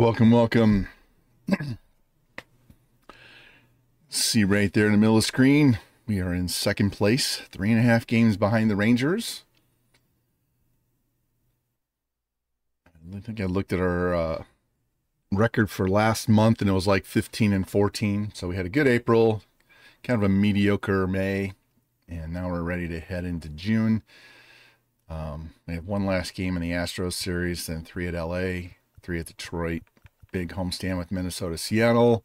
Welcome, welcome. See right there in the middle of the screen, we are in second place, three and a half games behind the Rangers. I think I looked at our uh, record for last month and it was like 15 and 14. So we had a good April, kind of a mediocre May, and now we're ready to head into June. Um, we have one last game in the Astros series, then three at LA, three at Detroit, big homestand with Minnesota, Seattle.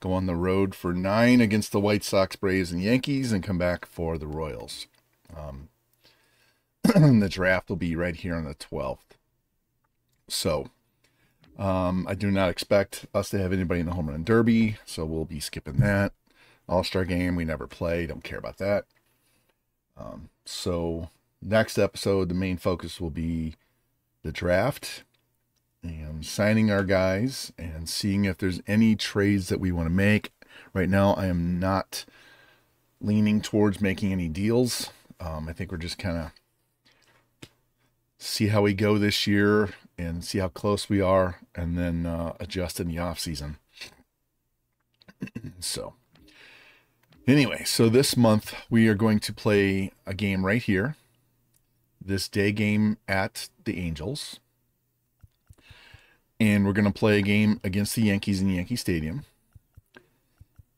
Go on the road for nine against the White Sox, Braves, and Yankees, and come back for the Royals. Um, the draft will be right here on the 12th. So, um, I do not expect us to have anybody in the home run derby, so we'll be skipping that. All Star game, we never play, don't care about that. Um, so, next episode, the main focus will be the draft and signing our guys and seeing if there's any trades that we want to make. Right now, I am not leaning towards making any deals. Um, I think we're just kind of see how we go this year and see how close we are, and then uh, adjust in the off season. so, anyway, so this month we are going to play a game right here. This day game at the Angels and we're going to play a game against the Yankees in Yankee Stadium.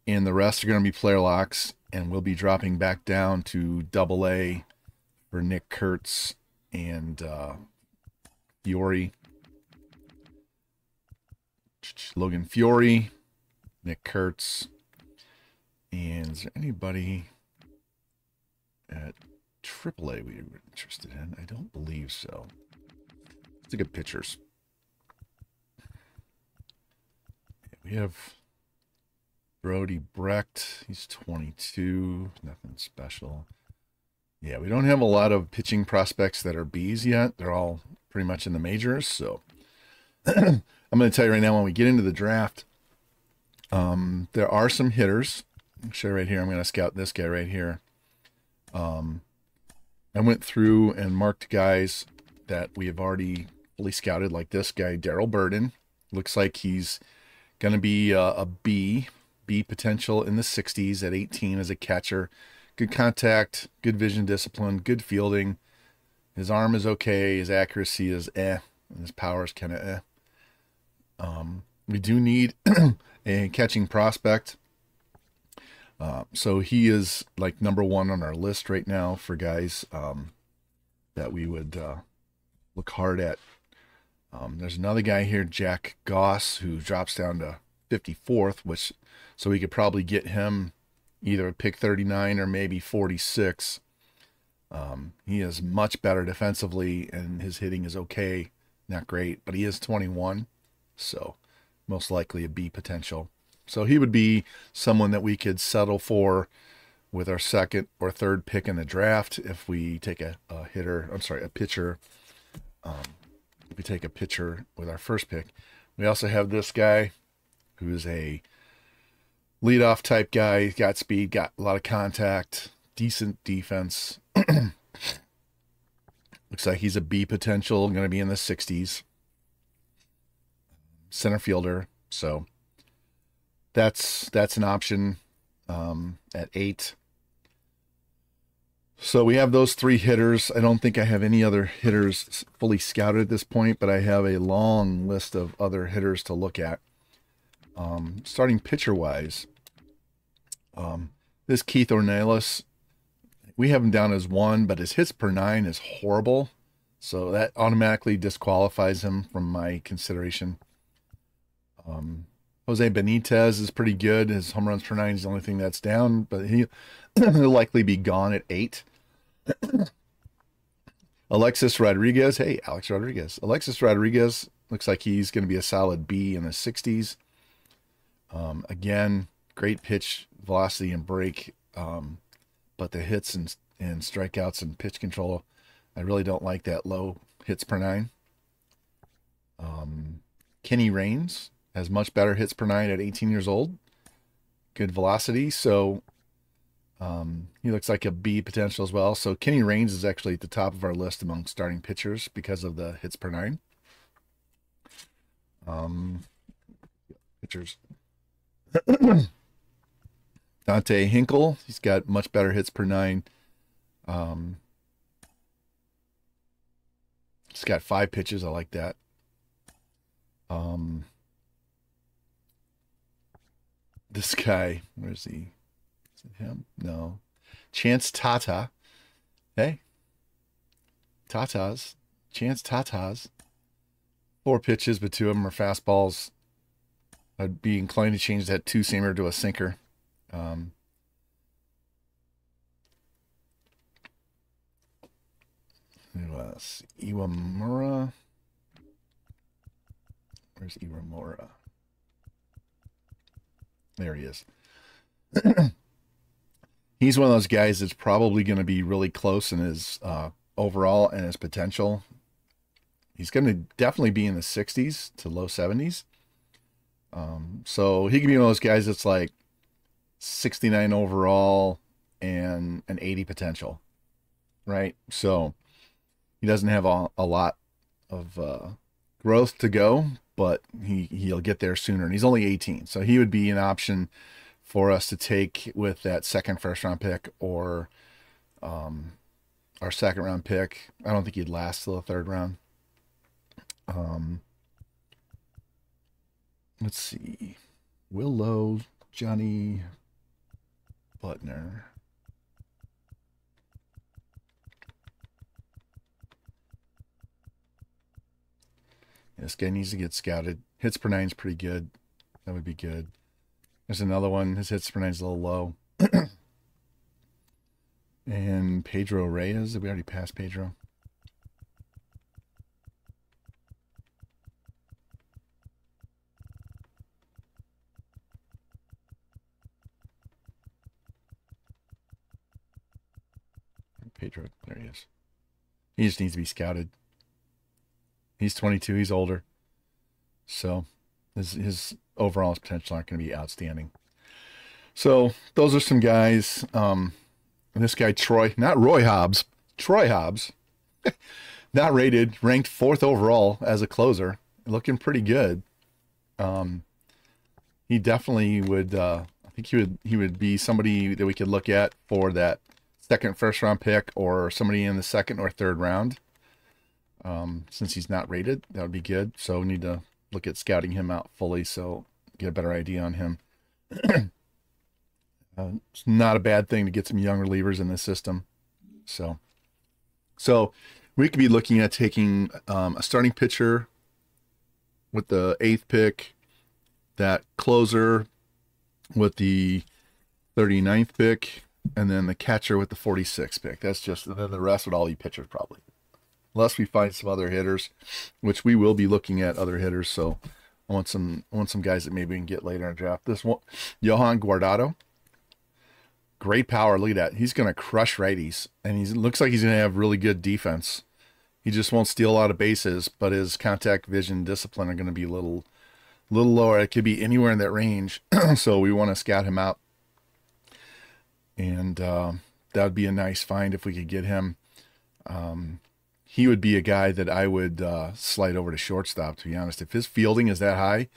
And the rest are going to be player locks, and we'll be dropping back down to Double A for Nick Kurtz and uh, Fiore, Logan Fiore, Nick Kurtz, and is there anybody at AAA we were interested in? I don't believe so. Let's look at pitchers. We have Brody Brecht. He's 22. Nothing special. Yeah, we don't have a lot of pitching prospects that are Bs yet. They're all pretty much in the majors. So I'm going to tell you right now when we get into the draft, um, there are some hitters. Show right here. I'm going to scout this guy right here. Um, I went through and marked guys that we have already fully scouted, like this guy, Daryl Burden. Looks like he's Going to be a, a B, B potential in the 60s at 18 as a catcher. Good contact, good vision discipline, good fielding. His arm is okay. His accuracy is eh. And his power is kind of eh. Um, we do need a catching prospect. Uh, so he is like number one on our list right now for guys um, that we would uh, look hard at um, there's another guy here, Jack Goss, who drops down to 54th, which so we could probably get him either a pick 39 or maybe 46. Um, he is much better defensively, and his hitting is okay, not great, but he is 21, so most likely a B potential. So he would be someone that we could settle for with our second or third pick in the draft if we take a, a hitter. I'm sorry, a pitcher. Um, we take a pitcher with our first pick. We also have this guy who's a leadoff type guy. He's got speed, got a lot of contact, decent defense. Looks like he's a B potential, going to be in the 60s. Center fielder. So that's that's an option um, at eight. So we have those three hitters. I don't think I have any other hitters fully scouted at this point, but I have a long list of other hitters to look at. Um, starting pitcher wise, um, this Keith Ornelas, we have him down as one, but his hits per nine is horrible. So that automatically disqualifies him from my consideration. Um, Jose Benitez is pretty good. His home runs per nine is the only thing that's down, but he, will likely be gone at eight. Alexis Rodriguez. Hey, Alex Rodriguez. Alexis Rodriguez looks like he's going to be a solid B in the 60s. Um, again, great pitch velocity and break, um, but the hits and, and strikeouts and pitch control, I really don't like that low hits per nine. Um, Kenny Rains has much better hits per nine at 18 years old. Good velocity. So um, he looks like a B potential as well. So Kenny Rains is actually at the top of our list among starting pitchers because of the hits per nine. Um, pitchers. Dante Hinkle, he's got much better hits per nine. Um, he's got five pitches. I like that. Um, this guy, where's he? Him? No. Chance Tata. Hey. Tatas. Chance Tatas. Four pitches, but two of them are fastballs. I'd be inclined to change that two seamer to a sinker. Um, who else? Iwamura. Where's Iwamura? There he is. He's one of those guys that's probably going to be really close in his uh, overall and his potential. He's going to definitely be in the 60s to low 70s. Um, so he can be one of those guys that's like 69 overall and an 80 potential, right? So he doesn't have a, a lot of uh, growth to go, but he he'll get there sooner. And he's only 18, so he would be an option for us to take with that second first round pick or um, our second round pick. I don't think he'd last till the third round. Um, let's see, Will Lowe, Johnny Butner. This guy needs to get scouted. Hits per nine is pretty good. That would be good. There's another one. His hits per is a little low. and Pedro Reyes. Did we already passed Pedro? Pedro, there he is. He just needs to be scouted. He's 22. He's older. So his, his overall potential aren't going to be outstanding. So those are some guys. Um, this guy, Troy, not Roy Hobbs, Troy Hobbs, not rated, ranked fourth overall as a closer, looking pretty good. Um, he definitely would. Uh, I think he would. He would be somebody that we could look at for that second first round pick or somebody in the second or third round. Um, since he's not rated, that would be good. So we need to look at scouting him out fully so get a better idea on him. uh, it's not a bad thing to get some young relievers in the system. So, so we could be looking at taking um, a starting pitcher with the eighth pick, that closer with the 39th pick, and then the catcher with the 46th pick. That's just, and then the rest would all be pitchers probably unless we find some other hitters, which we will be looking at other hitters. So I want some I want some guys that maybe we can get later in the draft. This one, Johan Guardado, great power. Look at that. He's going to crush righties, and he looks like he's going to have really good defense. He just won't steal a lot of bases, but his contact vision discipline are going to be a little little lower. It could be anywhere in that range. so we want to scout him out. And uh, that would be a nice find if we could get him. Um, he would be a guy that I would uh, slide over to shortstop. To be honest, if his fielding is that high,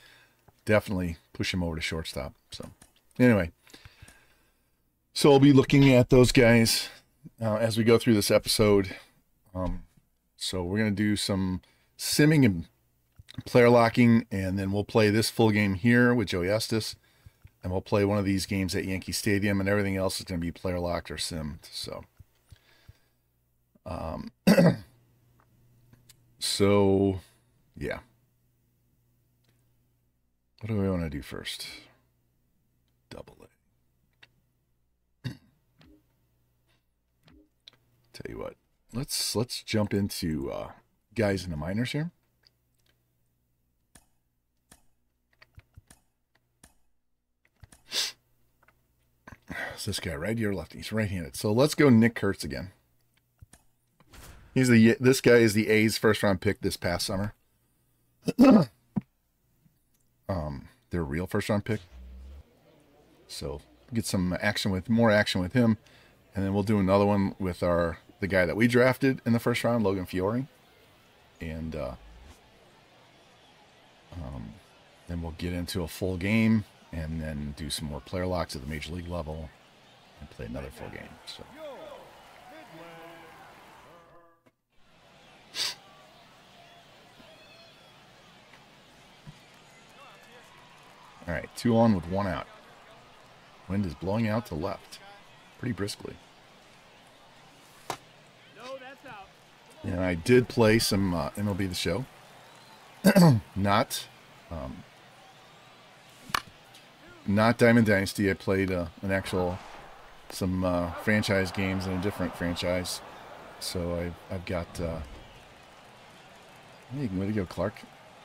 definitely push him over to shortstop. So, anyway, so I'll be looking at those guys uh, as we go through this episode. Um, so we're gonna do some simming and player locking, and then we'll play this full game here with Joey Estes, and we'll play one of these games at Yankee Stadium, and everything else is gonna be player locked or simmed. So. Um, So, yeah. What do we want to do first? Double A. Tell you what, let's let's jump into uh, guys in the minors here. Is this guy right here, lefty? He's right-handed. So let's go Nick Kurtz again. He's the this guy is the A's first round pick this past summer. um, their real first round pick. So get some action with more action with him, and then we'll do another one with our the guy that we drafted in the first round, Logan Fiore, and uh, Um, then we'll get into a full game and then do some more player locks at the major league level and play another full game. So. All right, two on with one out. Wind is blowing out to left pretty briskly. And I did play some uh, MLB The Show. not, um, not Diamond Dynasty. I played uh, an actual some uh, franchise games in a different franchise. So I've I've got. Uh, hey, way to go, Clark!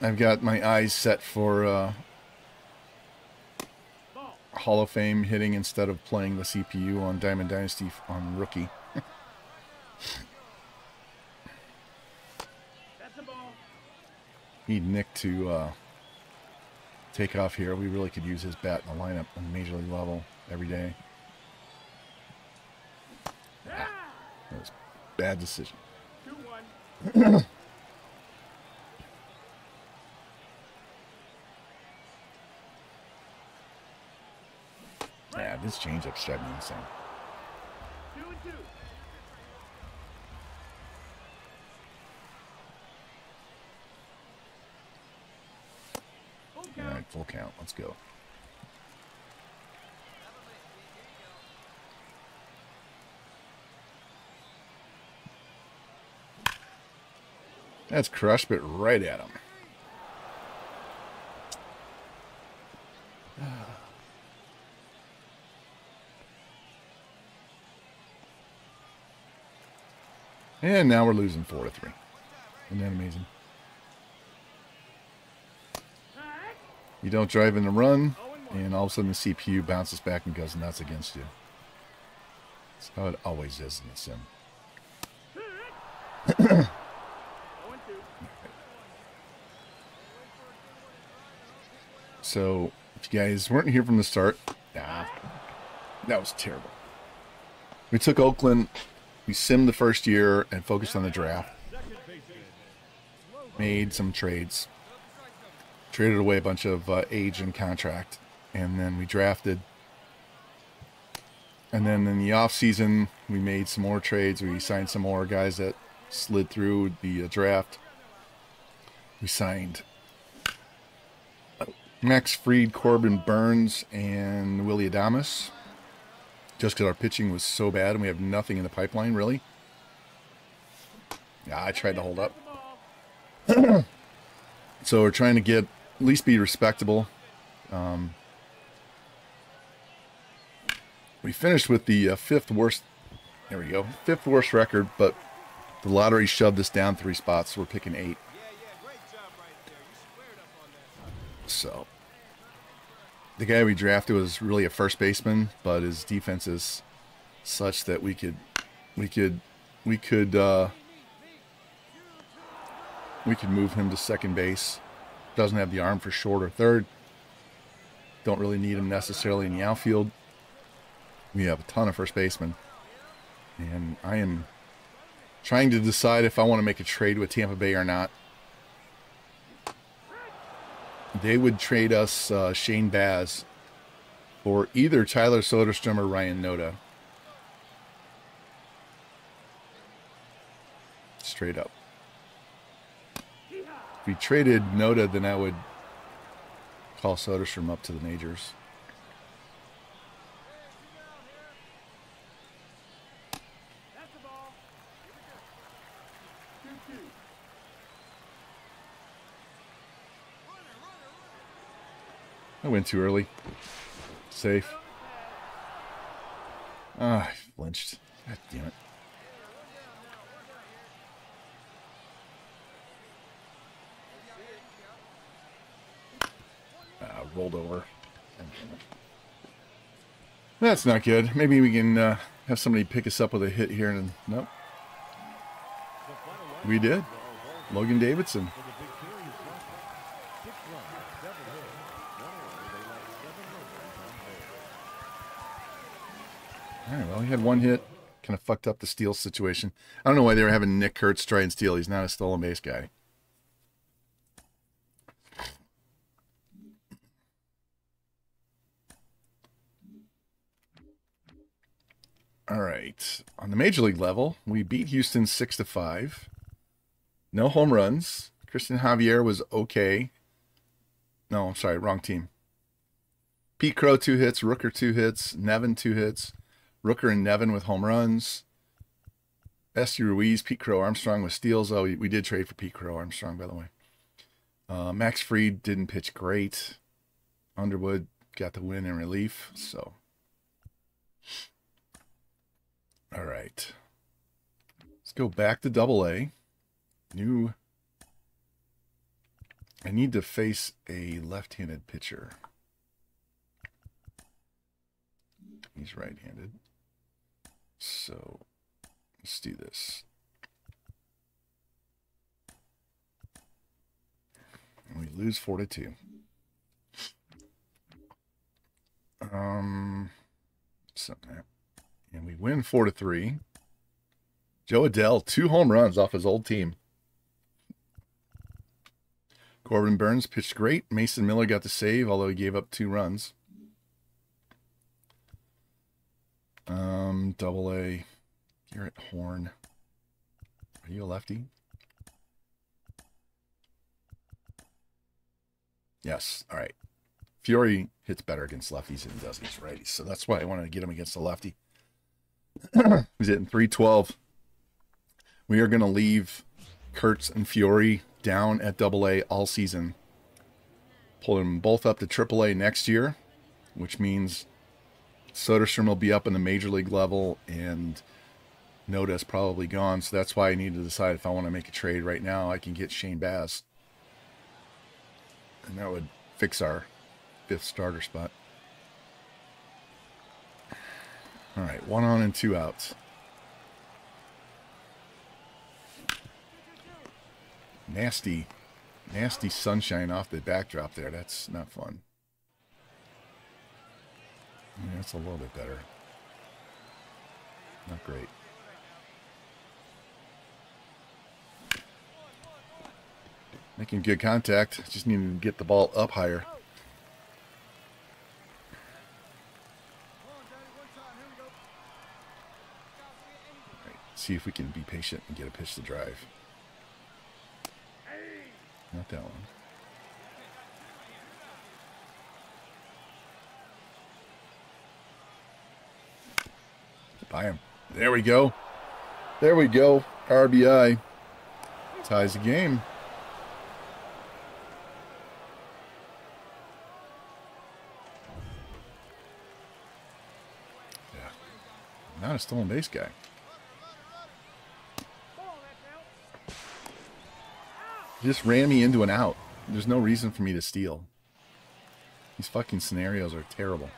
I've got my eyes set for uh, Hall of Fame hitting instead of playing the CPU on Diamond Dynasty on rookie. Need Nick to uh, take off here. We really could use his bat in the lineup on major league level every day. Ah, that was a bad decision. yeah, this changeup's driving me insane. All right, full count. Let's go. That's crushed, but right at him. And now we're losing four to three. Isn't that amazing? You don't drive in the run, and all of a sudden the CPU bounces back and goes nuts against you. That's how it always is in the sim. so, if you guys weren't here from the start, nah, that was terrible. We took Oakland, we simmed the first year and focused on the draft. Made some trades traded away a bunch of uh, age and contract, and then we drafted. And then in the off season, we made some more trades. We signed some more guys that slid through the uh, draft. We signed Max Fried, Corbin Burnes, and Willie Adames. Just because our pitching was so bad and we have nothing in the pipeline, really. Yeah, I tried to hold up. so we're trying to get at least be respectable. Um, we finished with the uh, fifth worst. There we go, fifth worst record, but the lottery shoved us down three spots. So we're picking eight. So the guy we drafted was really a first baseman, but his defense is such that we could, we could, we could, uh, we could move him to second base doesn't have the arm for short or third. Don't really need him necessarily in the outfield. We have a ton of first basemen. And I am trying to decide if I want to make a trade with Tampa Bay or not. They would trade us uh, Shane Baz for either Tyler Soderstrom or Ryan Noda. Straight up If we traded Noda, then I would call Soderstrom up to the majors. I went too early. Safe. Ah, I flinched. God damn it. rolled over. That's not good. Maybe we can uh, have somebody pick us up with a hit here. And nope. We did. Logan Davidson. had one hit, kind of fucked up the steal situation. I don't know why they were having Nick Kurtz try and steal. He's not a stolen base guy. All right. On the major league level, we beat Houston six to five. No home runs. Christian Javier was okay. No, I'm sorry, wrong team. Pete Crow two hits, Rooker two hits, Nevin two hits, Rooker and Nevin with home runs. Esteury Ruiz, Pete Crow Armstrong with steals. Oh, we, we did trade for Pete Crow Armstrong, by the way. Uh, Max Fried didn't pitch great. Underwood got the win in relief. So, all right. Let's go back to double A. New. I need to face a left handed pitcher. He's right handed. So, let's do this. And we lose 4 to 2. Um, something. And we win 4 to 3. Jo Adell, two home runs off his old team. Corbin Burnes pitched great. Mason Miller got the save, although he gave up two runs. Um, double A. Garrett Horn. Are you a lefty? Yes. All right. Fiore hits better against lefties than he does against righties. So that's why I wanted to get him against the lefty. He's hitting 312. We are going to leave Kurtz and Fiore down at double A all season. Pull them both up to triple A next year, which means Soderstrom will be up in the major league level and Noda's probably gone. So that's why I need to decide if I want to make a trade right now. I can get Shane Baz. And that would fix our fifth starter spot. All right, one on and two outs. Nasty, nasty sunshine off the backdrop there. That's not fun. Yeah, that's a little bit better. Not great. Making good contact. Just needing to get the ball up higher. see if we can be patient and get a pitch to drive. Not that one. Buy him. There we go. There we go. RBI. Ties the game. Yeah. Not a stolen base guy. just ran me into an out. There's no reason for me to steal. These fucking scenarios are terrible.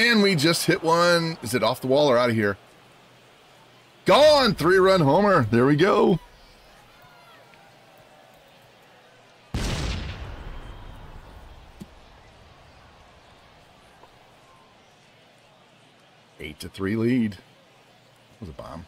And we just hit one. Is it off the wall or out of here? Gone! Three run homer. There we go. Eight to three lead. That was a bomb.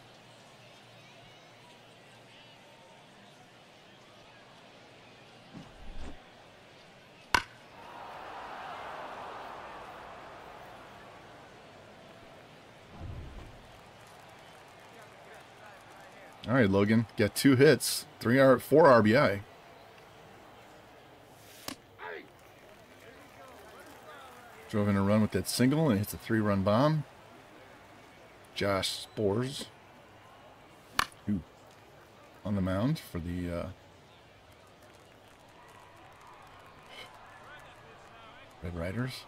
Right, Logan. Got two hits, three R, four RBI. Drove in a run with that single and hits a three-run bomb. Josh Spores who on the mound for the uh, Red Riders.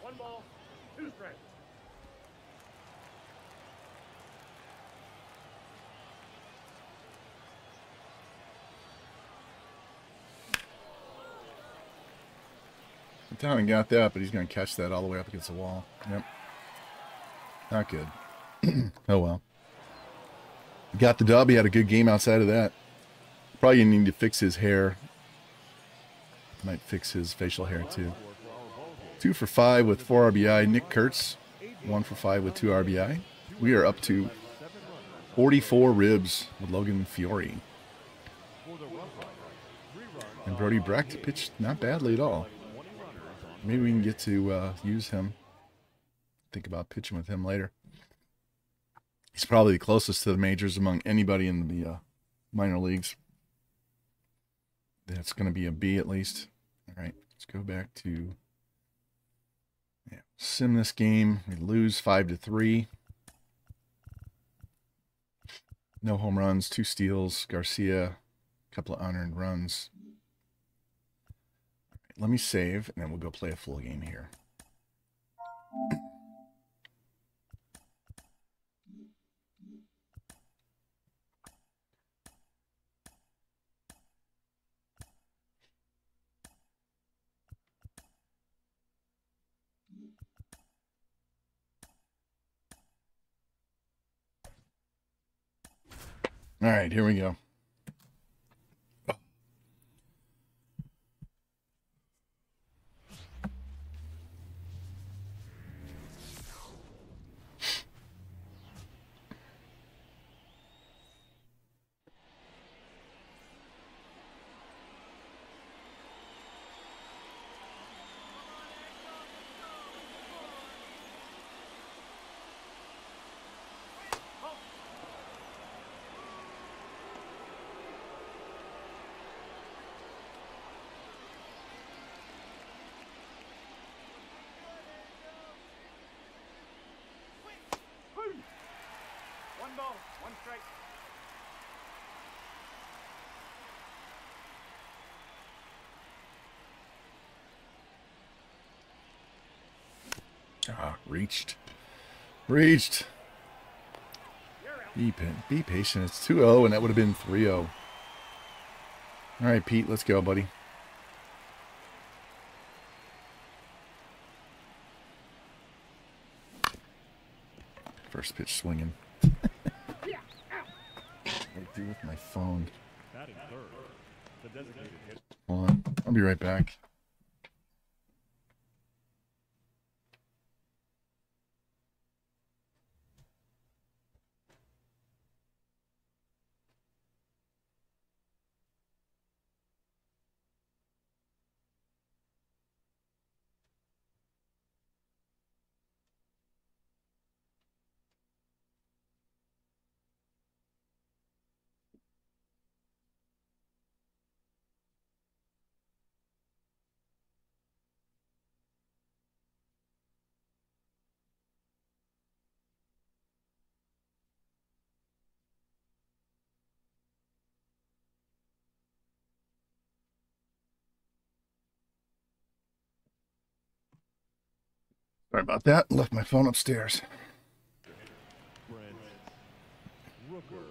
One ball, two strikes. Down and got that, but he's going to catch that all the way up against the wall. Yep. Not good. oh well. Got the dub. He had a good game outside of that. Probably need to fix his hair. Might fix his facial hair too. Two for five with four RBI. Nick Kurtz, one for five with two RBI. We are up to 44 ribs with Logan Fiore. And Brody Brecht pitched not badly at all. Maybe we can get to uh, use him. Think about pitching with him later. He's probably the closest to the majors among anybody in the uh, minor leagues. That's going to be a B at least. All right, let's go back to yeah, sim this game. We lose five to three. No home runs, two steals. Garcia, a couple of unearned runs. Let me save, and then we'll go play a full game here. All right, here we go. Reached. Reached. Be, be patient. It's 2 0, and that would have been 3 0. All right, Pete, let's go, buddy. First pitch swinging. Yeah. What do I do with my phone? Batting third, the designated hitter. Hold on. I'll be right back. Sorry about that. Left my phone upstairs. Brent Rooker.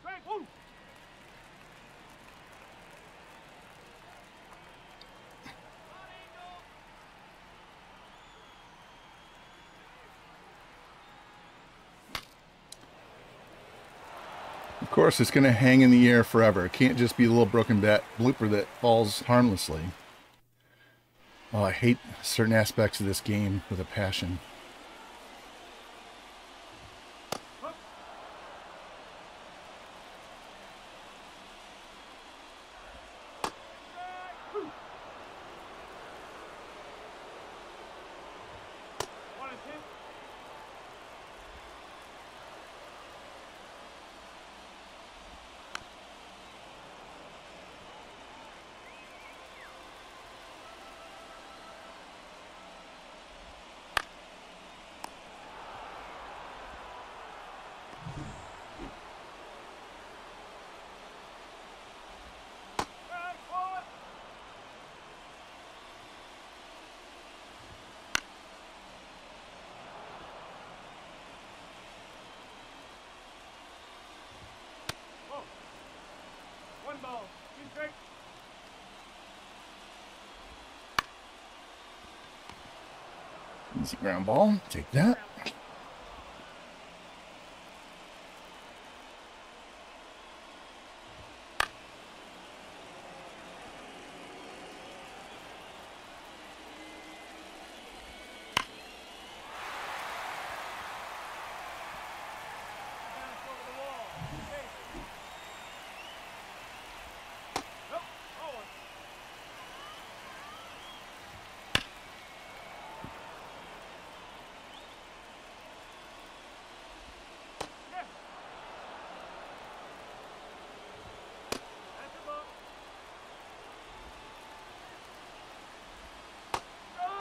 Strike. Woo. Of course, it's going to hang in the air forever. It can't just be a little broken bat blooper that falls harmlessly. Oh, I hate certain aspects of this game with a passion. Ground ball. Take that.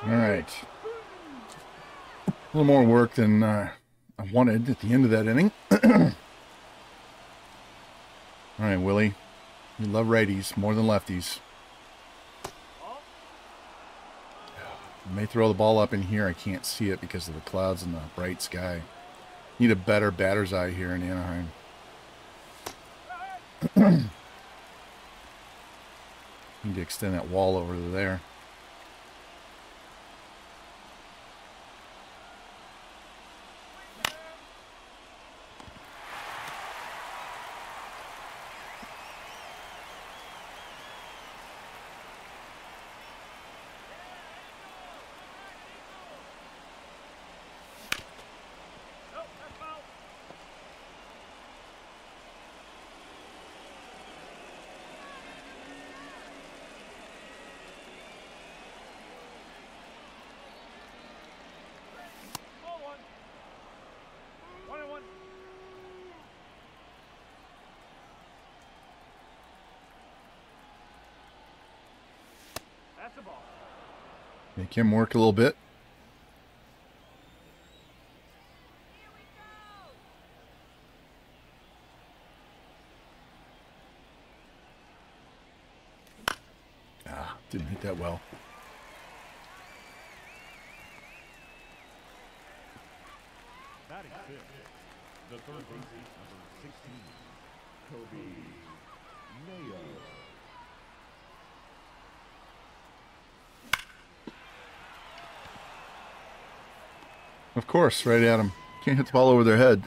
All right. A little more work than uh, I wanted at the end of that inning. All right, Willie. You love righties more than lefties. You may throw the ball up in here. I can't see it because of the clouds and the bright sky. Need a better batter's eye here in Anaheim. Need to extend that wall over there. Him work a little bit. Ah, didn't hit that well. Batting fifth, the third baseman, number 16, Coby Mayo. Of course, right at him. Can't hit the ball over their head.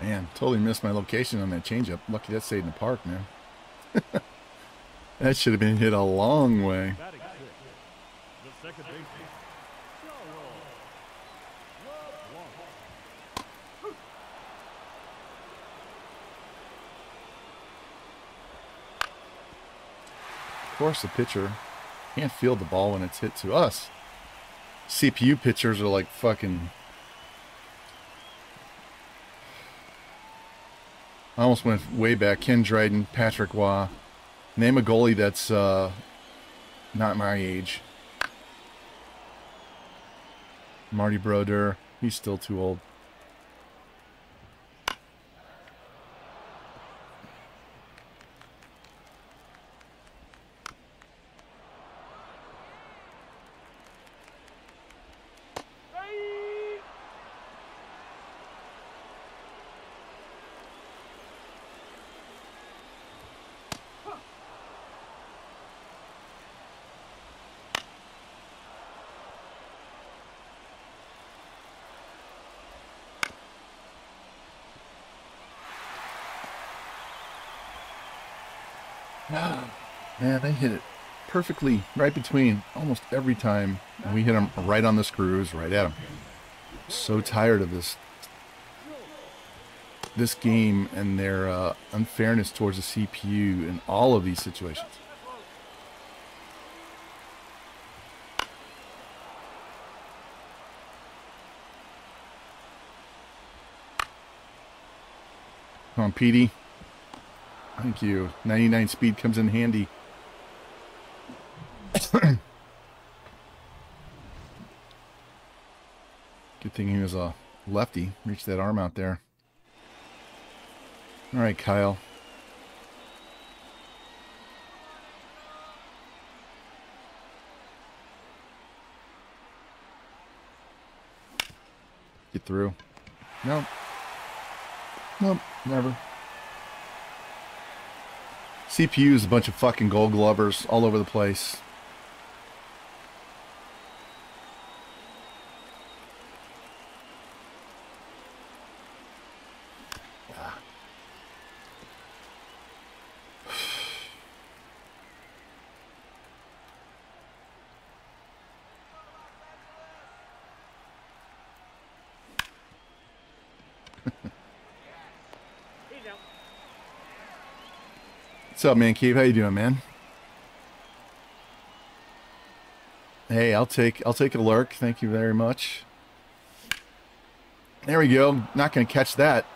Man, totally missed my location on that changeup. Lucky that stayed in the park, man. that should have been hit a long way. Of course, the pitcher can't field the ball when it's hit to us. CPU pitchers are like fucking. I almost went way back. Ken Dryden, Patrick Roy. Name a goalie that's uh, not my age. Marty Brodeur. He's still too old. Right. Man, they hit it perfectly right between almost every time. We hit them right on the screws, right at them. So tired of this this game and their uh, unfairness towards the CPU in all of these situations. Come on, Petey. Thank you. 99 speed comes in handy. Good thing he was a lefty. Reached that arm out there. All right, Kyle. Get through. Nope. Nope, never. CPU is a bunch of fucking gold glovers all over the place. What's up, man? Cave, how you doing, man? Hey, I'll take I'll take a lurk. Thank you very much. There we go. Not going to catch that.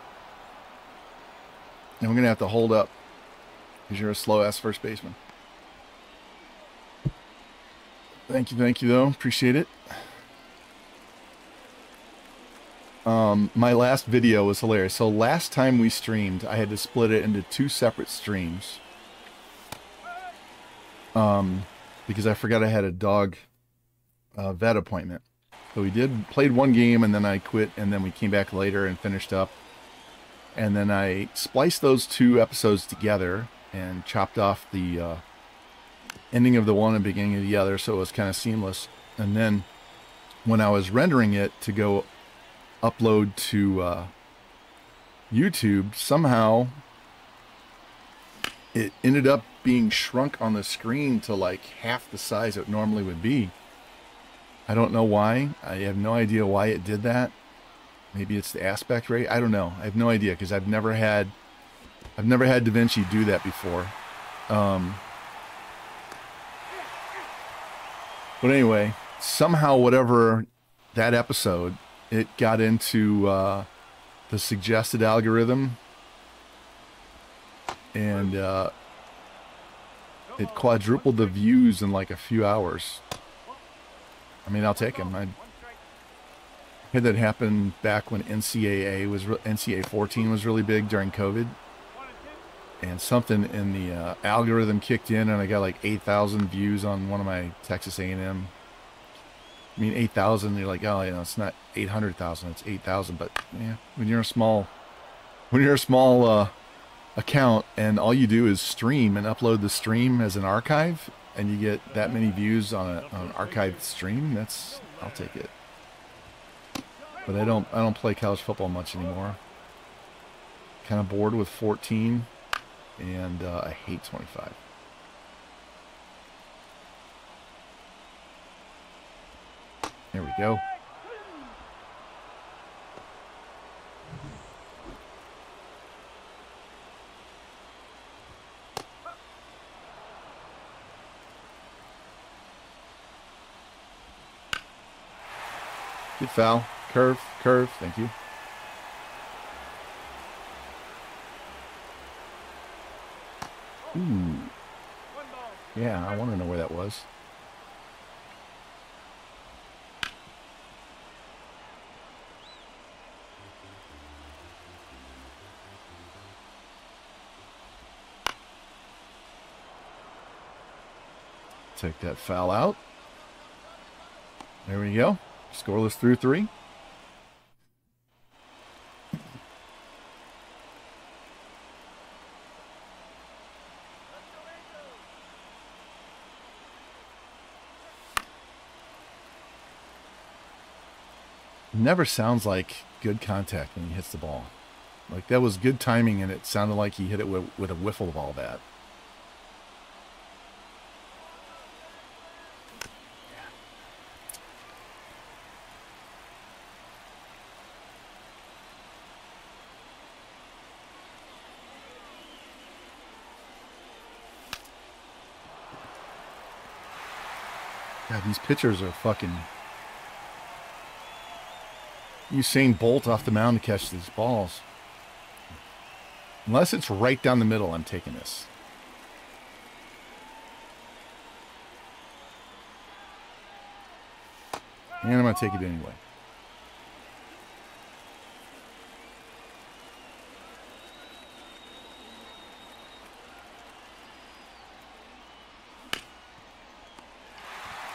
And we're going to have to hold up because you're a slow ass first baseman. Thank you, thank you, though. Appreciate it. Um, my last video was hilarious. So last time we streamed, I had to split it into two separate streams. Um, because I forgot I had a dog uh, vet appointment. So we did played one game and then I quit and then we came back later and finished up. And then I spliced those two episodes together and chopped off the uh, ending of the one and beginning of the other so it was kind of seamless. And then when I was rendering it to go upload to uh, YouTube, somehow it ended up being shrunk on the screen to like half the size it normally would be. I don't know why. I have no idea why it did that. Maybe it's the aspect rate. I don't know. I have no idea because I've never had I've never had DaVinci do that before. Um, but anyway, somehow whatever that episode, it got into uh, the suggested algorithm and uh, it quadrupled the views in like a few hours. I mean, I'll take them. I had that happen back when NCAA was NCAA 14 was really big during COVID, and something in the uh, algorithm kicked in, and I got like 8,000 views on one of my Texas A&M. I mean, 8,000. You're like, oh, you know, it's not 800,000. It's 8,000. But yeah, when you're a small, when you're a small uh, account, and all you do is stream and upload the stream as an archive, and you get that many views on, a, on an archived stream, that's I'll take it. But I don't I don't play college football much anymore. Kind of bored with 14, and uh, I hate 25. There we go. Good foul. Curve, curve. Thank you. Ooh. Yeah, I want to know where that was. Take that foul out. There we go. Scoreless through three. Never sounds like good contact when he hits the ball. Like that was good timing, and it sounded like he hit it with, with a wiffle ball bat. These pitchers are fucking Usain Bolt off the mound to catch these balls. Unless it's right down the middle, I'm taking this. And I'm going to take it anyway.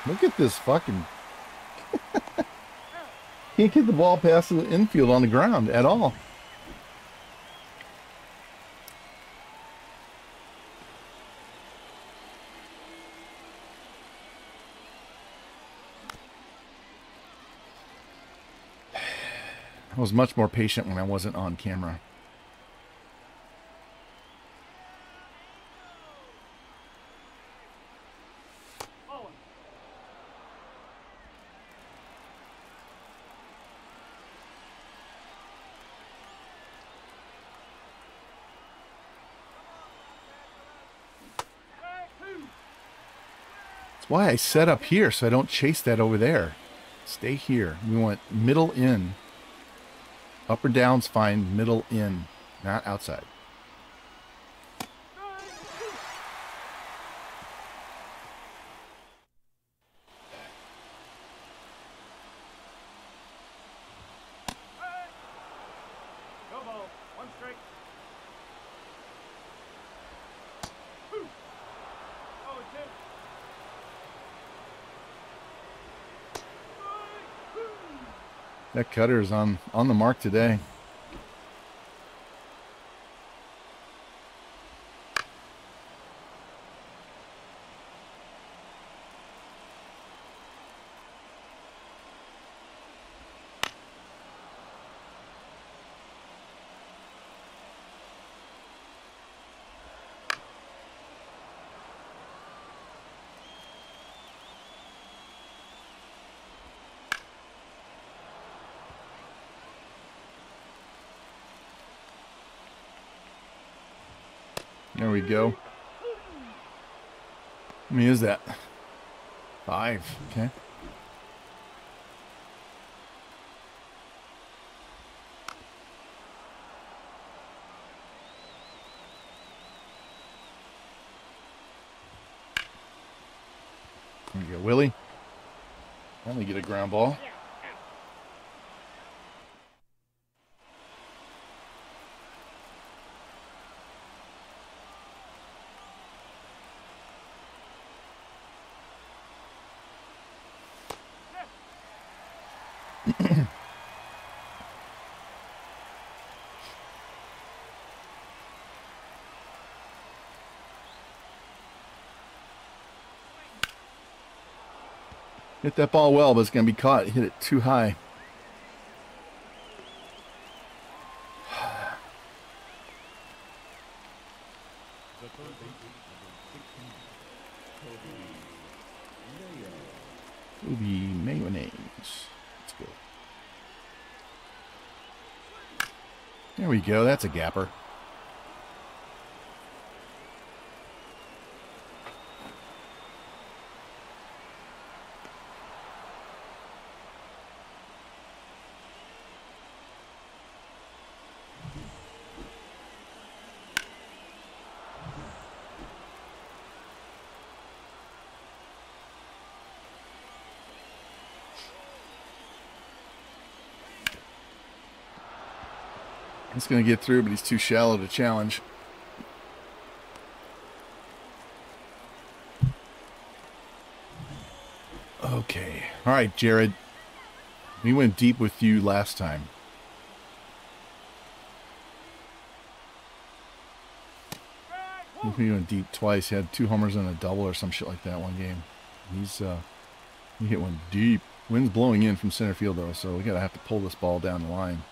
Look at this fucking... Can't get the ball past the infield on the ground at all. I was much more patient when I wasn't on camera. Why I set up here so I don't chase that over there. Stay here. We want middle in. Up or down's fine. Middle in, not outside. That cutter is on on the mark today. Go. How many is that? Five. Okay. There you go, Willie. Only get a ground ball. Hit that ball well, but it's going to be caught. Hit it too high. The third baseman, number 16, Coby mayonnaise. Let's go. There we go. That's a gapper. Going to get through, but he's too shallow to challenge. Okay. All right, Jared. We went deep with you last time. We went deep twice. He had two homers and a double or some shit like that one game. He's uh he hit one deep. Wind's blowing in from center field though, so we gotta have to pull this ball down the line.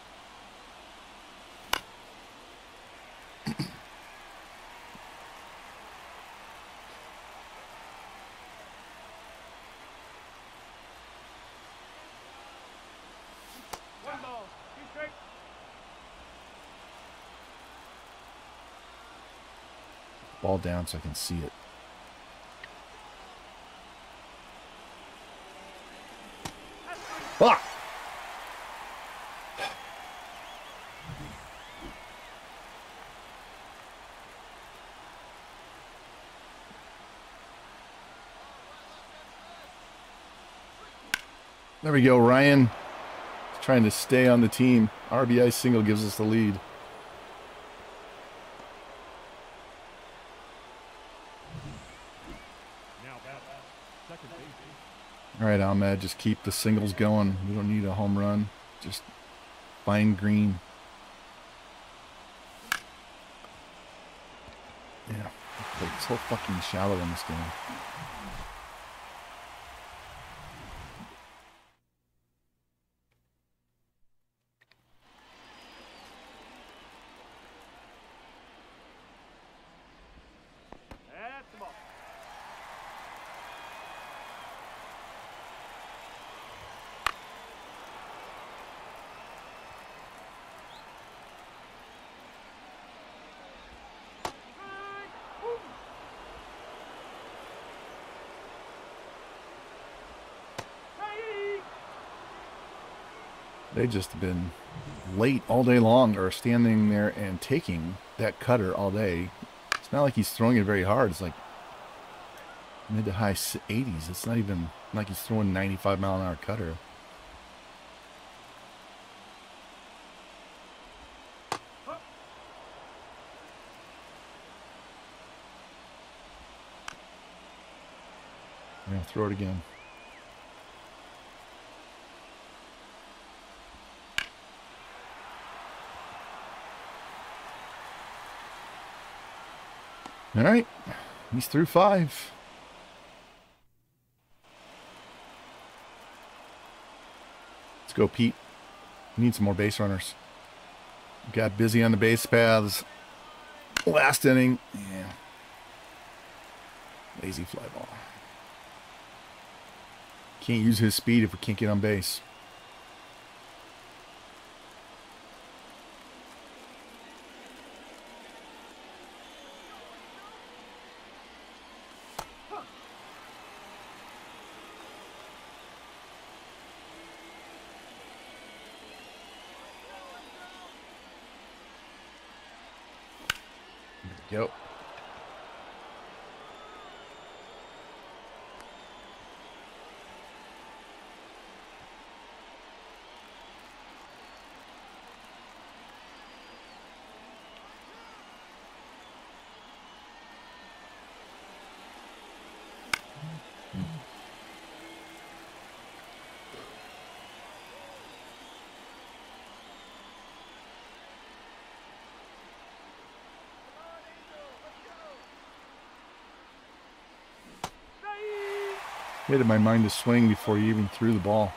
Ball down so I can see it. Ah! There we go, Ryan. Trying to stay on the team. RBI single gives us the lead. Now bat, second baseman, Just keep the singles going. We don't need a home run. Just find green. Yeah, it's so fucking shallow in this game. That's the ball. Just been late all day long or standing there and taking that cutter all day. It's not like he's throwing it very hard. It's like mid to high 80s. It's not even like he's throwing 95 mile an hour cutter. Yeah, throw it again. All right, he's through five. Let's go, Pete. We need some more base runners. Got busy on the base paths. Last inning. Yeah. Lazy fly ball. Can't use his speed if we can't get on base. Yep. He had my mind to swing before he even threw the ball.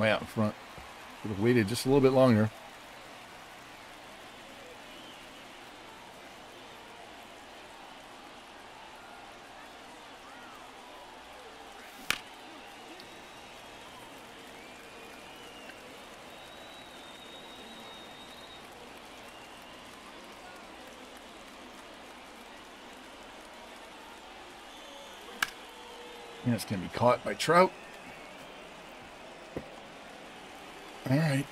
Way out in front. Could have waited just a little bit longer. Yeah, it's going to be caught by Trout. All right.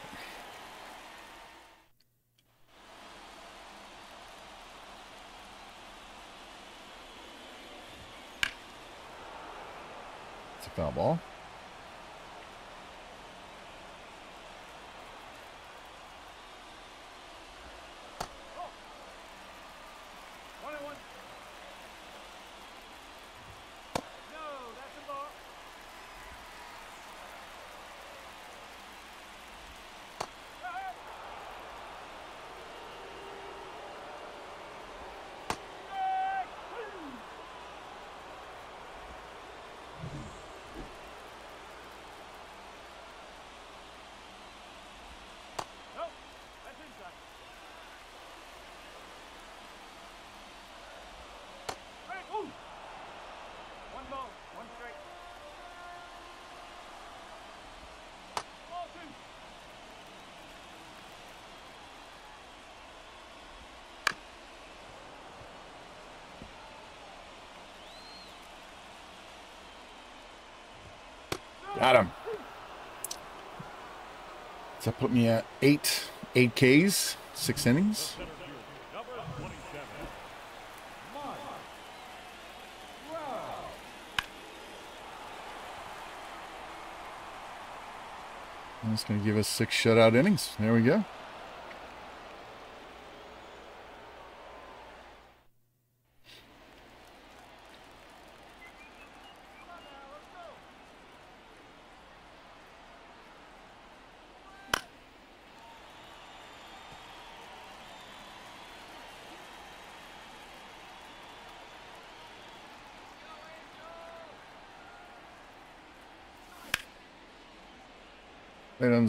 It's a foul ball. One and one. No, that's a ball. Nope, that's inside. Hey, ooh. One ball, one strike. Ball two. Got him. Does that put me at eight, eight Ks, six innings? Center fielder, number 27. That's going to give us six shutout innings. There we go.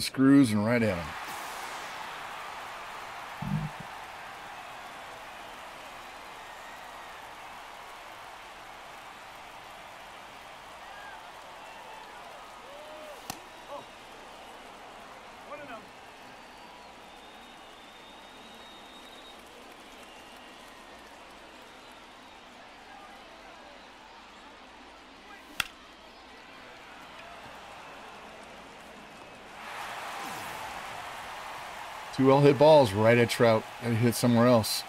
Screws and right at him. One and out. Two well hit balls right at Trout. Gotta hit somewhere else.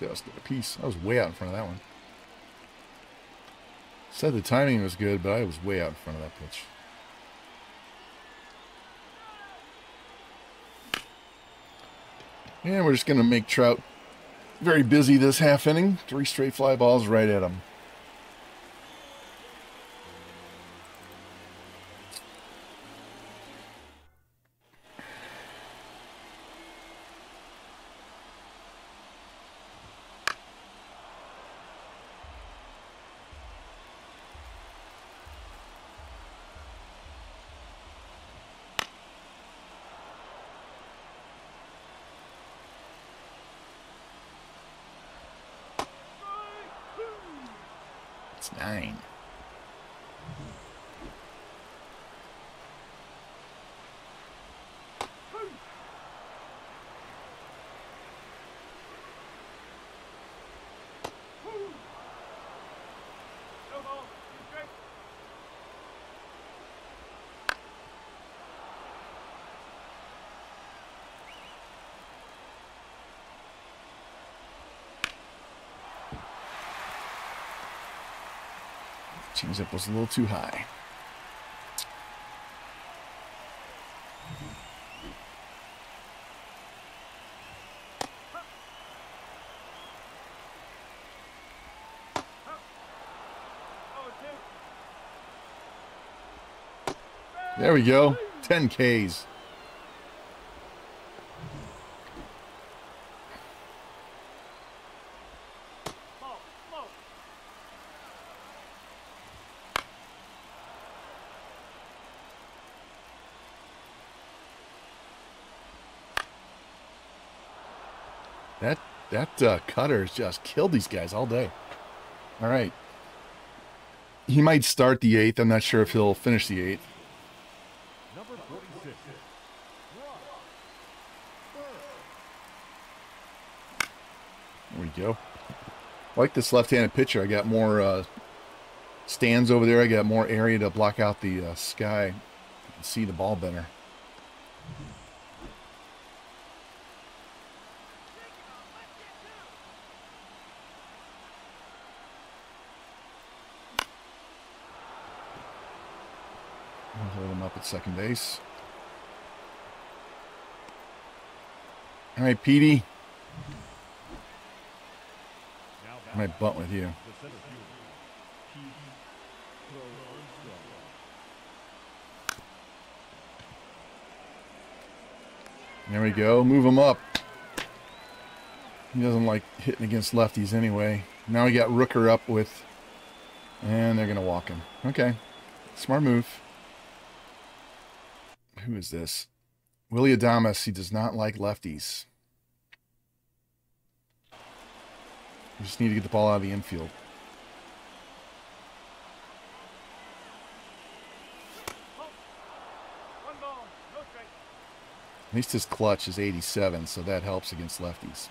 Just a piece. I was way out in front of that one. Said the timing was good, but I was way out in front of that pitch. And we're just going to make Trout very busy this half inning. Three straight fly balls right at him. It's nine. No ball. Straight. Changeup was a little too high. There we go. 10 Ks. Ball. Low. That that uh, cutter has just killed these guys all day. All right. He might start the eighth. I'm not sure if he'll finish the eighth. There we go. I like this left-handed pitcher. I got more uh, stands over there. I got more area to block out the uh, sky. See the ball better. I'll hold him up at second base. All right, Petey. I might bunt with you. the center fielder. Pete Crow Armstrong. There we go. Move him up. He doesn't like hitting against lefties anyway. Now we got Rooker up with, and they're gonna walk him. Okay, smart move. Who is this? Willie Adames. He does not like lefties. We just need to get the ball out of the infield. At least his clutch is 87, so that helps against lefties.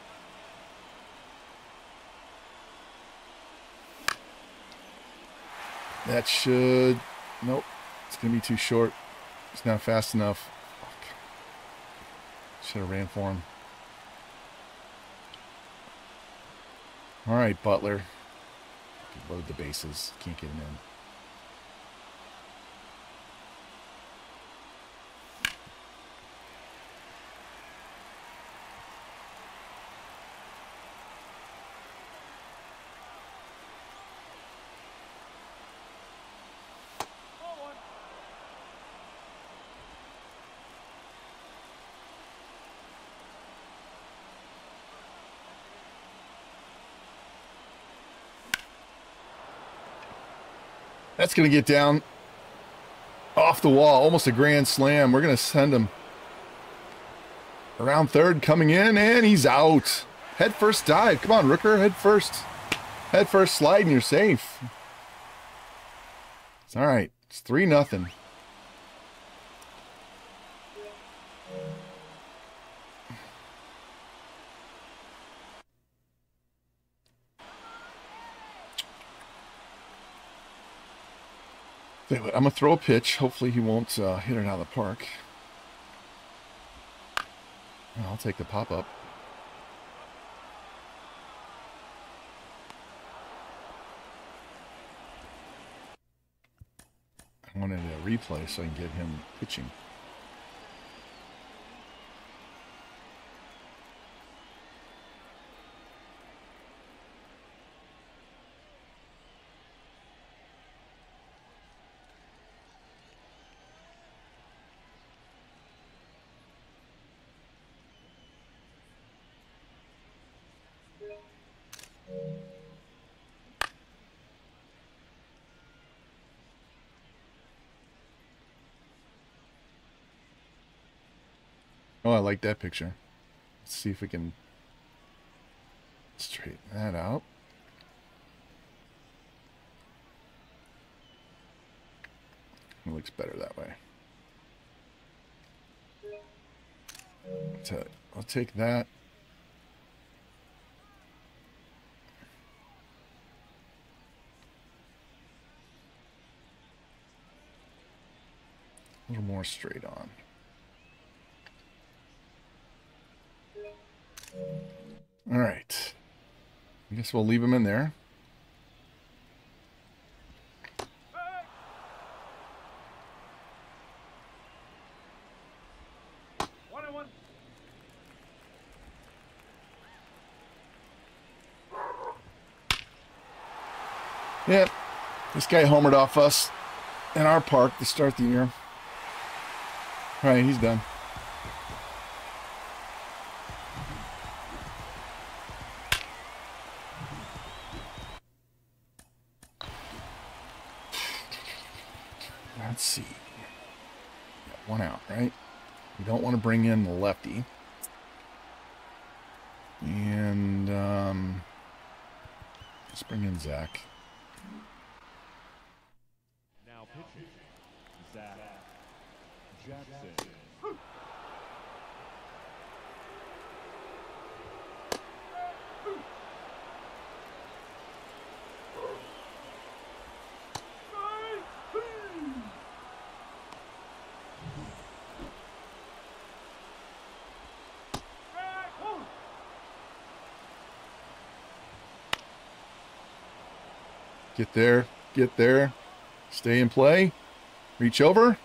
That should. Nope. It's going to be too short. It's not fast enough. Should have ran for him. All right, Butler. Load the bases. Can't get him in. That's going to get down off the wall, almost a grand slam. We're going to send him around third, coming in, and he's out. Head first dive. Come on, Rooker, head first. Head first slide, and you're safe. It's all right. It's 3 nothing. I'm going to throw a pitch. Hopefully he won't uh, hit it out of the park. I'll take the pop-up. I wanted a replay so I can get him pitching. Oh, I like that picture. Let's see if we can straighten that out. It looks better that way. So I'll take that. A little more straight on. All right. I guess we'll leave him in there. Yep. This guy homered off us in our park to start the year. All right, he's done. Let's see. Got one out, right? We don't want to bring in the lefty. And um, let's bring in Zach. Now pitching. Zach Jackson. Back. One. Get there, get there, stay in play, reach over.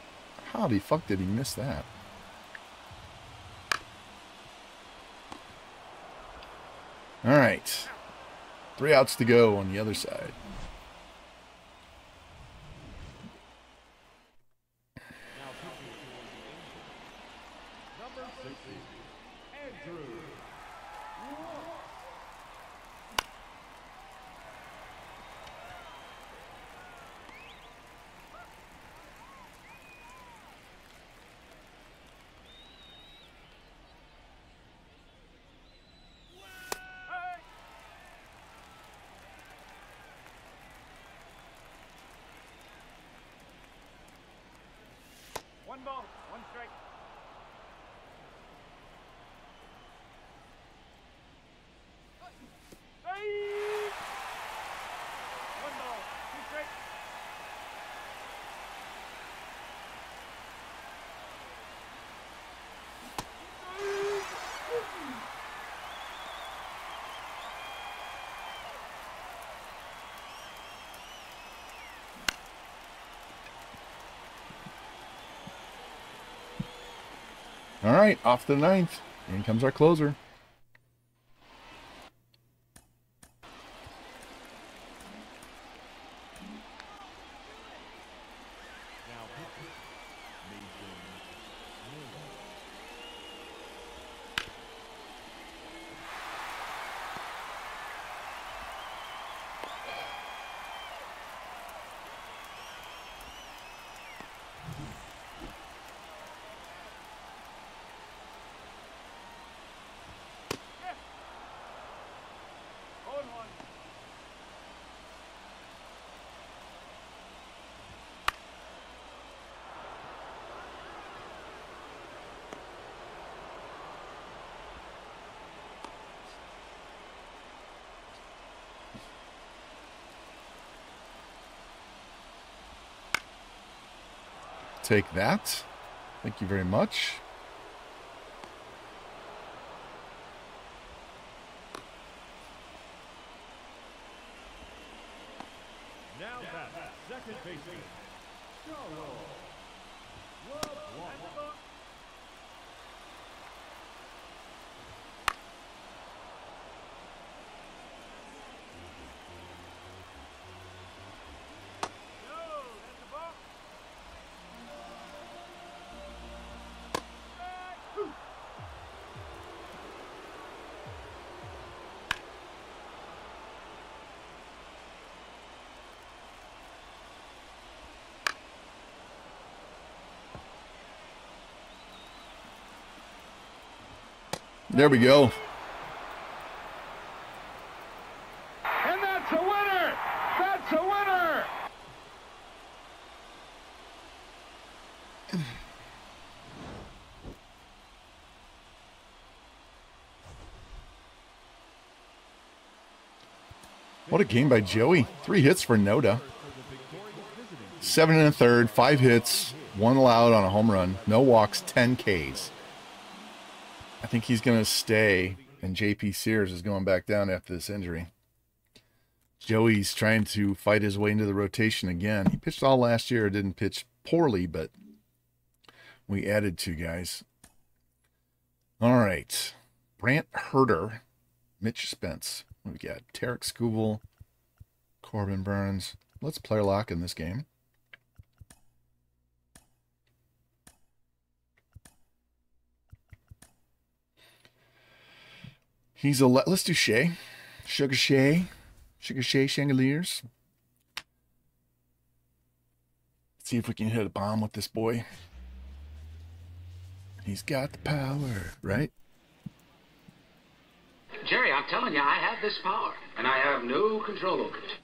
How the fuck did he miss that? All right, three outs to go on the other side. Now pitching for the Angels. Number 60, Andrew. Hey. One ball, one strike. Hey! One ball, two strike. All right, off the ninth. In comes our closer. Now pitching. Mason Miller. Take that. Thank you very much. Now that second baseman. Shallow. Love one. No, that's the ball. There we go. And that's a winner! That's a winner! What a game by Joey. Three hits for Noda. Seven and a third, five hits, one allowed on a home run, no walks, 10 Ks. Think he's going to stay, and JP Sears is going back down after this injury. Joey's trying to fight his way into the rotation again. He pitched all last year, didn't pitch poorly, but we added two guys. All right. Brant Hurter, Mitch Spence. We got? Tarik Skubal, Corbin Burnes. Let's player lock in this game. He's a le- let's do Shea. Sugar Shea. Sugar Shea Langeliers. Let's see if we can hit a bomb with this boy. He's got the power, right? Jerry, I'm telling you, I have this power, and I have no control over it.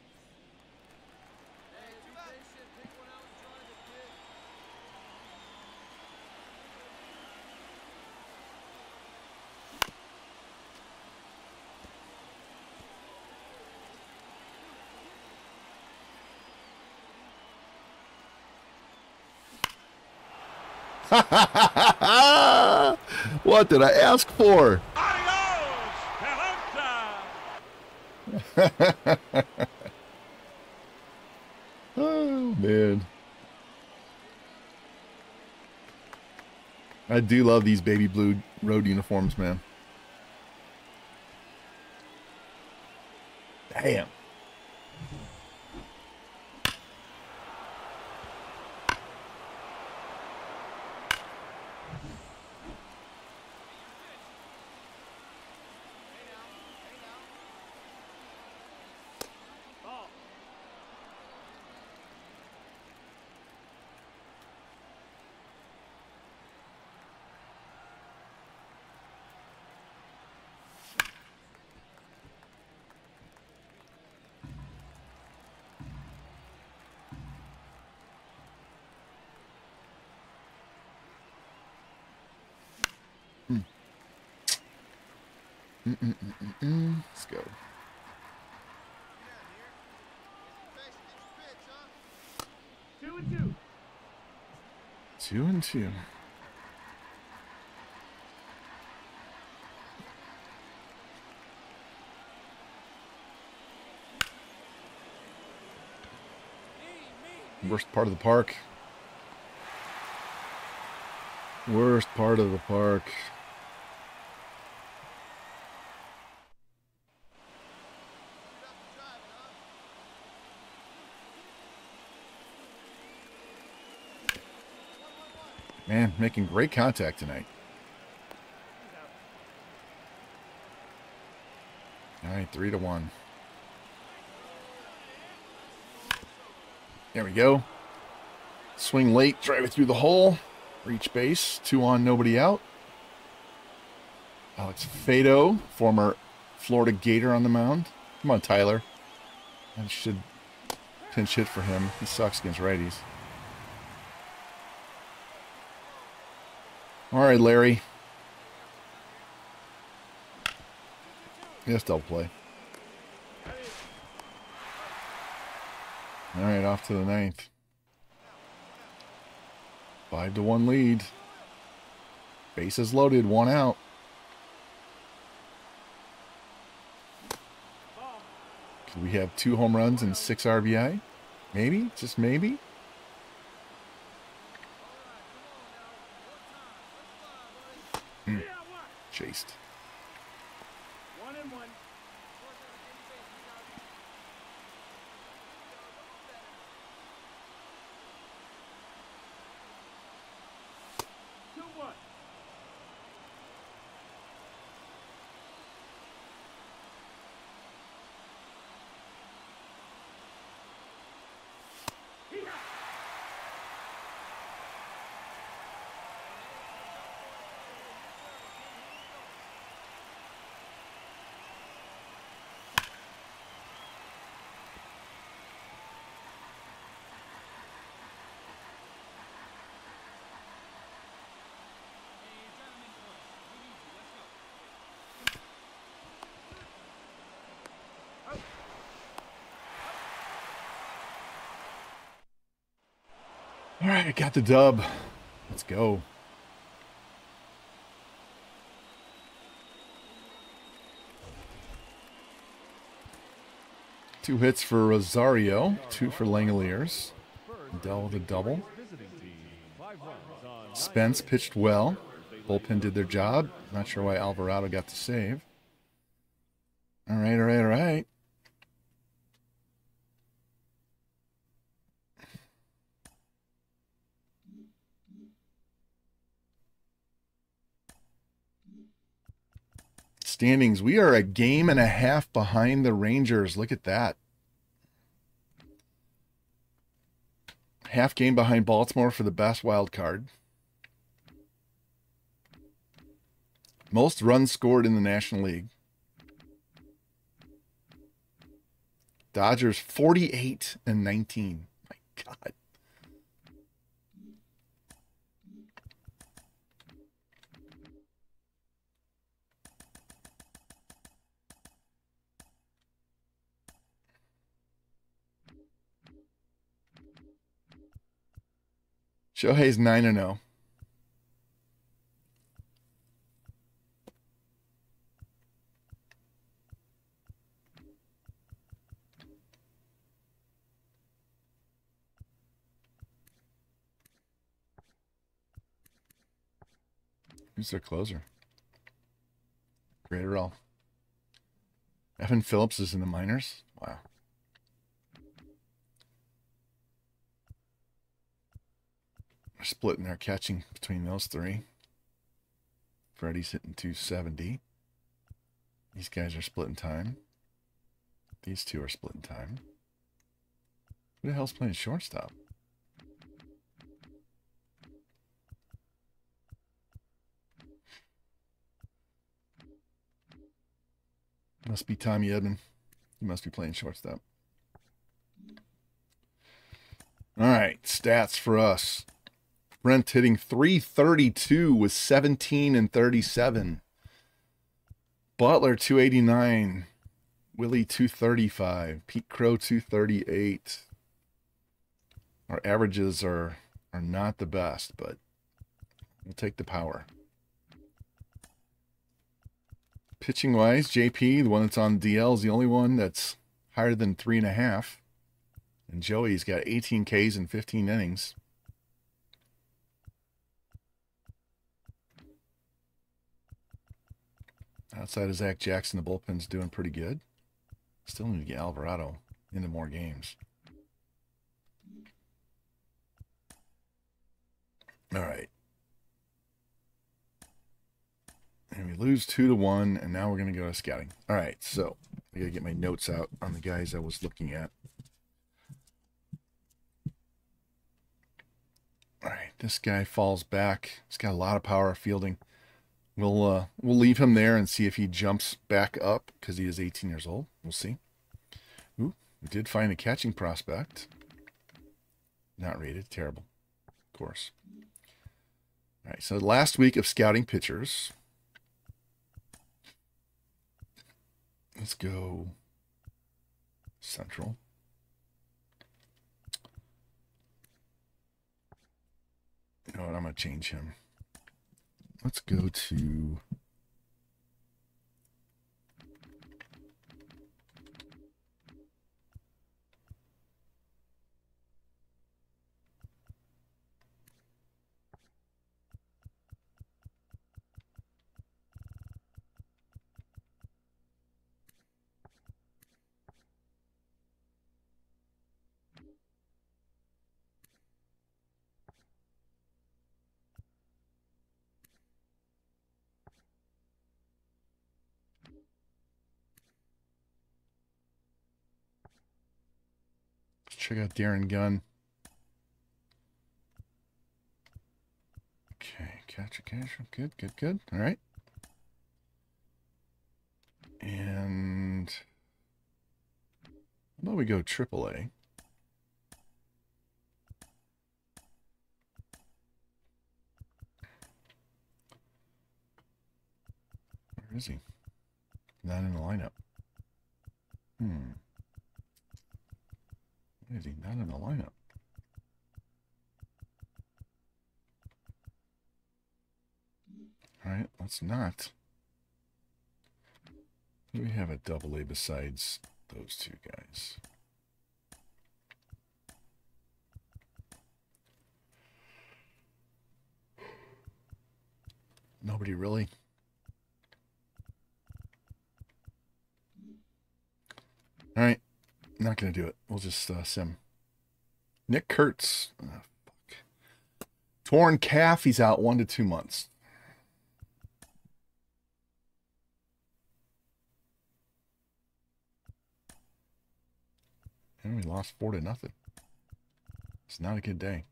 what did I ask for? Adios, Oh man. I do love these baby blue road uniforms, man. Damn. Ball. Let's go. Two and two. Worst part of the park. Worst part of the park. Man, making great contact tonight. All right, three to one. There we go. Swing late, drive it through the hole. Reach base, two on, nobody out. Alex Faedo, former Florida Gator on the mound. Come on, Tyler. I should pinch hit for him. He sucks against righties. All right, Larry. Yes, double play. All right, off to the ninth. Five to one lead. Bases loaded, one out. We have two home runs and six RBI? Maybe, just maybe. Chased. All right, I got the dub. Let's go. Two hits for Rosario, two for Langeliers. Dell with a double. Spence pitched well. Bullpen did their job. Not sure why Alvarado got the save. All right, all right, all right. Standings. We are a game and a half behind the Rangers. Look at that. Half game behind Baltimore for the best wild card. Most runs scored in the National League. Dodgers 48 and 19. My God. Shohei's 9 and oh. 0. Who's their closer? Graterol. Evan Phillips is in the minors. Wow. Splitting our catching between those three. Freddie's hitting 270. These guys are splitting time. These two are splitting time. Who the hell's playing shortstop? Must be Tommy Edman. He must be playing shortstop. All right, stats for us. Brent hitting 332 with 17 and 37. Butler 289. Willie 235. Pete Crow 238. Our averages are are not the best, but we'll take the power. Pitching wise, JP, the one that's on DL, is the only one that's higher than three and a half. And Joey's got 18 Ks and 15 innings. Outside of Zach Jackson, the bullpen's doing pretty good. Still need to get Alvarado into more games. All right. And we lose two to one, and now we're going to go to scouting. All right, so I got to get my notes out on the guys I was looking at. All right, this guy falls back. He's got a lot of power fielding. We'll uh, we'll leave him there and see if he jumps back up because he is 18 years old. We'll see. Ooh, we did find a catching prospect. Not rated. Terrible. Of course. All right, so last week of scouting pitchers. Let's go Central. You know what? I'm going to change him. Let's go to check out Darren Gunn. Okay, catch a catch. Good, good, good. All right. And how about we go AAA? Where is he? Not in the lineup. Hmm. Is he not in the lineup? All right, let's not. Do we have a double A besides those two guys? Nobody really. All right, not gonna do it. We'll just uh, sim. Nick Kurtz, oh, fuck. torn calf. He's out one to two months. And we lost four to nothing. It's not a good day.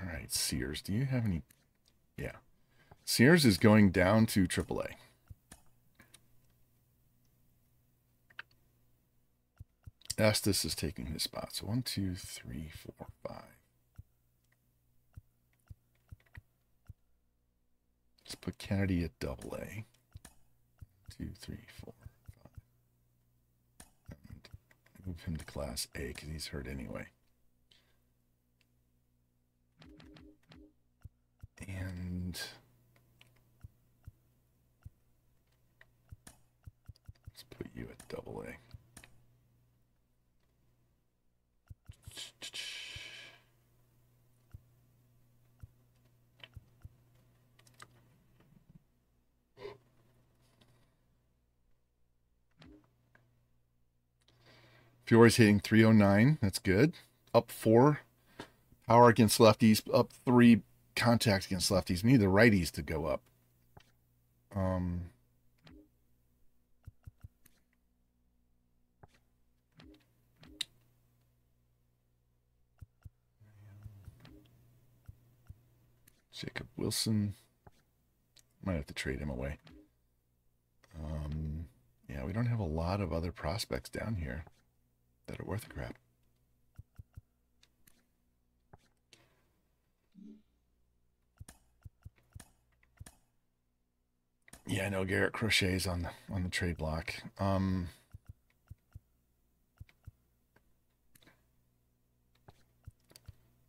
All right, Sears, do you have any? Yeah. Sears is going down to AAA. Estes is taking his spot. So one, two, three, four, five. Let's put Kennedy at double A. Two, three, four, five. And move him to class A because he's hurt anyway. And let's put you at double A. Fiore's hitting 309. That's good. Up four. Power against lefties. Up three. Contact against lefties. We need the righties to go up. Um. Jacob Wilson. Might have to trade him away. Um, yeah, we don't have a lot of other prospects down here that are worth a crap. Yeah, I know Garrett Crochet's on the on the trade block. Um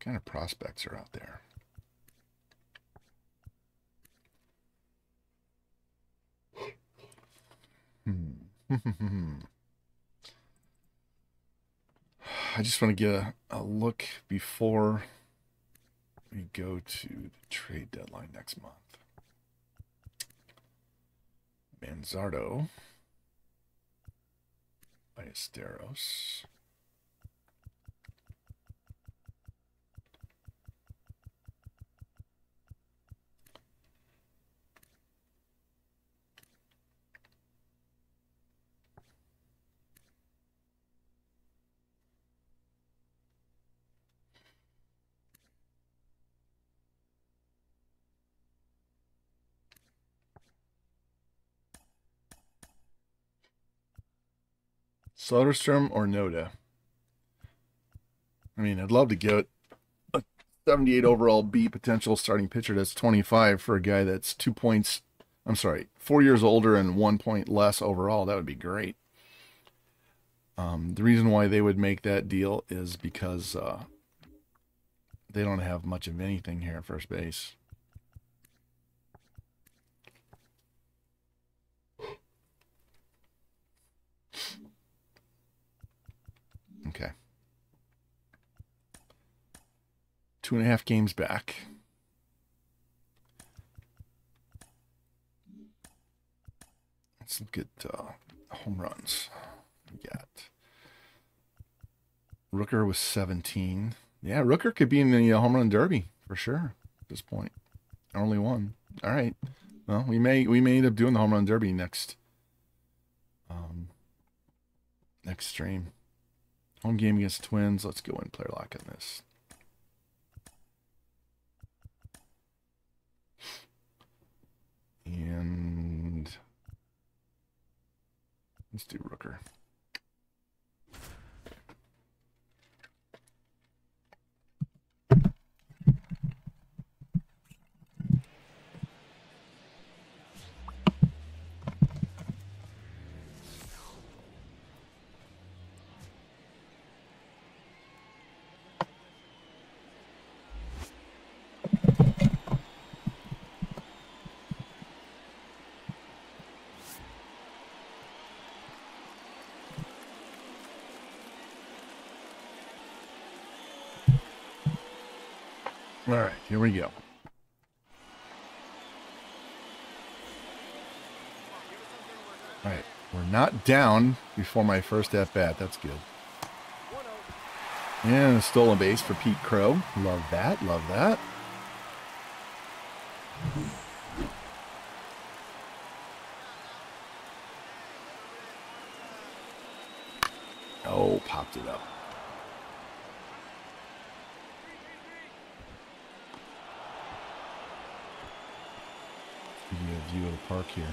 kind of prospects are out there? Hmm. I just want to get a, a look before we go to the trade deadline next month. Manzardo. Ballesteros. Soderstrom or Noda? I mean, I'd love to get a 78 overall B potential starting pitcher that's 25 for a guy that's two points, I'm sorry, four years older and one point less overall. That would be great. Um, the reason why they would make that deal is because uh, they don't have much of anything here at first base. Okay. Two and a half games back. Let's look at uh, home runs. We got Rooker was 17. Yeah, Rooker could be in the uh, home run derby for sure at this point. Only one. All right. Well, we may we may end up doing the home run derby next um next stream. Home game against Twins. Let's go in player lock on this. And let's do Rooker. All right, here we go. All right, we're not down before my first at bat. That's good. And a stolen base for Pete Crow. Love that. Love that. Oh, popped it up. View of the park here.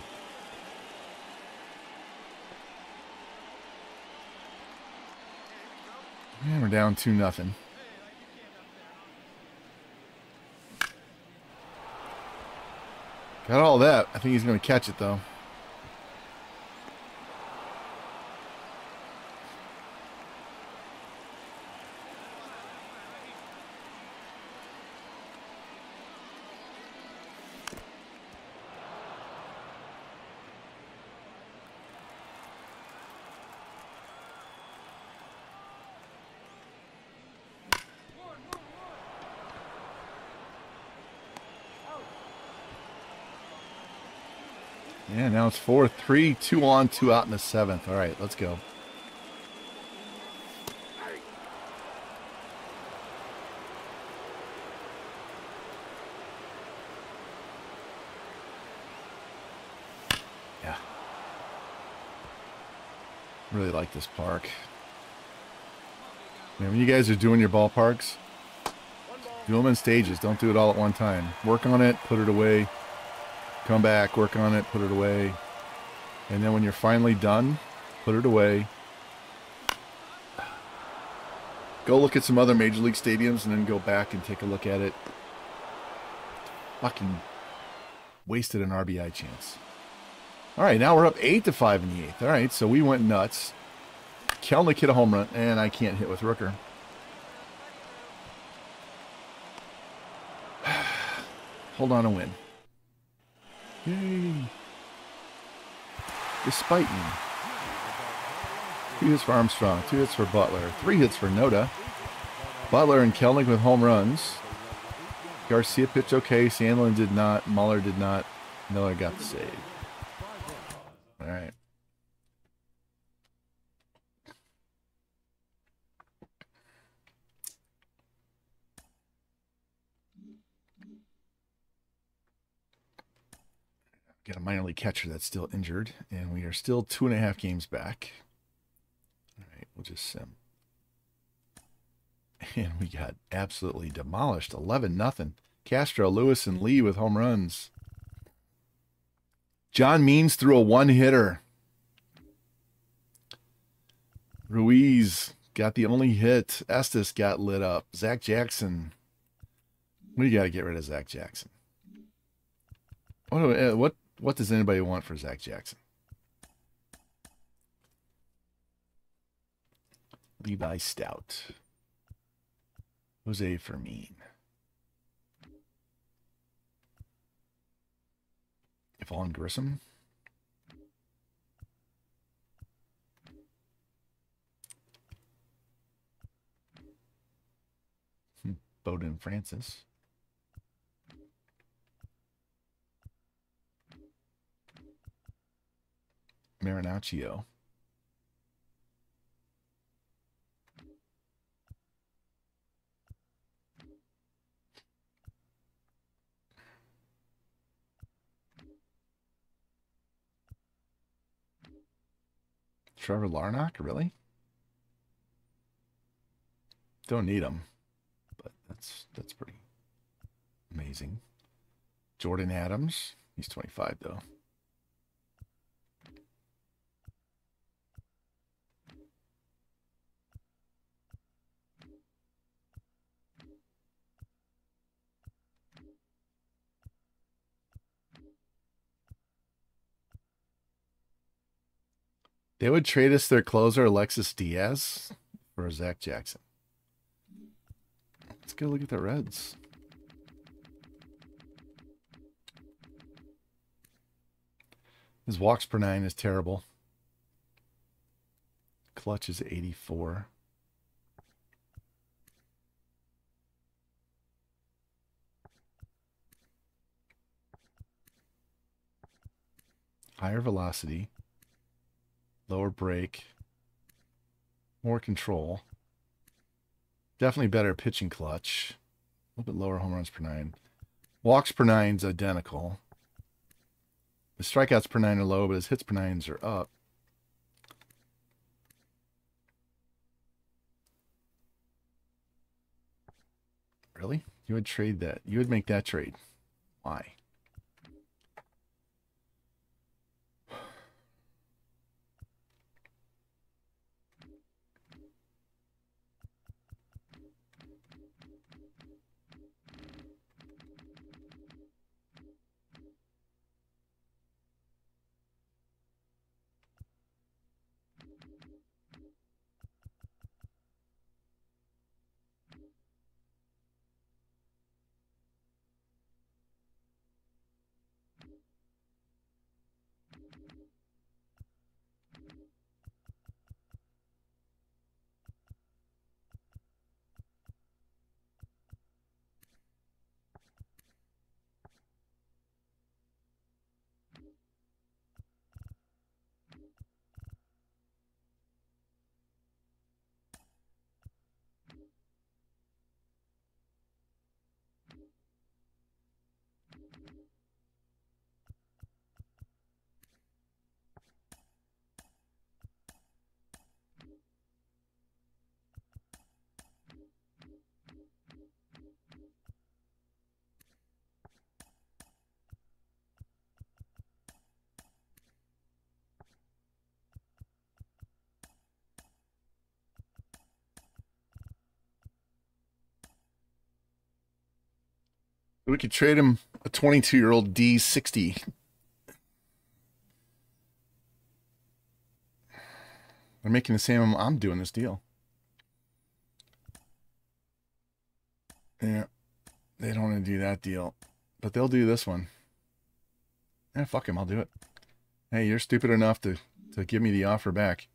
We're down two nothing. Got all that. I think he's going to catch it though. 4 3, 2 on, 2 out in the seventh. All right, let's go. Yeah. Really like this park. Man, when you guys are doing your ballparks, do them in stages. Don't do it all at one time. Work on it, put it away, come back, work on it, put it away. And then when you're finally done, put it away. Go look at some other major league stadiums and then go back and take a look at it. Fucking wasted an RBI chance. All right, now we're up 8 to 5 in the 8th. All right, so we went nuts. Kelenic hit a home run, and I can't hit with Rooker. Hold on a win. Yay. Despite me. Two hits for Armstrong, two hits for Butler, three hits for Noda. Butler and Kelenic with home runs. Garcia pitched okay. Sandlin did not. Muller did not. Miller got the save. All right. Got a minor league catcher that's still injured, and we are still two and a half games back. All right, we'll just sim. And we got absolutely demolished, eleven nothing. Castro, Lewis, and Lee with home runs. John Means threw a one hitter. Ruiz got the only hit. Estes got lit up. Zach Jackson. We got to get rid of Zach Jackson. What, uh, what what does anybody want for Zach Jackson? Levi Stout. Jose Fermin. Vaughn Grissom. Hmm, Bowden Francis. Marinaccio. Trevor Larnach, really? Don't need him, but that's that's pretty amazing. Jordan Adams, he's 25 though. They would trade us their closer, Alexis Diaz, for Zach Jackson. Let's go look at the Reds. His walks per nine is terrible. Clutch is 84. Higher velocity lower break, more control. Definitely better pitching clutch. A little bit lower home runs per nine. Walks per nine's identical. The strikeouts per nine are low, but his hits per nines are up. Really? You would trade that? You would make that trade? Why? We could trade him a 22 year old D60. They're making the same. I'm doing this deal. Yeah, they don't want to do that deal, but they'll do this one. Yeah, fuck him. I'll do it. Hey, you're stupid enough to to give me the offer back.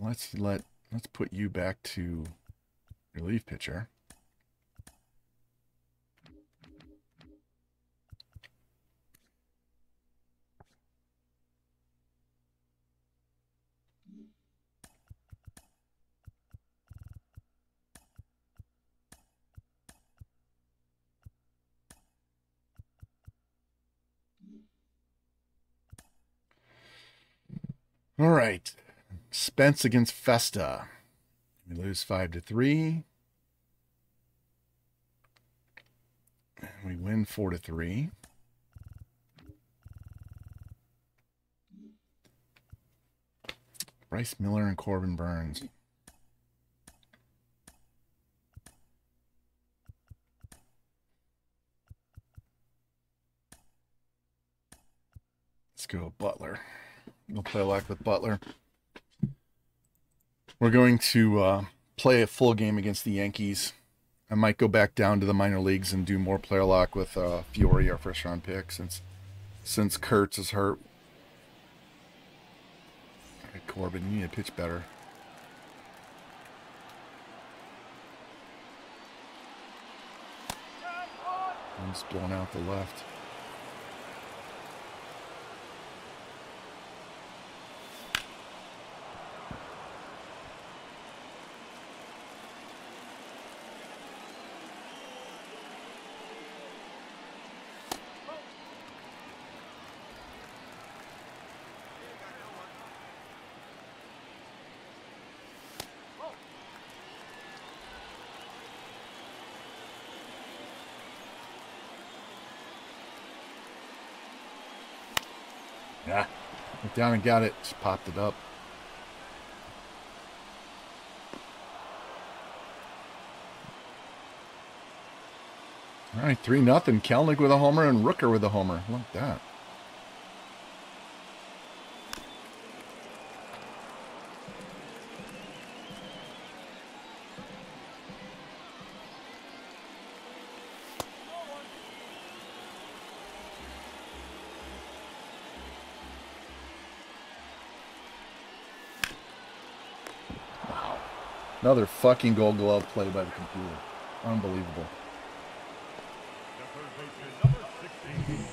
Let's let let's put you back to relief pitcher. All right. Spence against Festa. We lose five to three. We win four to three. Bryce Miller and Corbin Burnes. Let's go Butler. We'll play a lot with Butler. We're going to uh, play a full game against the Yankees. I might go back down to the minor leagues and do more player lock with uh, Fiore, our first round pick, since since Kurtz is hurt. Right, Corbin, you need to pitch better. One's blown out the left. Yeah. Went down and got it. Just popped it up. All right, 3 nothing. Kelenic with a homer and Rooker with a homer. Look at that. Another fucking gold glove play by the computer. Unbelievable. The third baseman, number 16.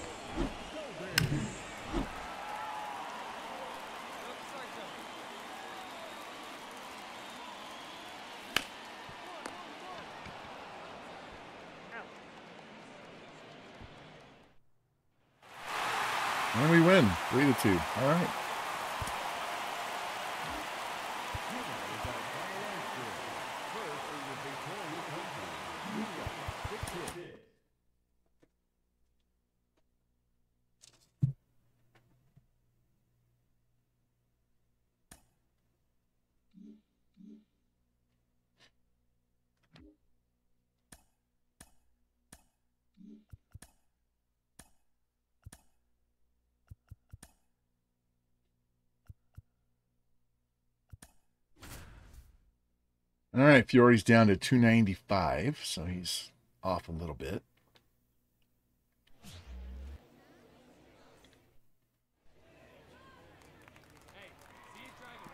And we win. Three to two. All right. Right. Fiore's down to 295, so he's off a little bit.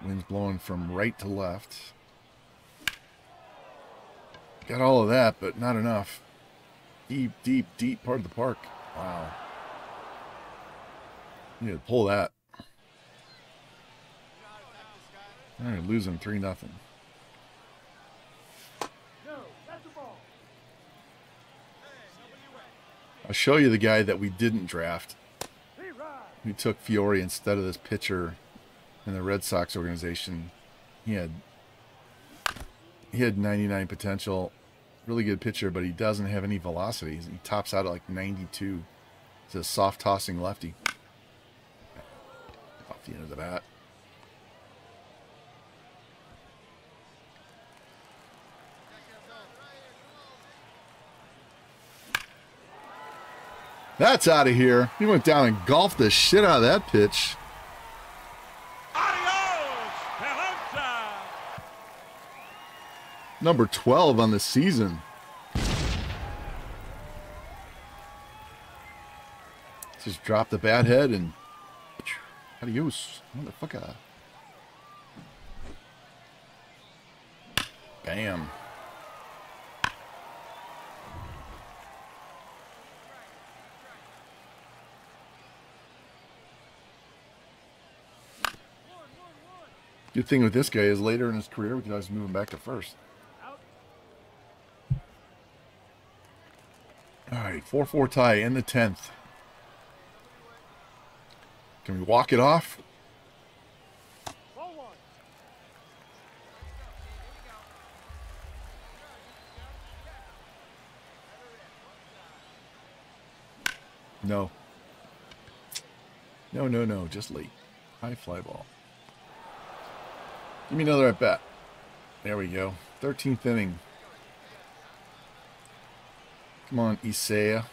Wind's blowing from right to left. Got all of that, but not enough. Deep, deep, deep part of the park. Wow. Need to pull that. All right, losing 3 nothing. I'll show you the guy that we didn't draft. We took Fiore instead of this pitcher in the Red Sox organization. He had he had 99 potential, really good pitcher, but he doesn't have any velocity. He tops out at like 92. He's a soft tossing lefty. Off the end of the bat. That's out of here. He went down and golfed the shit out of that pitch. Number 12 on the season. Just drop the bat head and adios, motherfucker. Bam. Good thing with this guy is later in his career we can always move him back to first. All right, 4 4 tie in the 10th. Can we walk it off? No. No, no, no, just late. High fly ball. Give me another at bat. There we go. 13th inning. Come on, Isaiah.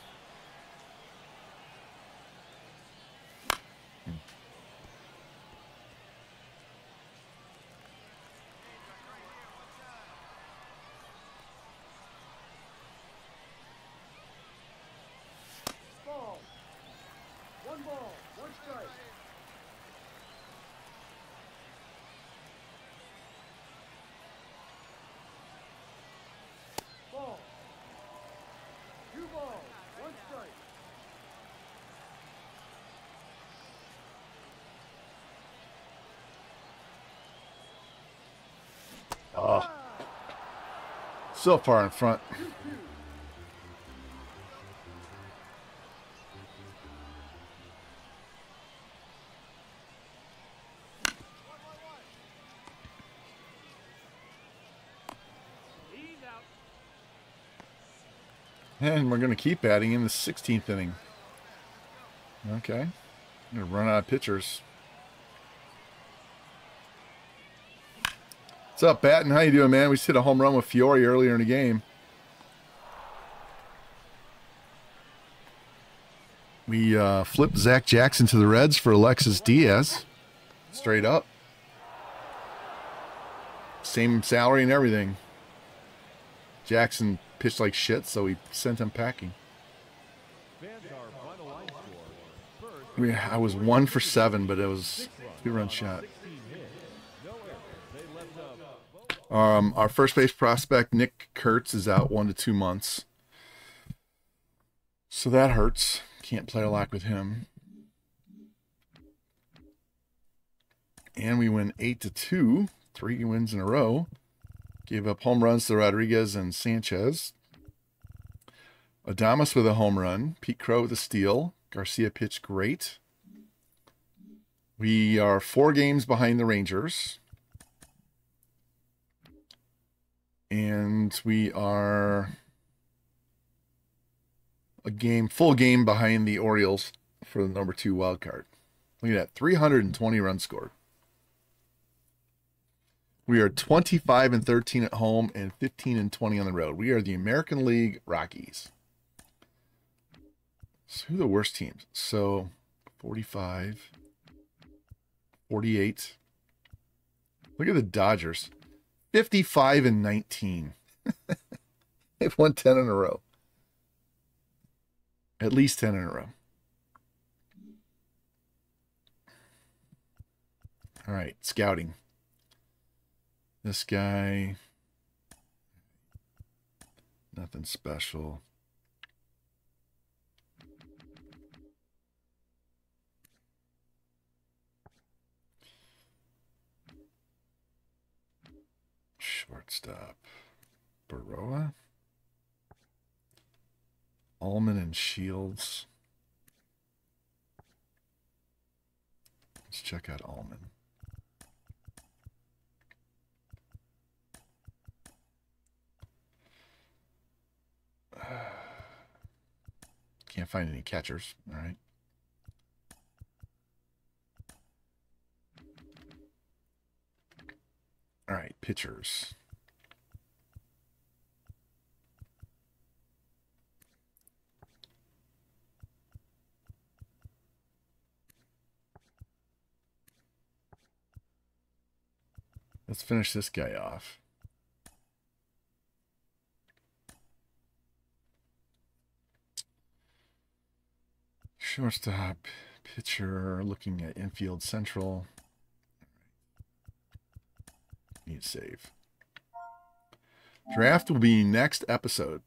So far in front. And we're going to keep adding in the 16th inning. Okay. I'm going to run out of pitchers. What's up, Batten? How you doing, man? We just hit a home run with Fiore earlier in the game. We uh, flipped Zach Jackson to the Reds for Alexis Diaz. Straight up. Same salary and everything. Jackson pitched like shit, so we sent him packing. I was one for seven, but it was a two run shot. Um, our first base prospect Nick Kurtz is out one to two months, so that hurts. Can't play a lot with him. And we win eight to two, three wins in a row. Gave up home runs to Rodriguez and Sanchez. Adames with a home run. Pete Crow with a steal. Garcia pitched great. We are four games behind the Rangers. And we are a game full game behind the Orioles for the number two wild card. Look at that, 320 runs scored. We are 25 and 13 at home and 15 and 20 on the road. We are the American League Rockies. So who are the worst teams? So 45, 48. Look at the Dodgers. 55 and 19. They've won 10 in a row. At least 10 in a row. All right, scouting. This guy, nothing special. Shortstop. Baroa. Allman and Shields. Let's check out Allman. Can't find any catchers. All right. All right, pitchers. Let's finish this guy off. Shortstop, pitcher, looking at infield central. Need save. Draft will be next episode.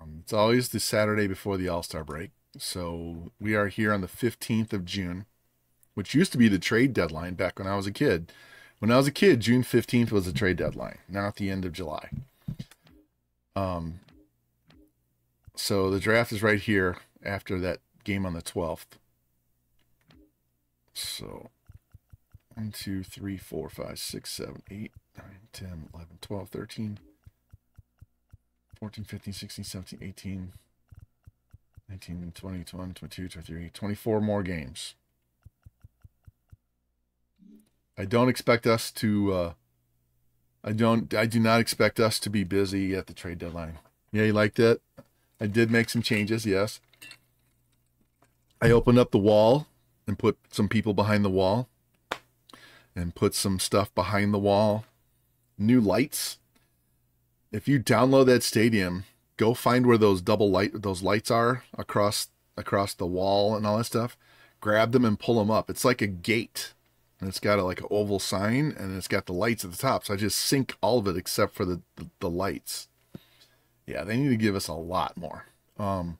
Um, it's always the Saturday before the All Star break. So we are here on the 15th of June, which used to be the trade deadline back when I was a kid. When I was a kid, June 15th was the trade deadline, now at the end of July. Um, so the draft is right here after that game on the 12th. So 1, 2, 3, 4, 5, 6, 7, 8, 9, 10, 11, 12, 13, 14, 15, 16, 17, 18, 19, 20, 21, 22, 23, 24 more games. I don't expect us to uh I don't I do not expect us to be busy at the trade deadline. Yeah, you liked it? I did make some changes, yes. I opened up the wall and put some people behind the wall and put some stuff behind the wall. New lights. If you download that stadium, go find where those double light those lights are across across the wall and all that stuff. Grab them and pull them up. It's like a gate. And it's got a, like an oval sign and it's got the lights at the top. So I just sync all of it except for the, the, the lights. Yeah, they need to give us a lot more. Um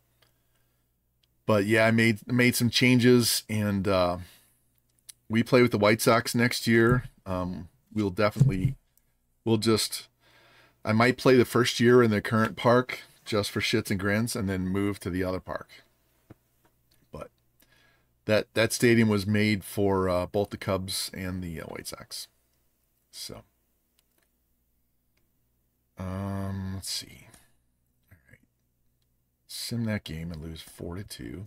but yeah, I made made some changes and uh we play with the White Sox next year. Um, we'll definitely, we'll just I might play the first year in the current park just for shits and grins and then move to the other park. But that that stadium was made for uh, both the Cubs and the uh, White Sox. So um let's see. All right. Sim that game and lose 4 to 2.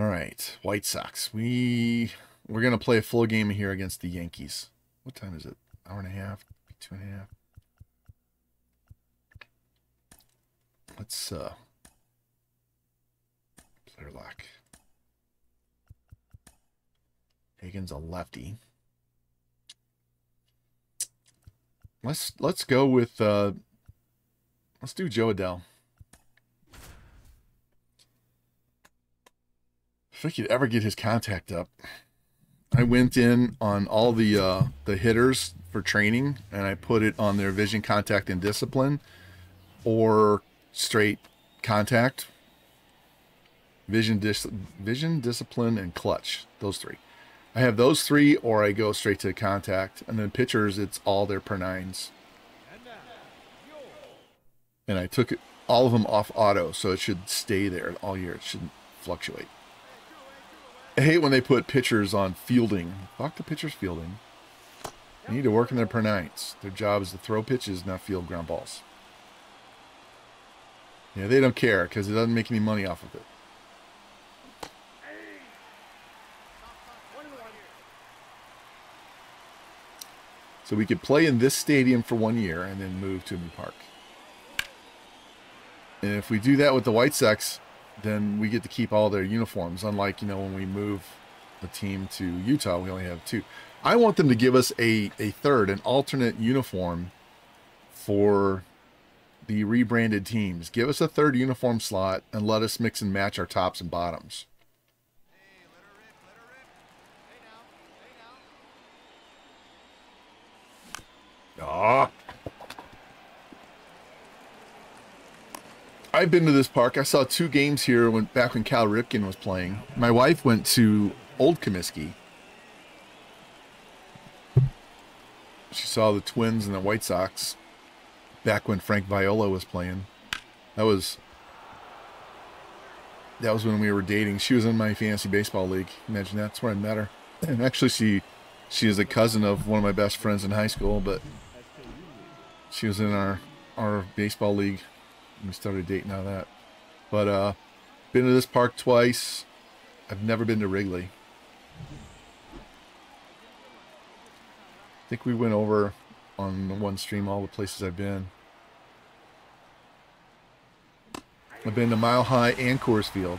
All right, White Sox. We we're gonna play a full game here against the Yankees. What time is it? Hour and a half, two and a half. Let's uh player lock. Hagen's a lefty. Let's let's go with uh let's do Jo Adell. If I could ever get his contact up. I went in on all the uh, the hitters for training, and I put it on their vision, contact, and discipline, or straight contact, vision, dis- vision, discipline, and clutch. Those three. I have those three, or I go straight to contact, and then pitchers, it's all their per nines. And I took it, all of them off auto, so it should stay there all year. It shouldn't fluctuate. I hate when they put pitchers on fielding. Fuck the pitchers fielding. They need to work in their per nines. Their job is to throw pitches, not field ground balls. Yeah, they don't care because it doesn't make any money off of it. So we could play in this stadium for one year and then move to a new park. And if we do that with the White Sox, then we get to keep all their uniforms. Unlike, you know, when we move the team to Utah, we only have two. I want them to give us a, a third, an alternate uniform for the rebranded teams. Give us a third uniform slot and let us mix and match our tops and bottoms. Ah. I've been to this park. I saw two games here when back when Cal Ripken was playing. My wife went to Old Comiskey. She saw the Twins and the White Sox back when Frank Viola was playing. That was that was when we were dating. She was in my fantasy baseball league. Imagine that's where I met her. And actually, she she is a cousin of one of my best friends in high school, but she was in our our baseball league we started dating of that. But uh been to this park twice. I've never been to Wrigley. I think we went over on one stream all the places I've been. I've been to Mile High and Coors Field.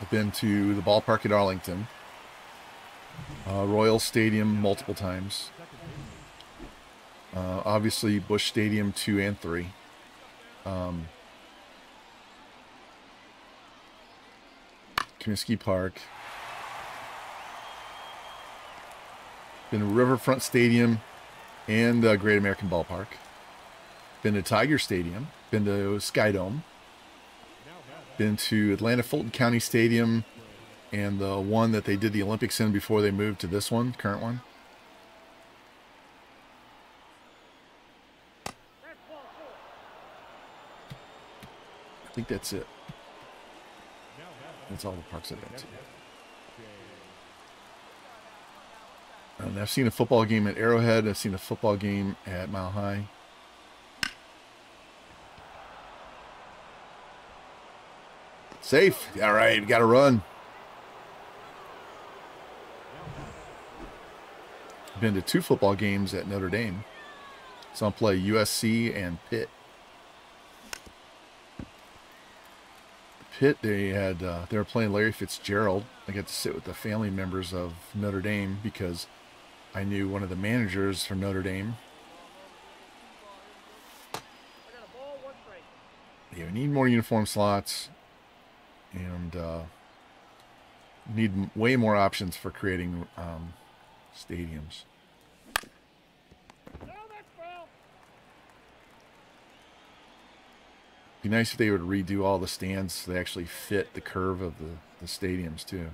I've been to the ballpark at Arlington, uh, Royal Stadium multiple times. Uh, obviously, Busch Stadium 2 and 3. Um, Comiskey Park. Been Riverfront Stadium and uh, Great American Ballpark. Been to Tiger Stadium. Been to Skydome. Been to Atlanta Fulton County Stadium and the one that they did the Olympics in before they moved to this one, current one. Think that's it. That's all the parks I've been to. And I've seen a football game at Arrowhead. I've seen a football game at Mile High. Safe. All right, got to run. Been to two football games at Notre Dame. So I'll play USC and Pitt. Pitt, they had uh, they were playing Larry Fitzgerald. I got to sit with the family members of Notre Dame because I knew one of the managers from Notre Dame. Yeah, we need more uniform slots, and uh, need way more options for creating um, stadiums. Be nice if they would redo all the stands so they actually fit the curve of the, the stadiums too.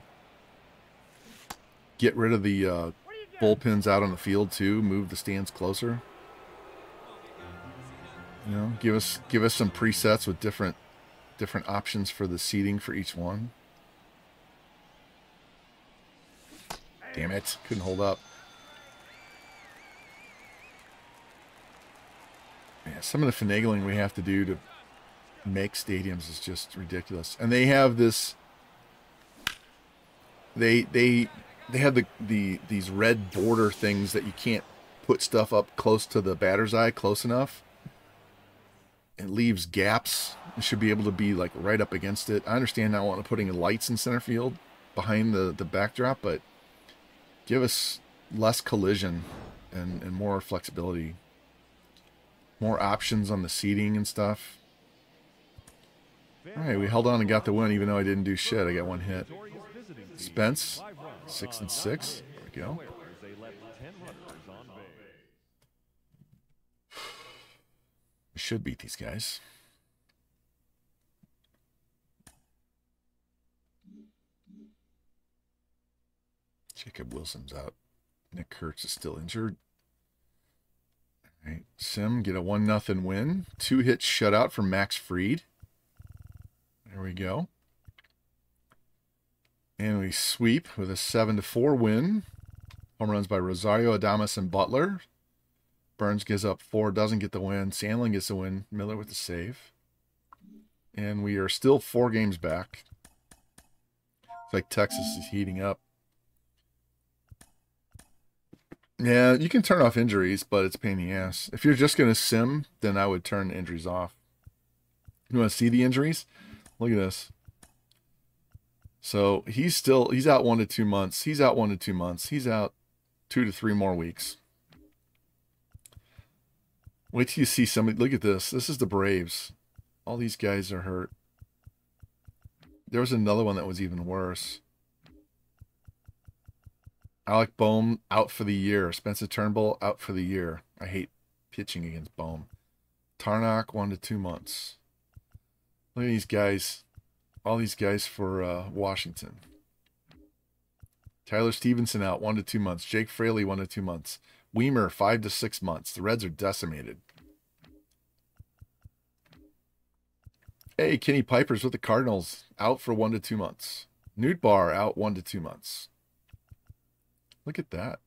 get rid of the uh, bullpens out on the field too. Move the stands closer. You know, give us give us some presets with different different options for the seating for each one. Damn it, couldn't hold up. Yeah, some of the finagling we have to do to make stadiums is just ridiculous. And they have this they they they have the, the these red border things that you can't put stuff up close to the batter's eye close enough. It leaves gaps. It should be able to be like right up against it. I understand not wanting to putting lights in center field behind the, the backdrop, but give us less collision and, and more flexibility. More options on the seating and stuff. Alright, we held on and got the win even though I didn't do shit. I got one hit. Spence, six and six. There we go. They left 10 runners on base. We should beat these guys. Jacob Wilson's out. Nick Kurtz is still injured. All right. Sim get a one nothing win. Two hits shutout from Max Fried. There we go. And we sweep with a seven to four win. Home runs by Rosario, Adames, and Butler. Burnes gives up four, doesn't get the win. Sandlin gets the win. Miller with the save. And we are still four games back. It's like Texas is heating up. Yeah, you can turn off injuries, but it's pain in the ass. If you're just going to sim, then I would turn injuries off. You want to see the injuries? Look at this. So he's still he's out one to two months. He's out one to two months. He's out two to three more weeks. Wait till you see somebody. Look at this. This is the Braves. All these guys are hurt. There was another one that was even worse. Alec Bohm out for the year. Spencer Turnbull out for the year. I hate pitching against Bohm. Tarnock one to two months. Look at these guys. All these guys for uh, Washington. Tyler Stephenson out one to two months. Jake Fraley one to two months. Wiemer five to six months. The Reds are decimated. Hey, Kenny Piper's with the Cardinals out for one to two months. Nootbaar out one to two months. Look at that.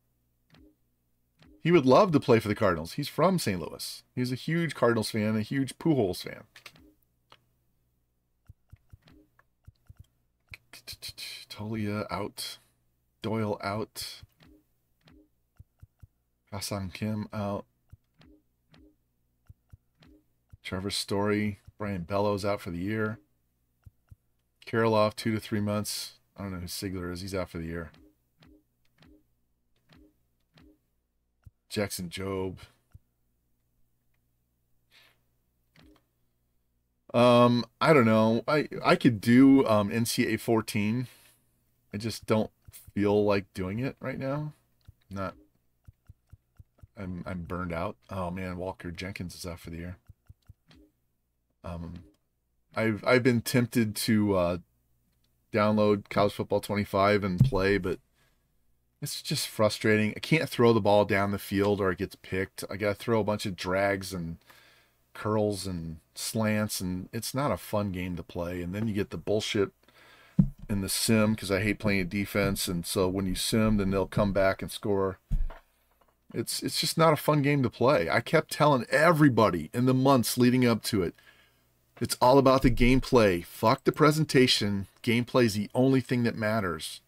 He would love to play for the Cardinals. He's from St. Louis. He's a huge Cardinals fan, a huge Pujols fan. Tolia out. Doyle out. Ha-Seong Kim out. Trevor Story. Brian Bellows out for the year. Kirilloff, two to three months. I don't know who Sigler is. He's out for the year. Jackson Jobe. Um, I don't know. I I could do um NCAA 14. I just don't feel like doing it right now. Not I'm I'm burned out. Oh man, Walker Jenkins is out for the year. Um I've I've been tempted to uh download college football 25 and play, but it's just frustrating. I can't throw the ball down the field or it gets picked. I got to throw a bunch of drags and curls and slants, and it's not a fun game to play. And then you get the bullshit in the sim because I hate playing defense. And so when you sim, then they'll come back and score. It's it's just not a fun game to play. I kept telling everybody in the months leading up to it, it's all about the gameplay. Fuck the presentation. Gameplay is the only thing that matters.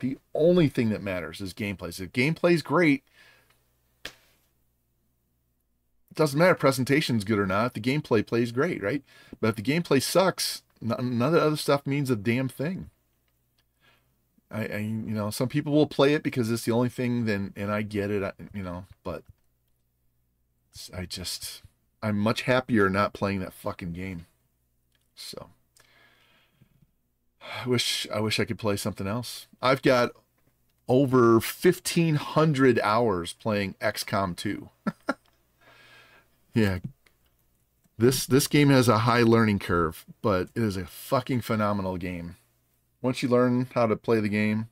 The only thing that matters is gameplay. So if gameplay's great, it doesn't matter presentation's good or not. The gameplay plays great, right? But if the gameplay sucks, none of the other stuff means a damn thing. I, I you know, some people will play it because it's the only thing. Then, and I get it, you know, but I just, I'm much happier not playing that fucking game. So. I wish I wish I could play something else. I've got over 1500 hours playing XCOM 2. yeah. This this game has a high learning curve, but it is a fucking phenomenal game. Once you learn how to play the game,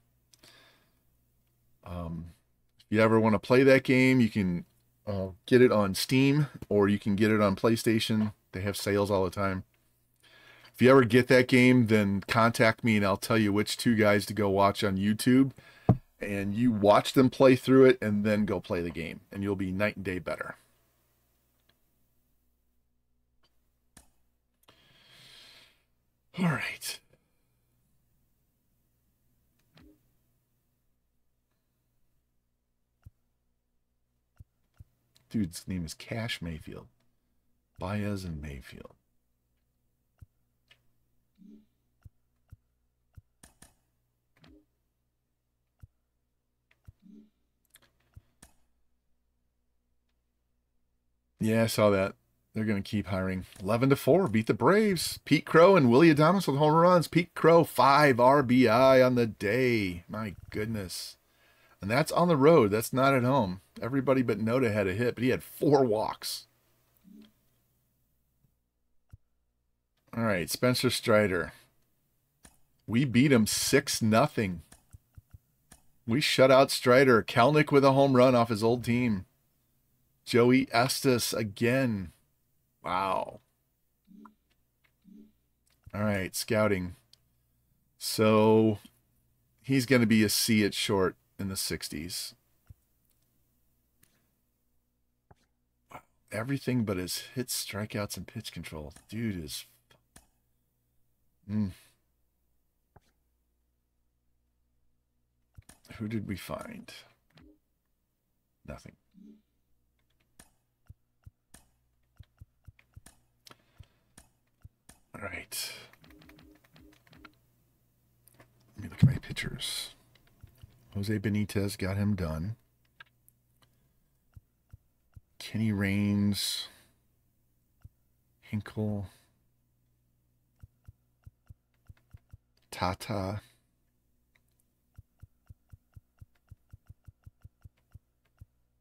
Um, if you ever want to play that game, you can uh, get it on Steam or you can get it on PlayStation. They have sales all the time. If you ever get that game, then contact me and I'll tell you which two guys to go watch on YouTube. And you watch them play through it and then go play the game, and you'll be night and day better. All right. Dude's name is Cash Mayfield. Baez and Mayfield. Yeah, I saw that. They're going to keep hiring. 11 to 4, beat the Braves. Pete Crow and Willy Adames with home runs. Pete Crow, 5 RBI on the day. My goodness. And that's on the road. That's not at home. Everybody but Noda had a hit, but he had four walks. All right, Spencer Strider. We beat him 6 nothing. We shut out Strider. Kelenic with a home run off his old team. Joey Estes again. Wow. All right, scouting. So he's going to be a C at short in the 60s. Everything but his hits, strikeouts, and pitch control. Dude is. Mm. Who did we find? Nothing. Right. Let me look at my pictures. Jose Benitez got him done. Kenny Rains, Hinkle, Tata,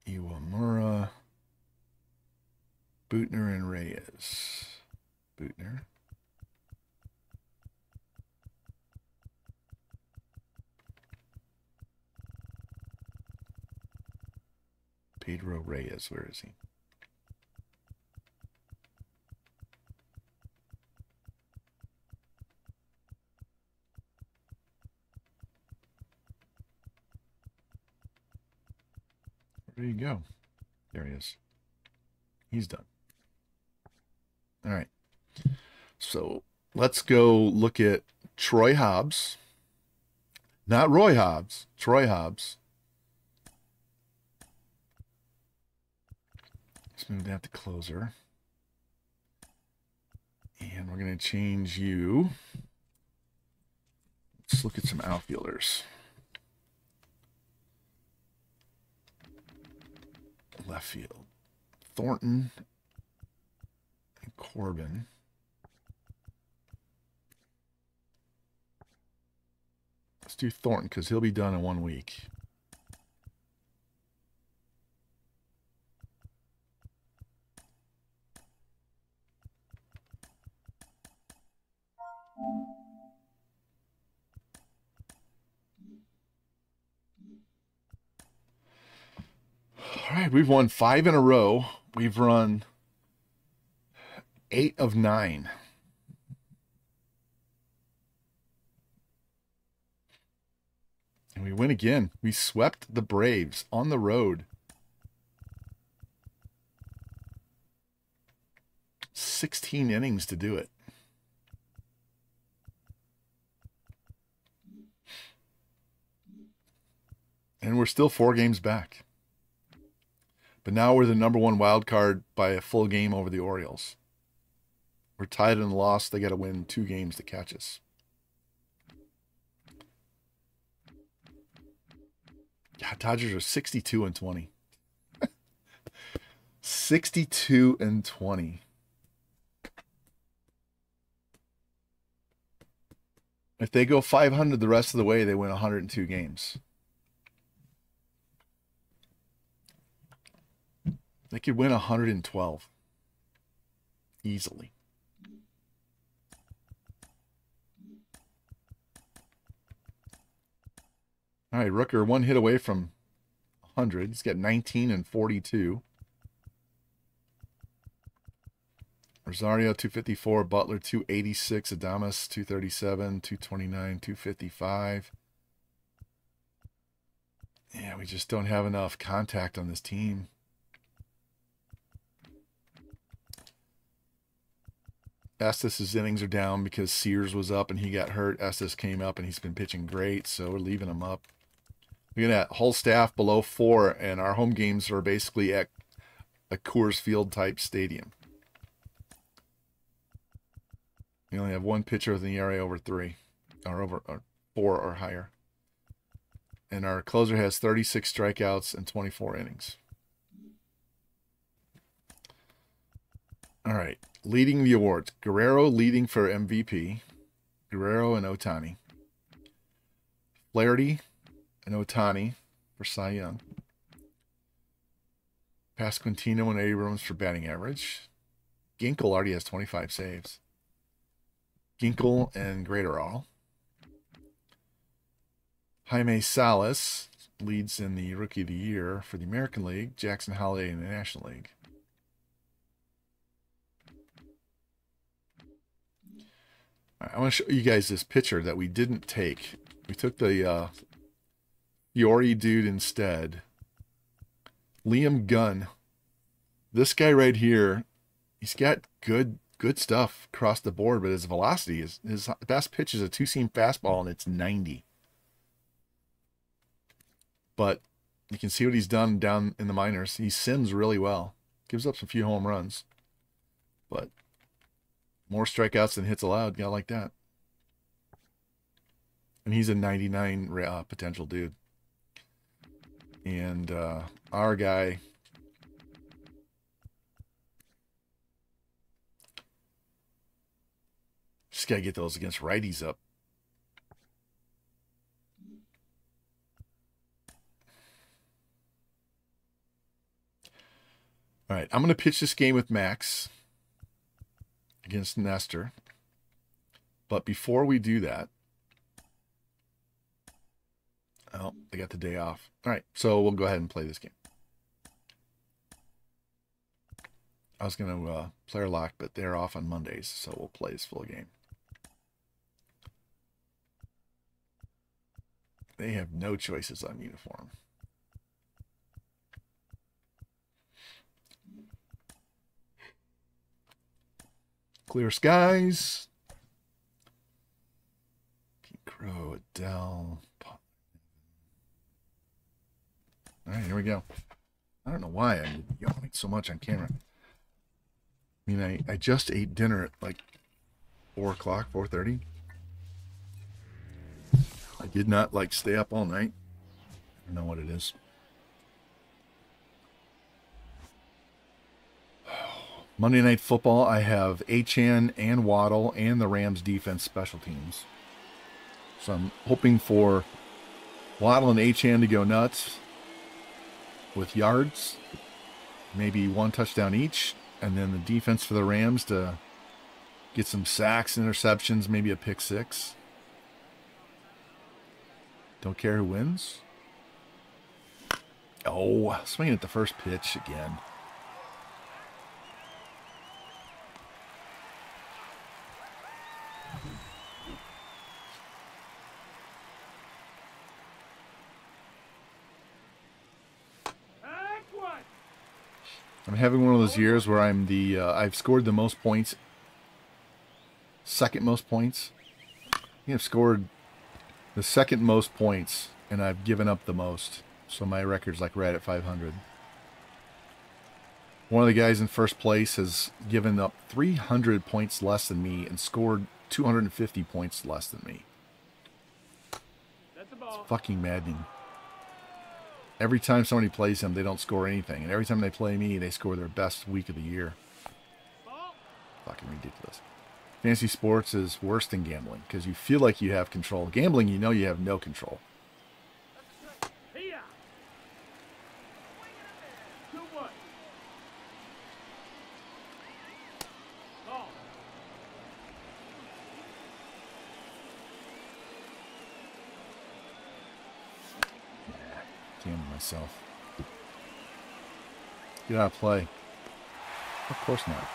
Iwamura, Bootner, and Reyes. Bootner. Pedro Reyes, where is he? There you go. There he is. He's done. All right. So let's go look at Troy Hobbs. Not Roy Hobbs, Troy Hobbs. Move that to closer. And we're going to change you. Let's look at some outfielders. Left field. Thornton and Corbin. Let's do Thornton because he'll be done in one week. All right, we've won five in a row. We've run eight of nine. And we win again. We swept the Braves on the road. Sixteen innings to do it. And we're still four games back. But now we're the number one wild card by a full game over the Orioles. We're tied and lost. They got to win two games to catch us. Dodgers are 62 and 20. 62 and 20. If they go 500 the rest of the way, they win 102 games. They could win 112 easily. All right, Rooker, one hit away from 100. He's got 19 and 42. Rosario 254, Butler 286, Adames 237, 229, 255. Yeah, we just don't have enough contact on this team. Estes' innings are down because Sears was up and he got hurt. Estes came up and he's been pitching great, so we're leaving him up. Look at that whole staff below four, and our home games are basically at a Coors Field type stadium. We only have one pitcher with an ERA over three, or over or four or higher. And our closer has 36 strikeouts and 24 innings. All right, leading the awards. Guerrero leading for MVP. Guerrero and Ohtani. Flaherty and Ohtani for Cy Young. Pasquantino and Abrams for batting average. Ginkel already has 25 saves. Ginkel and Graterol. Jaime Salas leads in the Rookie of the Year for the American League. Jackson Holliday in the National League. I want to show you guys this picture that we didn't take. We took the uh, Fiore dude instead. Liam Gunn. This guy right here, he's got good good stuff across the board, but his velocity is his best pitch is a two seam fastball and it's 90. But you can see what he's done down in the minors. He sims really well, gives up some few home runs, but more strikeouts than hits allowed. Got like that. And he's a 99 uh, potential dude. And uh, our guy, just got to get those against righties up. All right, I'm going to pitch this game with Max against Nestor. But before we do that, oh, they got the day off. All right, so we'll go ahead and play this game. I was going to uh, player lock, but they're off on Mondays, so we'll play this full game. They have no choices on uniform. Clear skies. Pete Crow, Adell. All right, here we go. I don't know why I'm yawning so much on camera. I mean, I, I just ate dinner at like 4 o'clock, 4.30. I did not like stay up all night. I don't know what it is. Monday Night Football, I have Achane and Waddle and the Rams defense special teams. So I'm hoping for Waddle and Achane to go nuts with yards, maybe one touchdown each, and then the defense for the Rams to get some sacks, interceptions, maybe a pick six. Don't care who wins. Oh, swinging at the first pitch again. I'm having one of those years where I'm the uh, I've scored the most points, second most points. I've scored the second most points, and I've given up the most. So my record's like right at 500. One of the guys in first place has given up 300 points less than me and scored 250 points less than me. It's fucking maddening. Every time somebody plays him, they don't score anything. And every time they play me, they score their best week of the year. Fucking ridiculous. Fantasy sports is worse than gambling because you feel like you have control. Gambling, you know you have no control. Damn myself. Get out play. Of course not.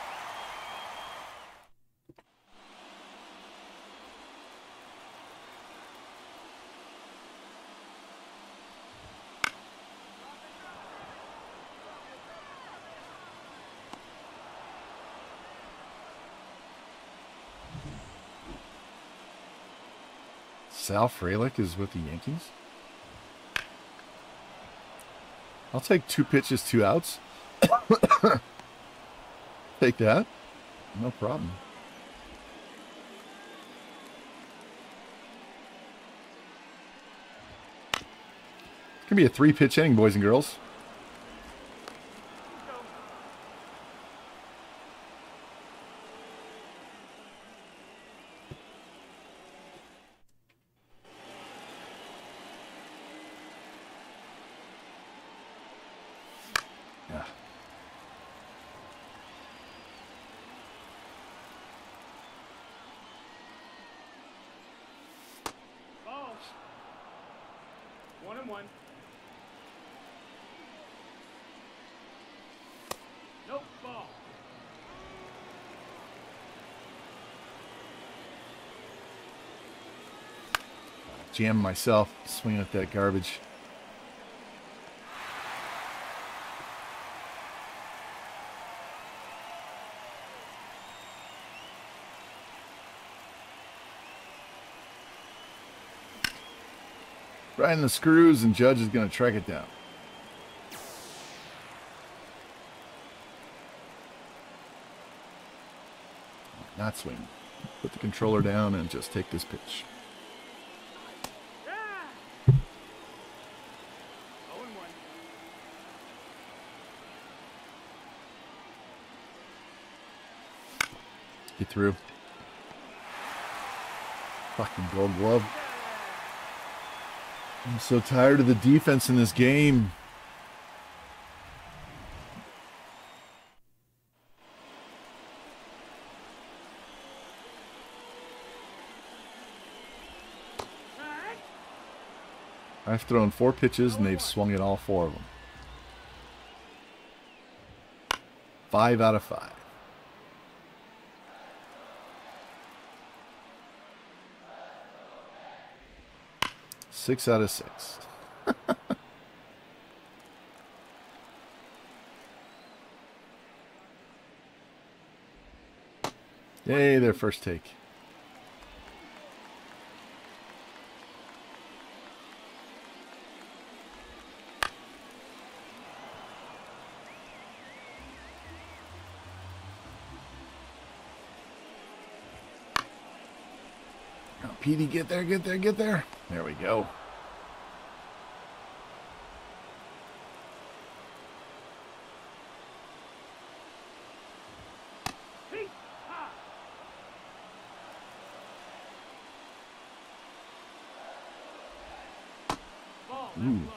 Sal Frelick is with the Yankees. I'll take two pitches, two outs. take that. No problem. It's going to be a three pitch inning, boys and girls. Yeah. Ball. One and one. Nope, ball. Jam myself swinging at that garbage. In the screws, and Judge is going to track it down. Not swing. Put the controller down and just take this pitch. Yeah. Oh and one. Get through. Fucking gold glove. I'm so tired of the defense in this game. I've thrown four pitches and they've swung at all four of them. Five out of five. Six out of six. Yay, their first take. Petey, get there, get there, get there. There we go. Hey. Ha. Ball. That's Ooh. low.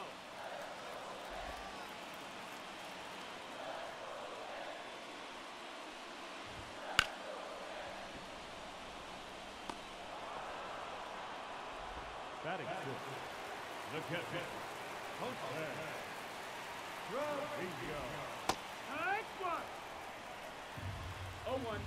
Batting fifth. The catcher. Jose. Trujillo. Nice one. Oh one.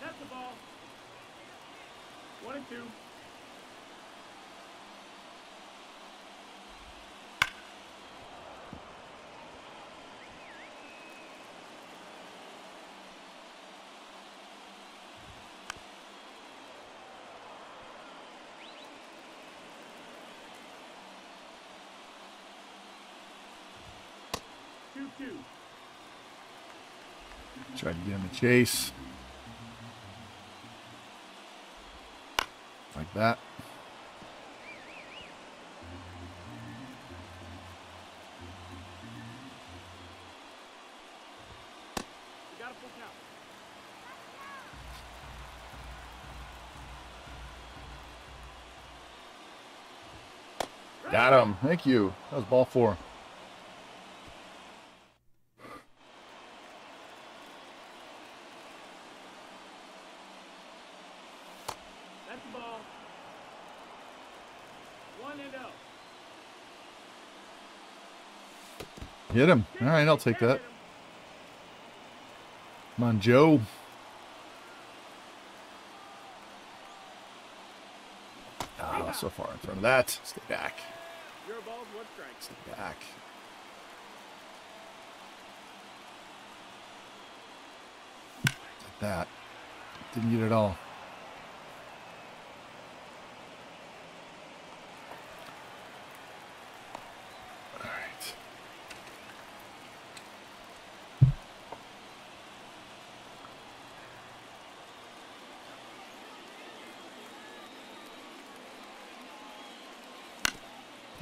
That's the ball. One and two. Two. Tried to get him a chase. Like that. Got him. Thank you. That was ball four. Hit him. All right, I'll take that. Come on, Joe. Ah, so far in front of that. Stay back. Stay back. Like that. Didn't get it. All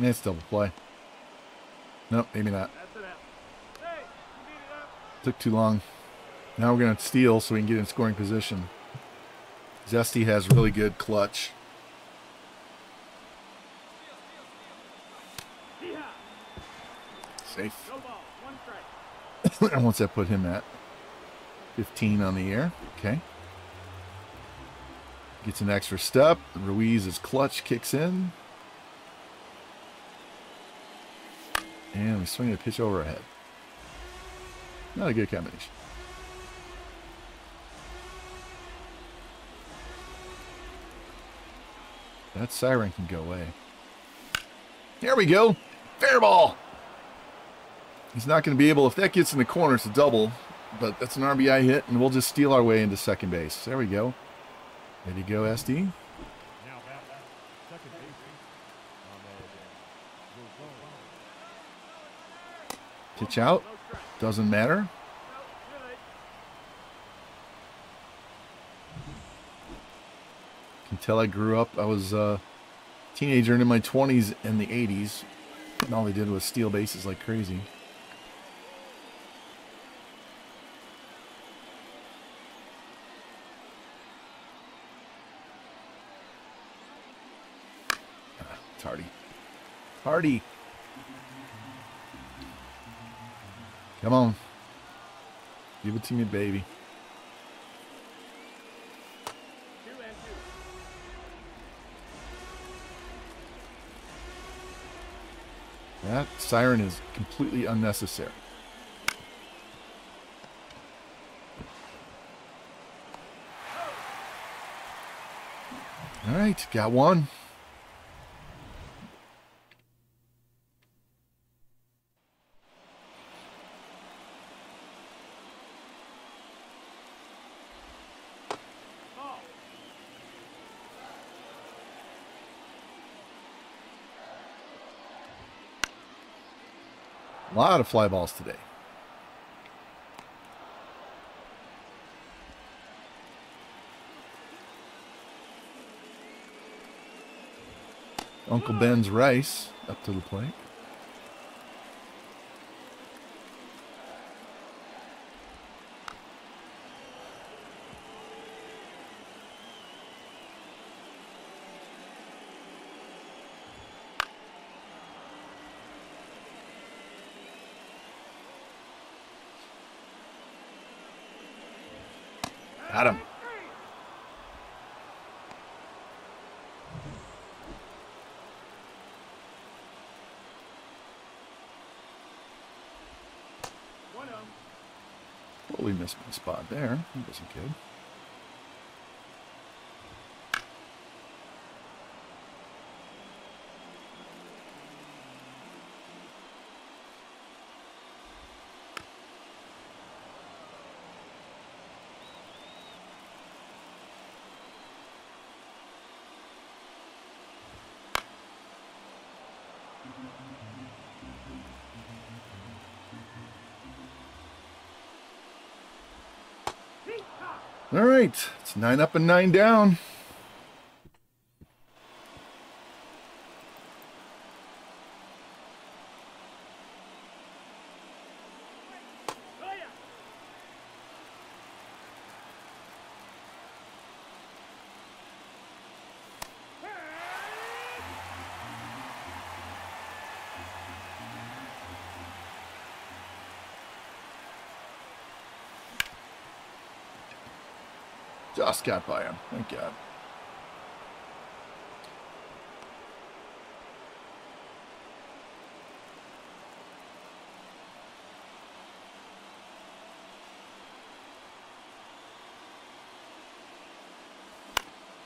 Nice double play. Nope, maybe not. Took too long. Now we're going to steal so we can get in scoring position. Zesty has really good clutch. Safe. And once I put him at 15 on the air. Okay. Gets an extra step. Ruiz's clutch kicks in. And we swing a pitch over ahead. Not a good combination. That siren can go away. Here we go. Fair ball. He's not going to be able, if that gets in the corner, it's a double. But that's an RBI hit, and we'll just steal our way into second base. There we go. Ready to go, SD? Now bat left, second baseman, Ahmed Pitch out. Doesn't matter. Tell I grew up. I was a teenager and in my 20s in the 80s. And all they did was steal bases like crazy. Ah, It's Hardy. Come on. Give it to me, baby. That siren is completely unnecessary. All right, got one. Lot of fly balls today. Uncle Ben's rice up to the plate. Got him. One of 'em. Totally missed my spot there. That wasn't good. All right, it's nine up and nine down. Just got by him. Thank God.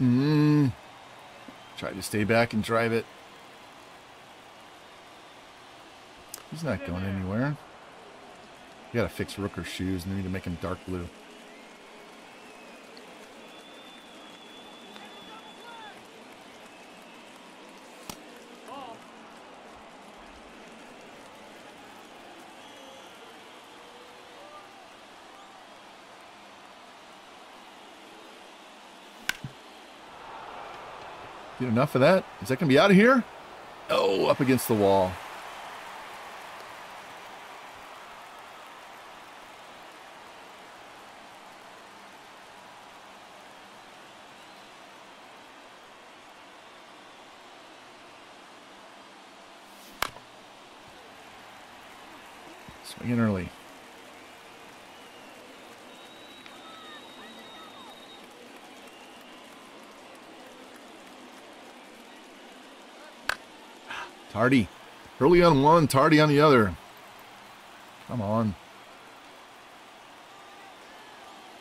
Mm. Try to stay back and drive it. He's not going anywhere. You gotta fix Rooker's shoes and you need to make him dark blue. Get enough of that? Is that gonna be out of here? Oh, up against the wall. Swinging early. Tardy. Early on one, tardy on the other. Come on.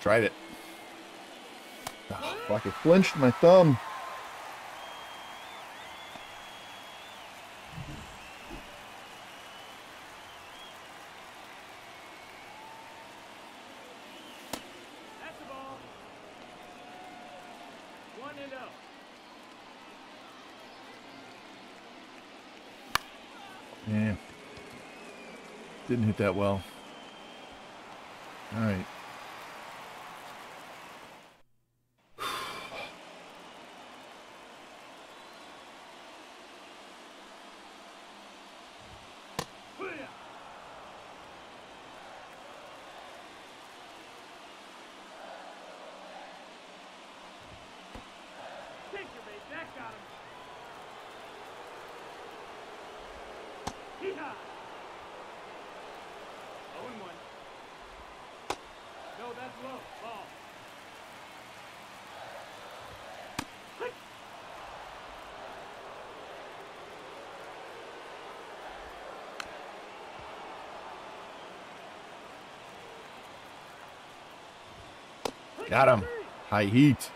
Tried it. Oh, fuck, it flinched my thumb. That's the ball. One and oh. Yeah. Didn't that well. All right. Hoo-yah. Take your bait. That got him. Hee-haw. Oh and one. No, that's low. Ball. Click. Got him. High heat.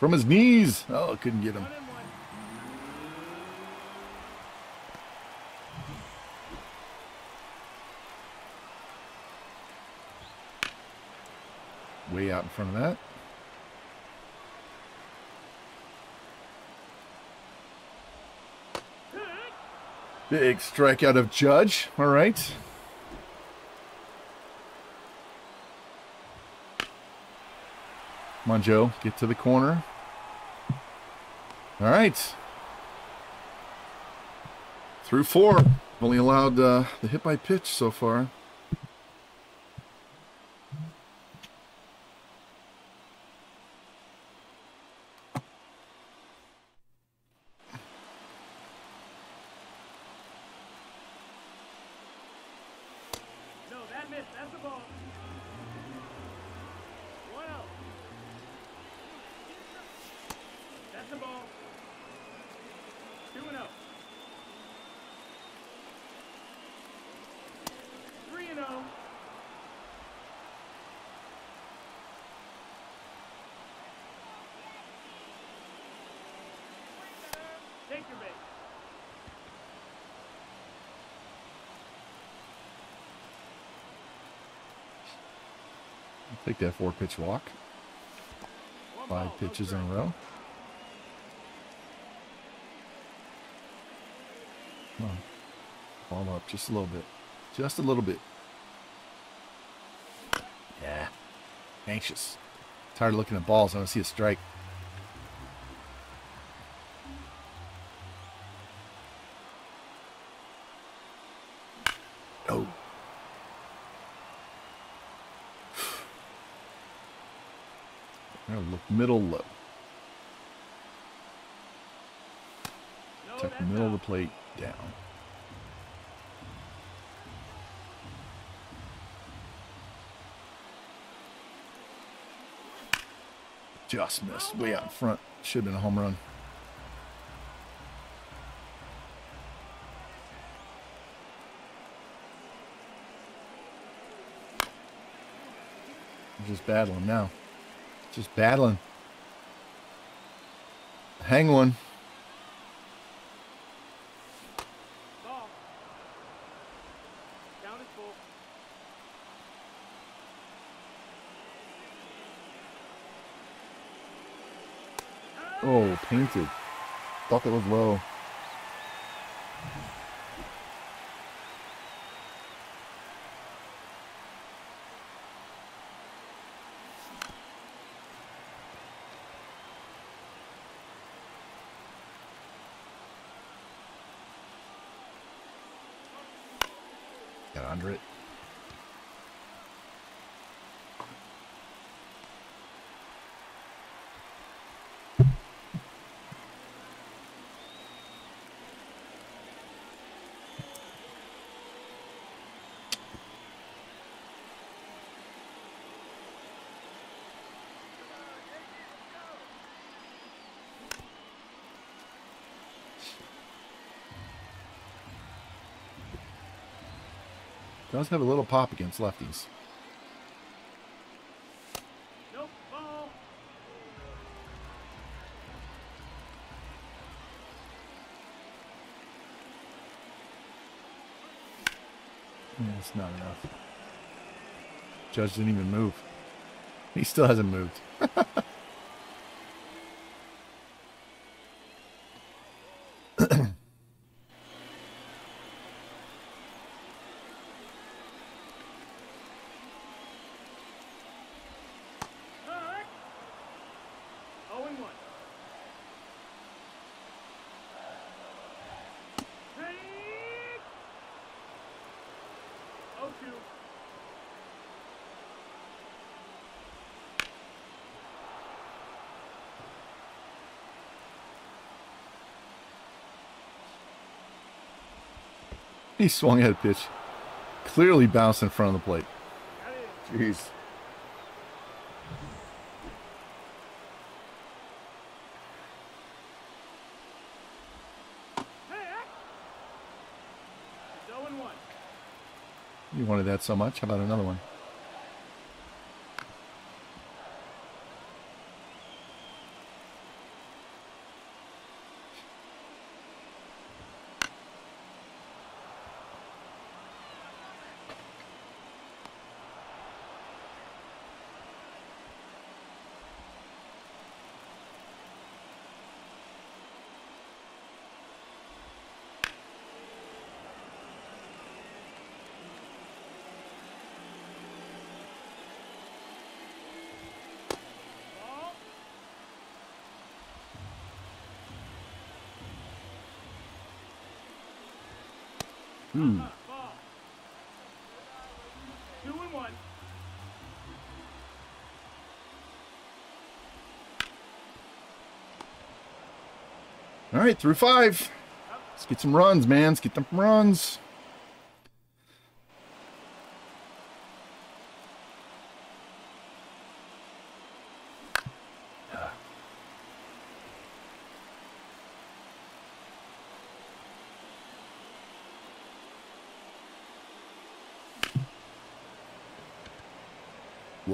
From his knees. Oh, couldn't get him. Way out in front of that. Big strikeout of Judge. All right. Come on, Joe. Get to the corner. All right. Through four. Only allowed uh, the hit by pitch so far. No, that missed. That's the ball. One out. That's the ball. Two and oh. Three and oh. Take your bait. Take that four pitch walk. Five pitches in a row. Come on. Ball up just a little bit. Just a little bit. Yeah. Anxious. Tired of looking at balls. I want to see a strike. Middle low. Tuck the middle of the plate down. Just missed. Way out in front. Should have been a home run. Just battling now. Just battling. Hang one. Oh, painted. Thought that was low. Got under it. Does have a little pop against lefties. It's not enough. Judge didn't even move. He still hasn't moved. Back. Oh and one. Take. Oh two. He swung at a pitch. Clearly bounced in front of the plate. Jeez. Oh. You wanted that so much. How about another one? One. All right, through five. Let's get some runs, man. Let's get them runs.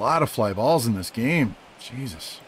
Lot of fly balls in this game. Jesus.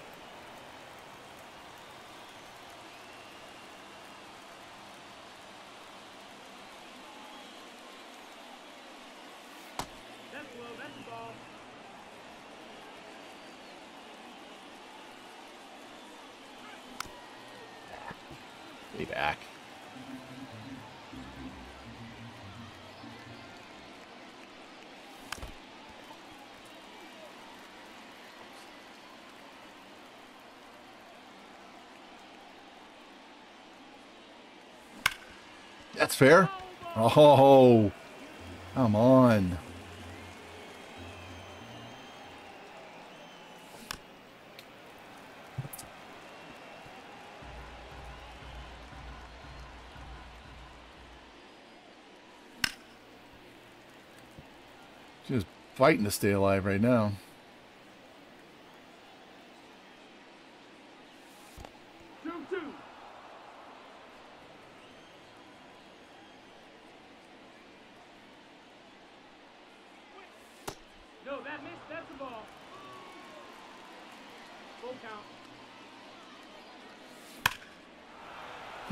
That's fair. Oh, come on. Just fighting to stay alive right now.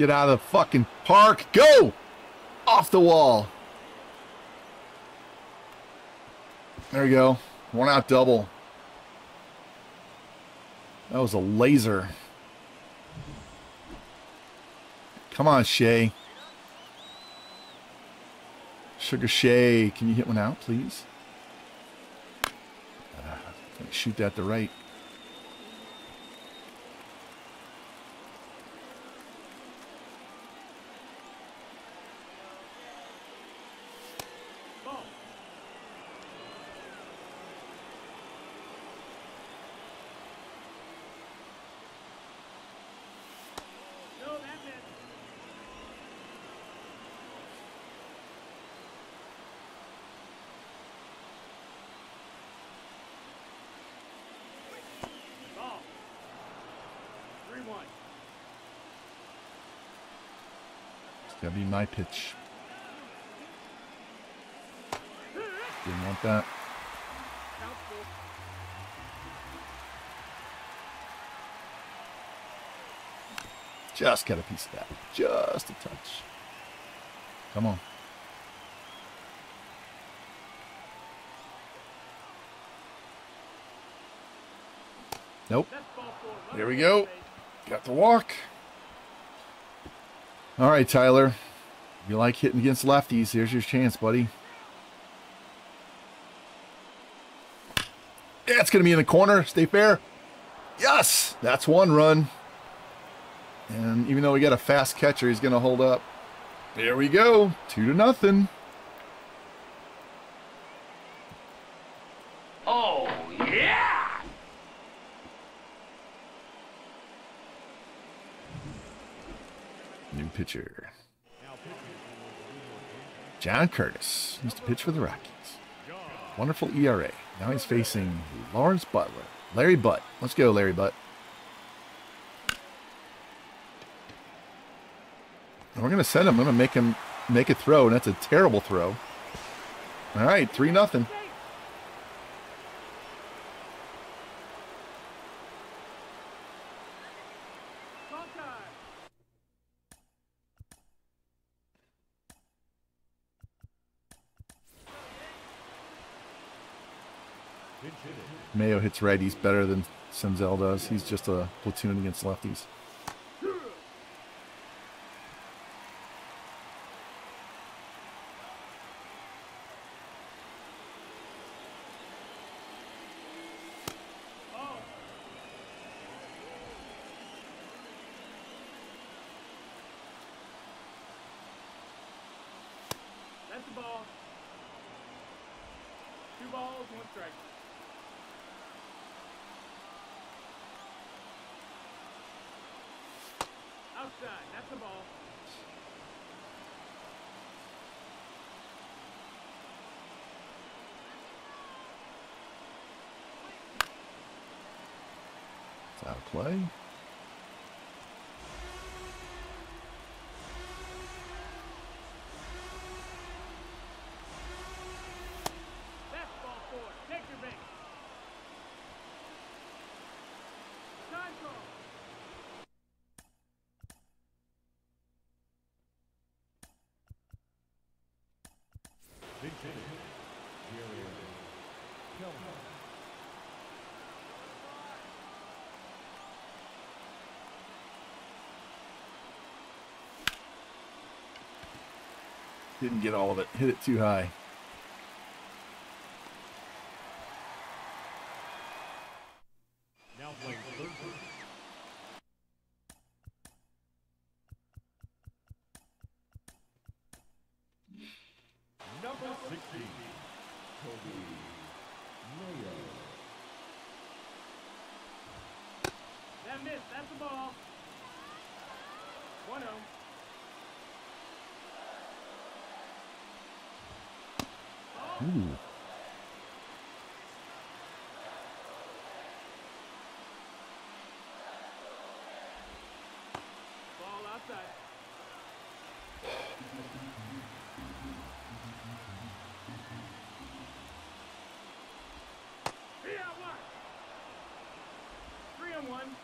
Get out of the fucking park. Go! Off the wall. There we go. One out double. That was a laser. Come on, Shea. Sugar Shea, can you hit one out, please? Uh, shoot that to the right. Gotta be my pitch. Didn't want that. Just got a piece of that. Just a touch. Come on. Nope. There we go. Got the walk. All right, Tyler. If You like hitting against lefties. Here's your chance, buddy. Yeah, it's going to be in the corner. Stay fair. Yes, that's one run. And even though we got a fast catcher, he's going to hold up. There we go. Two to nothing. Oh, yeah! New pitcher. John Curtis used to pitch for the Rockies. Wonderful ERA. Now he's facing Lawrence Butler. Larry Butt. Let's go, Larry Butt. And we're gonna send him. I'm gonna make him make a throw, and that's a terrible throw. All right, three nothing. Mayo hits righties better than Senzel does. He's just a platoon against lefties. Ball. That's the ball. Two balls, one strike. Outside, that's the ball. It's out of play. That's ball four. Take your base. Time call. Didn't get all of it. Hit it too high. Now playing third base. Number 16, Coby Mayo. That missed. That's the ball. One oh. Ooh. Ball outside. Three out one. Three and and one.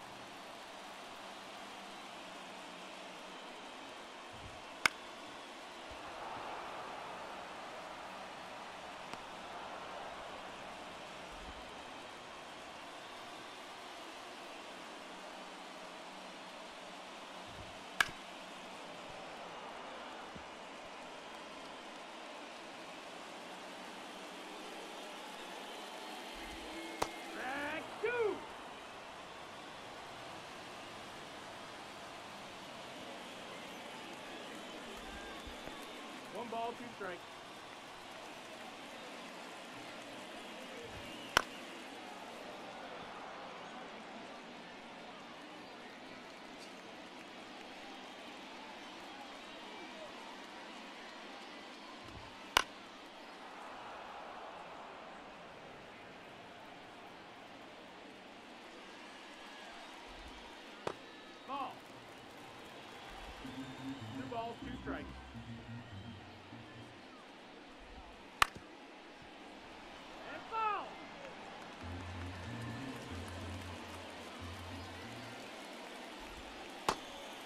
Strike two. One ball, two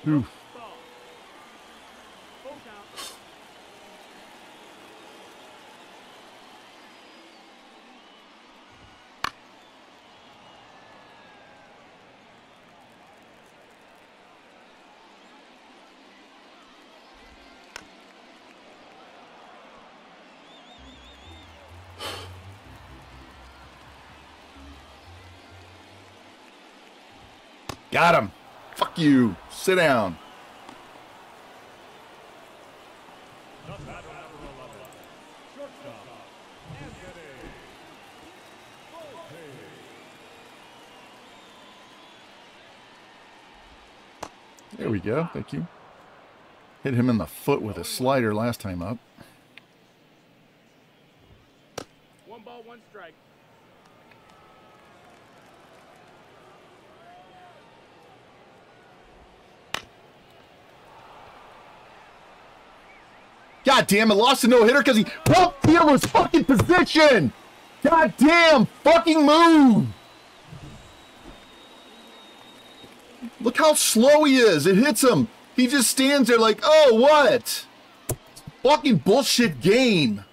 Oof. Got him. Fuck you. Sit down. The batter number 11. Shortstop. Anthony. Volpe. There we go. Thank you. Hit him in the foot with a slider last time up. God damn it, lost a no hitter because he feel his fucking position. God damn, fucking move. Look how slow he is. It hits him. He just stands there like, oh, what? Fucking bullshit game.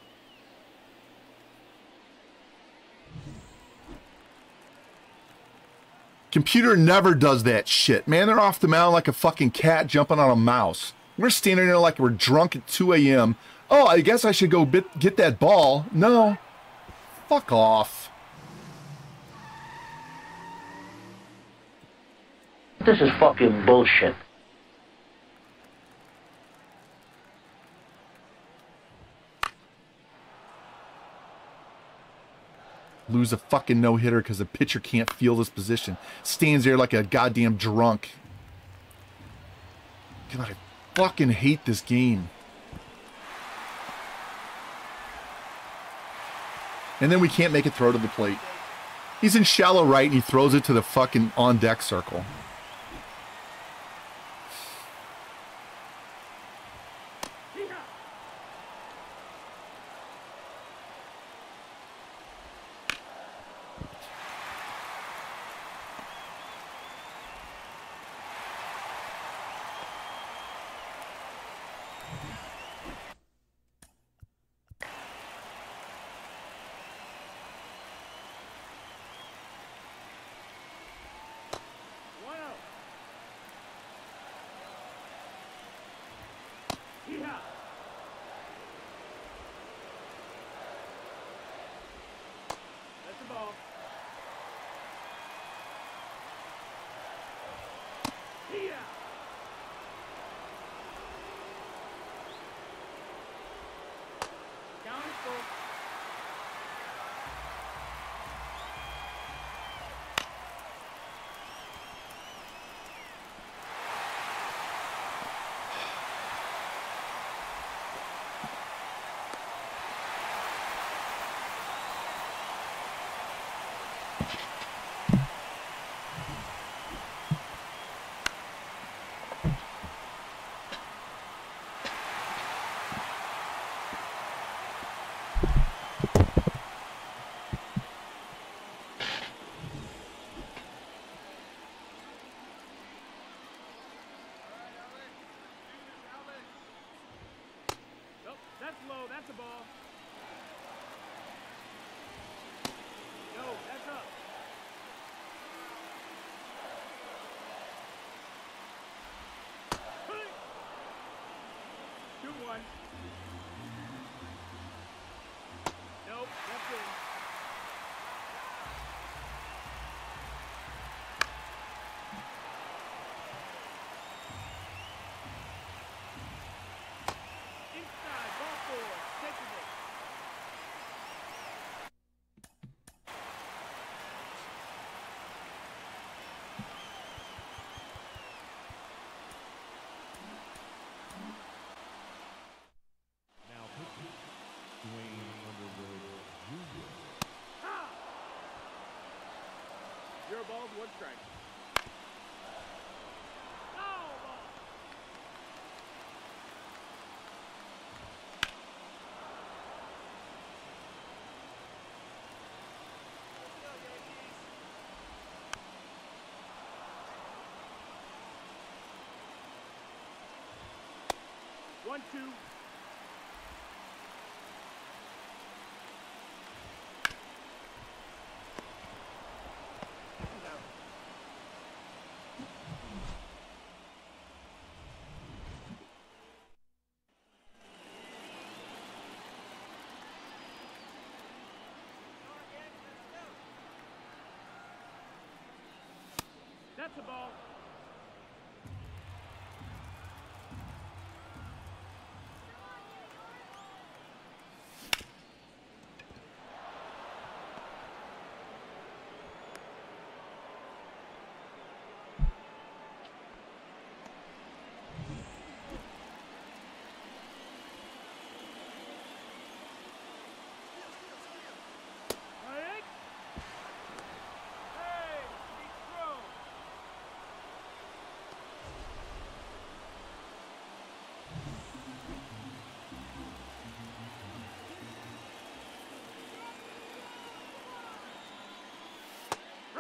Computer never does that shit. Man, they're off the mound like a fucking cat jumping on a mouse. We're standing there like we're drunk at 2 a.m. Oh, I guess I should go bit, get that ball. No. Fuck off. This is fucking bullshit. Lose a fucking no hitter because the pitcher can't feel this position. Stands there like a goddamn drunk. God, I fucking hate this game. And then we can't make a throw to the plate. He's in shallow right and he throws it to the fucking on deck circle. Yeehaw. One low. That's a ball. No, that's up. Two one. Nope, that's in. Inside, ball four. Taking it. Now pitching. Duane Underwood Jr. Zero balls, one strike. One, two. That's a ball.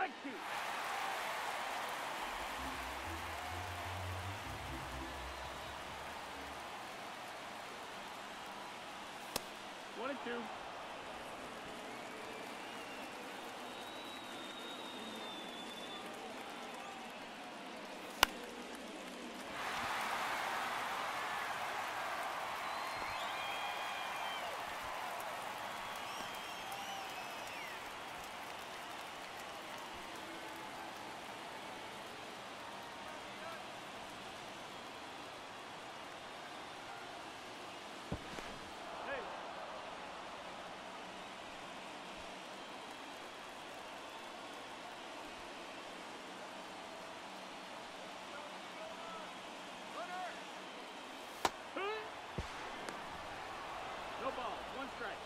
Strike two. One and two. Hey. No ball, one strike.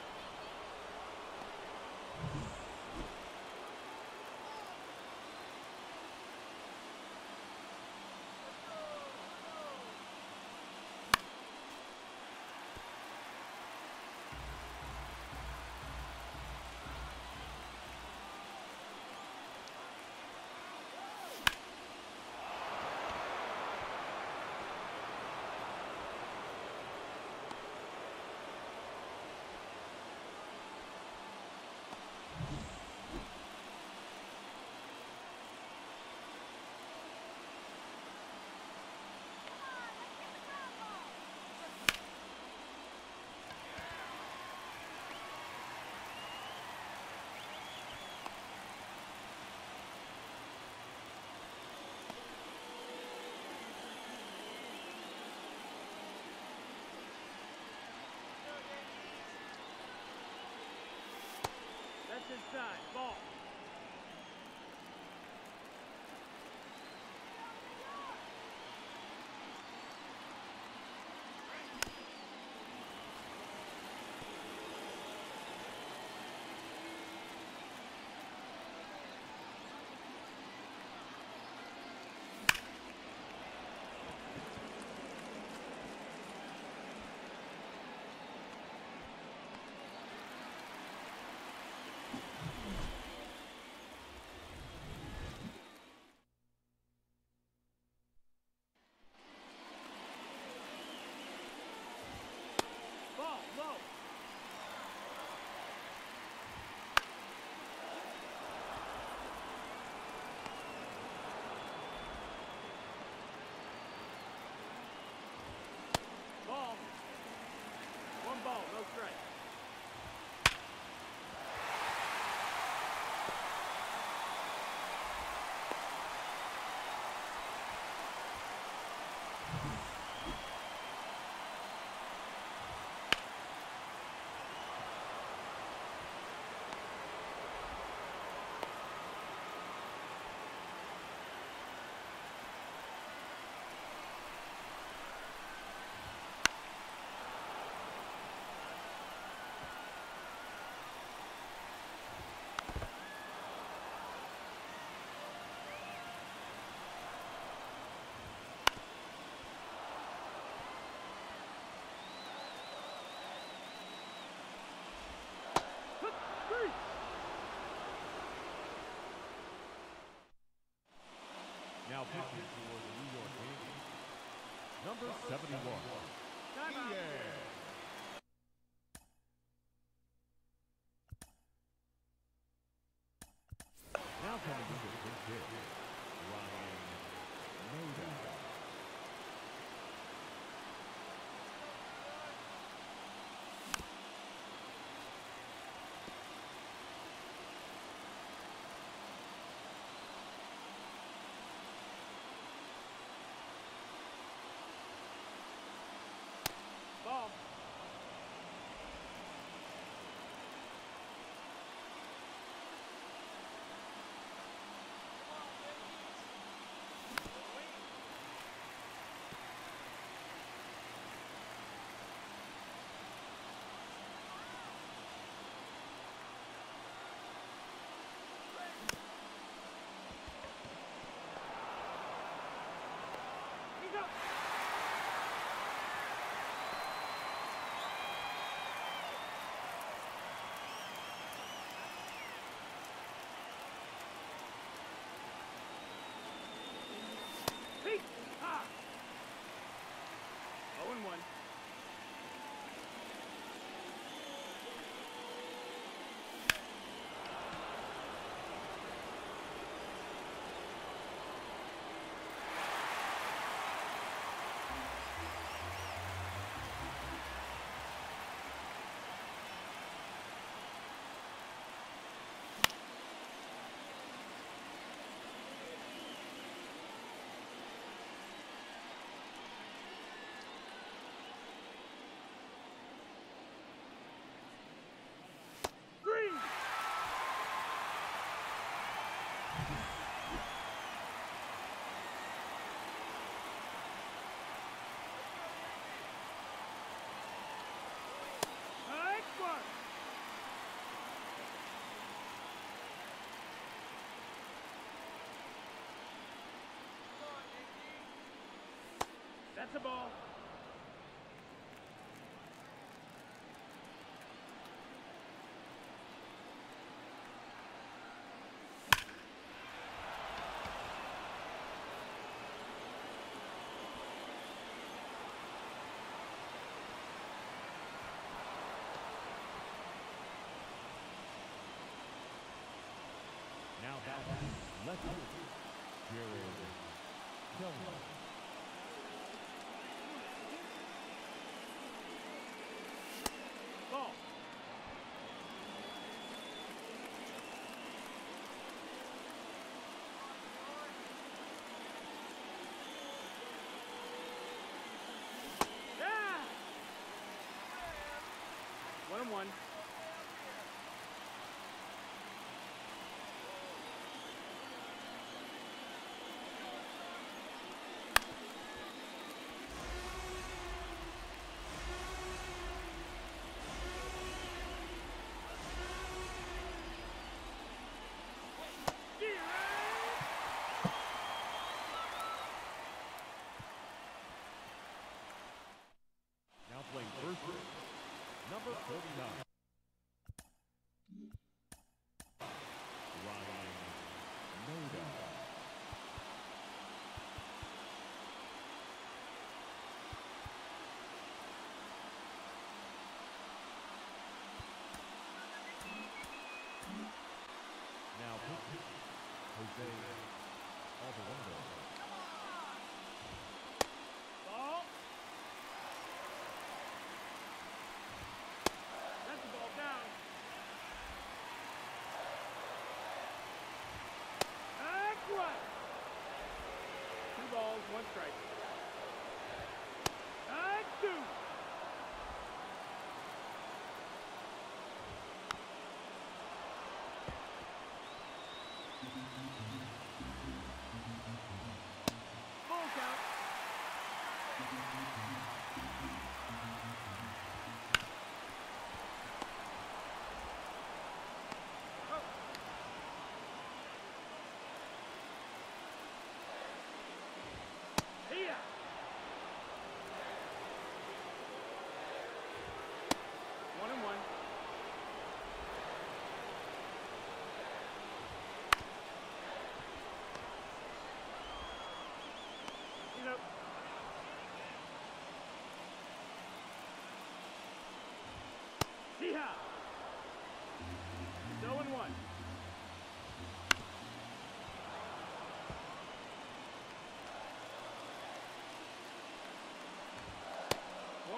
That's inside. Ball. number 71, EA. That's a ball. Now bouncing left field, Jared Kelly. one. Full count.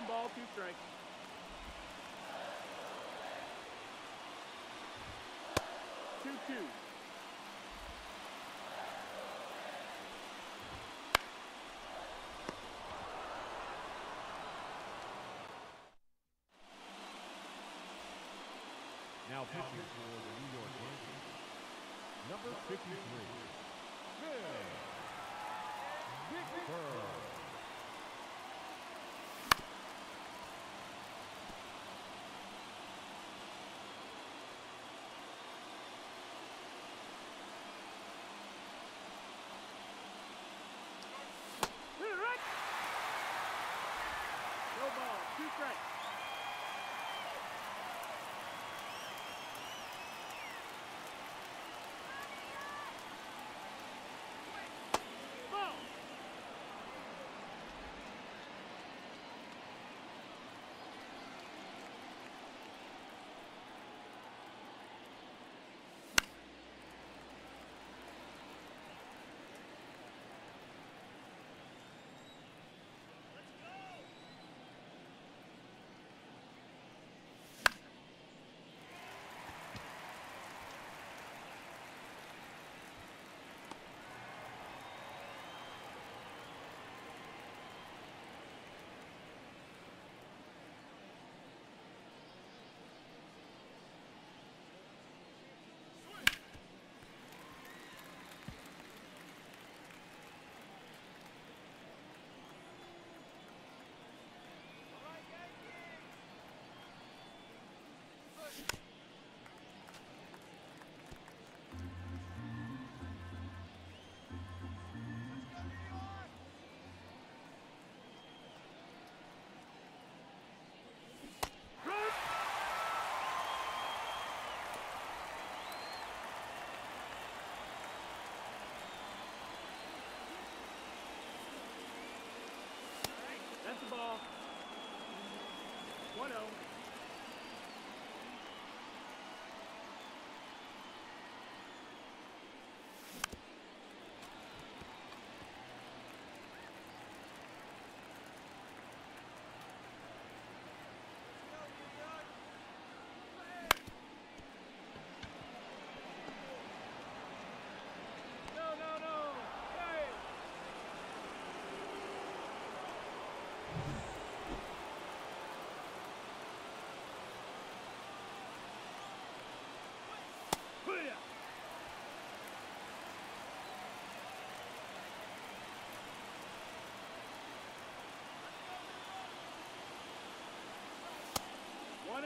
One ball, two strikes. Two two. Now pitching for the New York Yankees, number 53, Phil Victor. Hit it right. No ball, two strikes.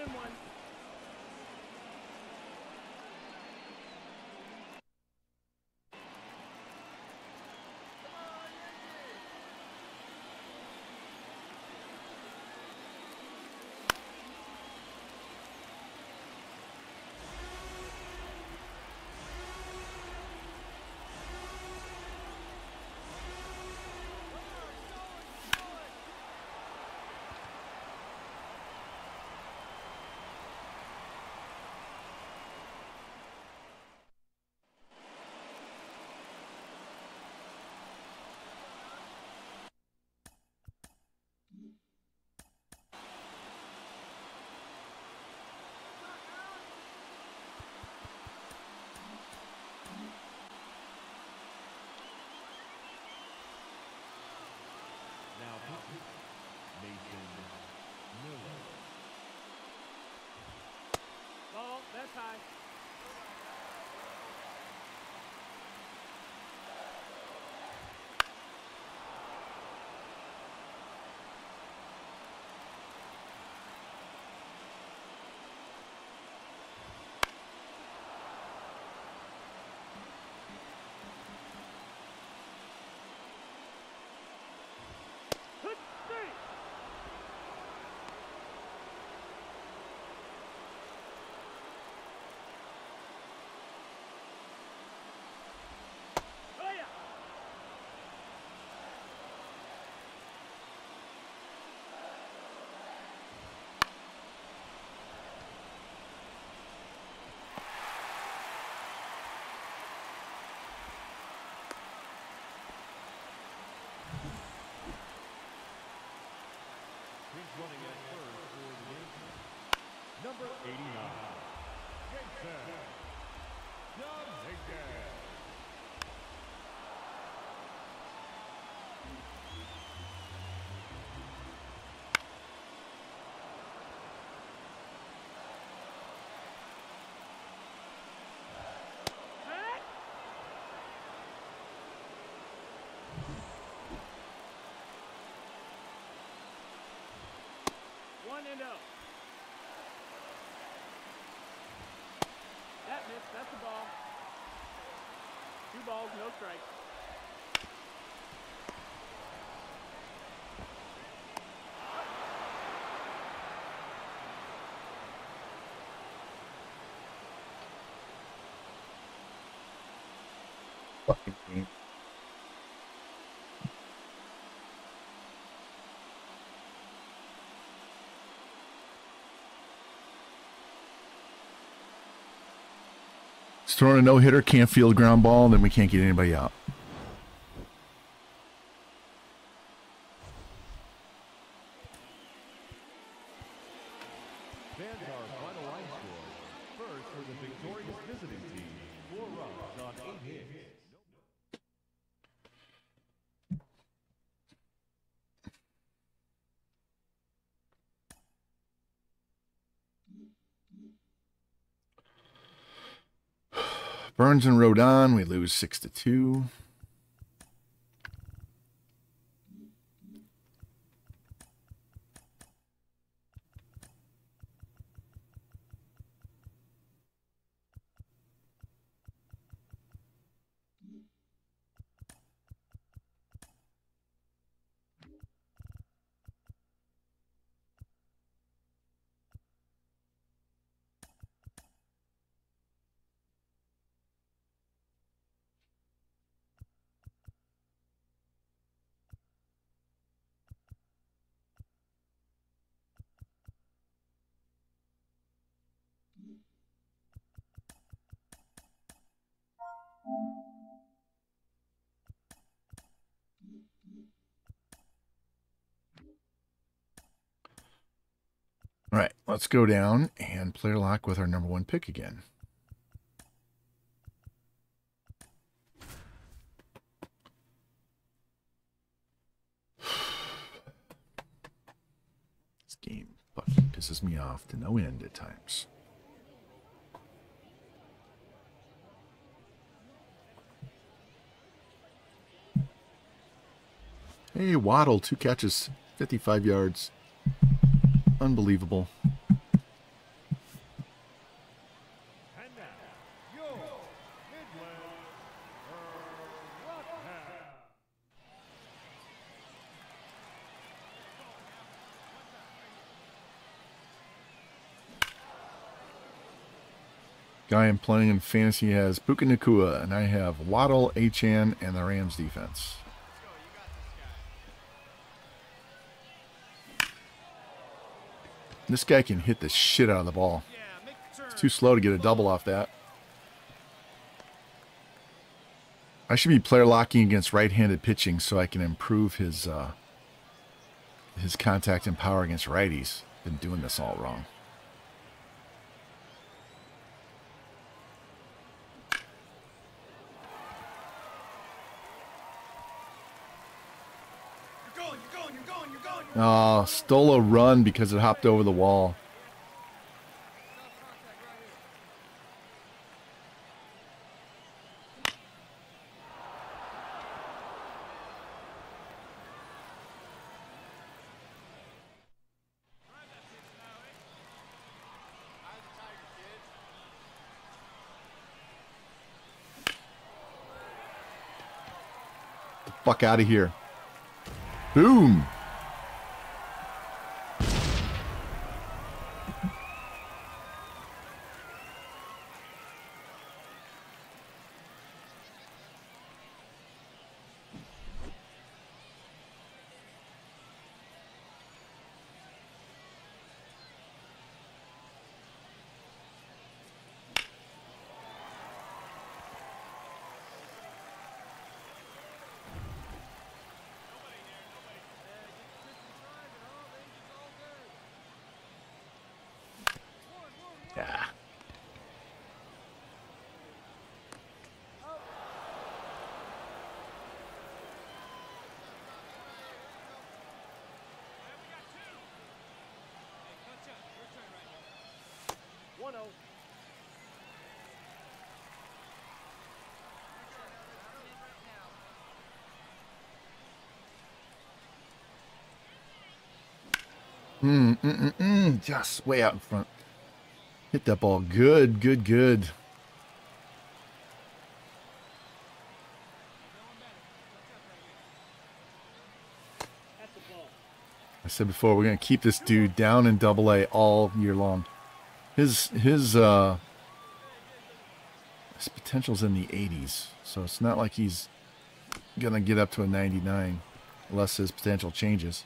One and one. Now pitching, Mason Miller. Ball. running at third for the Yankees. Number 89, Jasson Dominguez. One and out. That missed. That's a ball. Two balls, no strikes. Fucking He's throwing a no hitter, can't field ground ball, and then we can't get anybody out. Fans our final line score. First for the victorious visiting team. Four runs on eight hits. Rodon, we lose six to two. Right, let's go down and player lock with our number one pick again. This game fucking pisses me off to no end at times. Hey, Waddle, two catches, 55 yards. Unbelievable. Guy I'm playing in fantasy has Puka Nacua, and I have Waddle, HN, and the Rams defense. This guy can hit the shit out of the ball. It's too slow to get a double off that. I should be player locking against right-handed pitching so I can improve his uh, his contact and power against righties. Been doing this all wrong. Oh, stole a run because it hopped over the wall. The fuck out of here. Boom. Mm, mm, mm. Just way out in front. Hit that ball. Good, good, good. I said before, we're gonna keep this dude down in double A all year long. His his uh his potential's in the 80s, so it's not like he's gonna get up to a 99 unless his potential changes.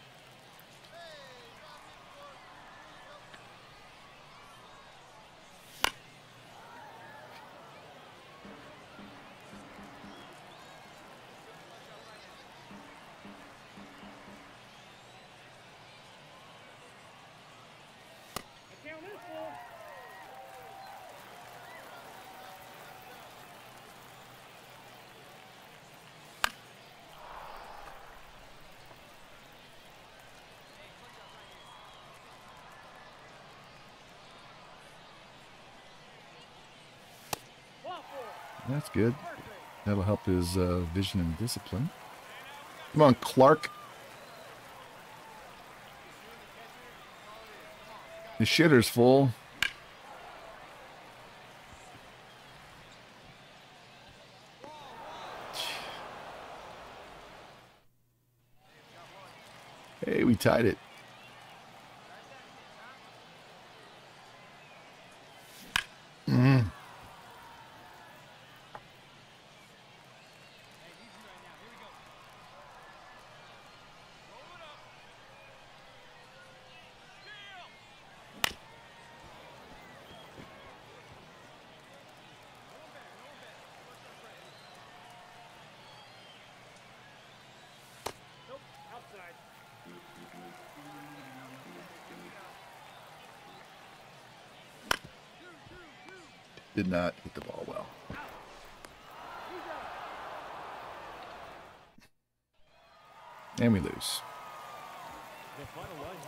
Good. That'll help his uh, vision and discipline. Come on, Clark. The shitter's full. Hey, we tied it. Nope. Outside. Did not hit the ball well. And we lose.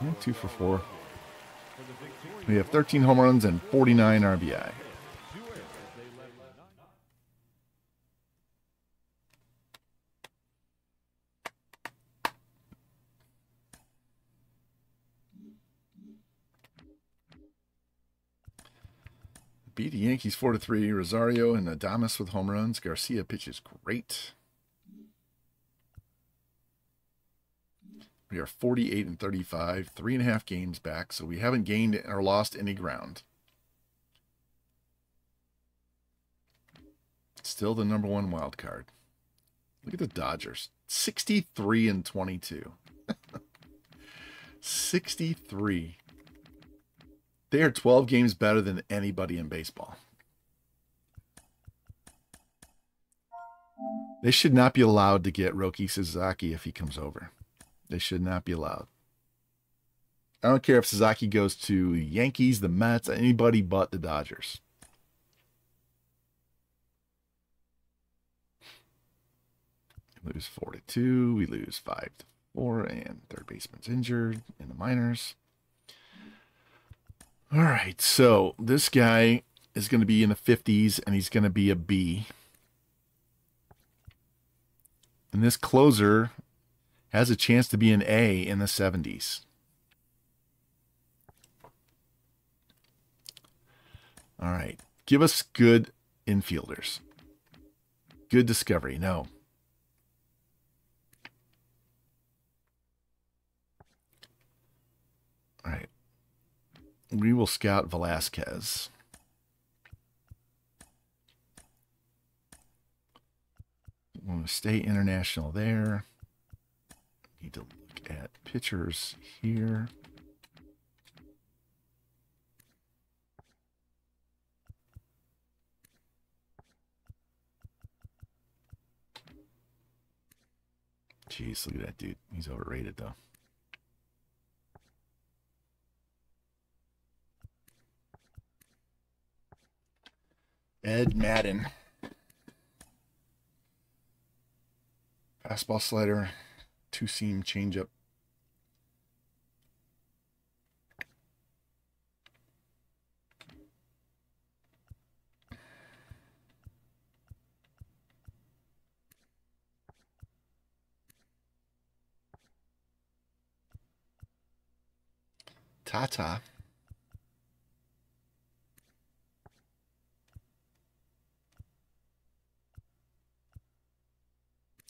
Yeah, two for four. We have 13 home runs and 49 RBI. Beat the Yankees 4 to 3. Rosario and Adames with home runs. Garcia pitches great. We are 48 and 35, three and a half games back, so we haven't gained or lost any ground. Still the number one wild card. Look at the Dodgers 63 and 22. 63. They are 12 games better than anybody in baseball. They should not be allowed to get Roki Sasaki if he comes over. They should not be allowed. I don't care if Suzuki goes to Yankees, the Mets, anybody but the Dodgers. Lose four to two. We lose five to four, and third baseman's injured in the minors. All right, so this guy is going to be in the 50s and he's going to be a B. And this closer has a chance to be an A in the 70s. All right, give us good infielders. Good discovery. No. All right we will scout Velasquez. To stay international there. Need to look at pictures here. Jeez, look at that dude. He's overrated though. Ed Madden. Fastball slider, two seam changeup. Tata.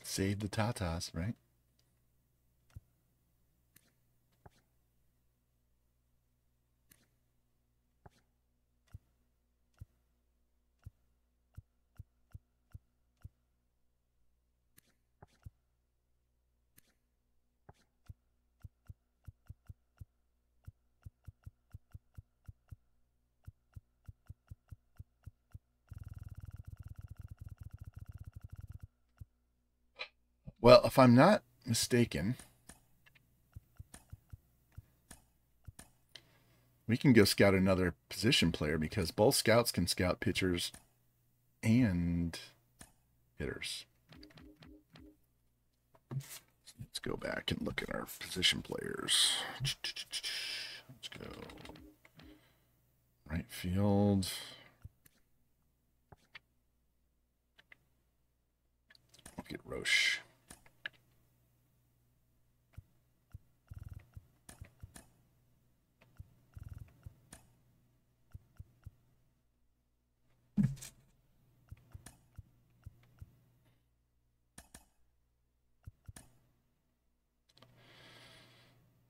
Save the Tatas, right? Well, if I'm not mistaken, we can go scout another position player because both scouts can scout pitchers and hitters. Let's go back and look at our position players. Let's go. Right field. Look at Roche.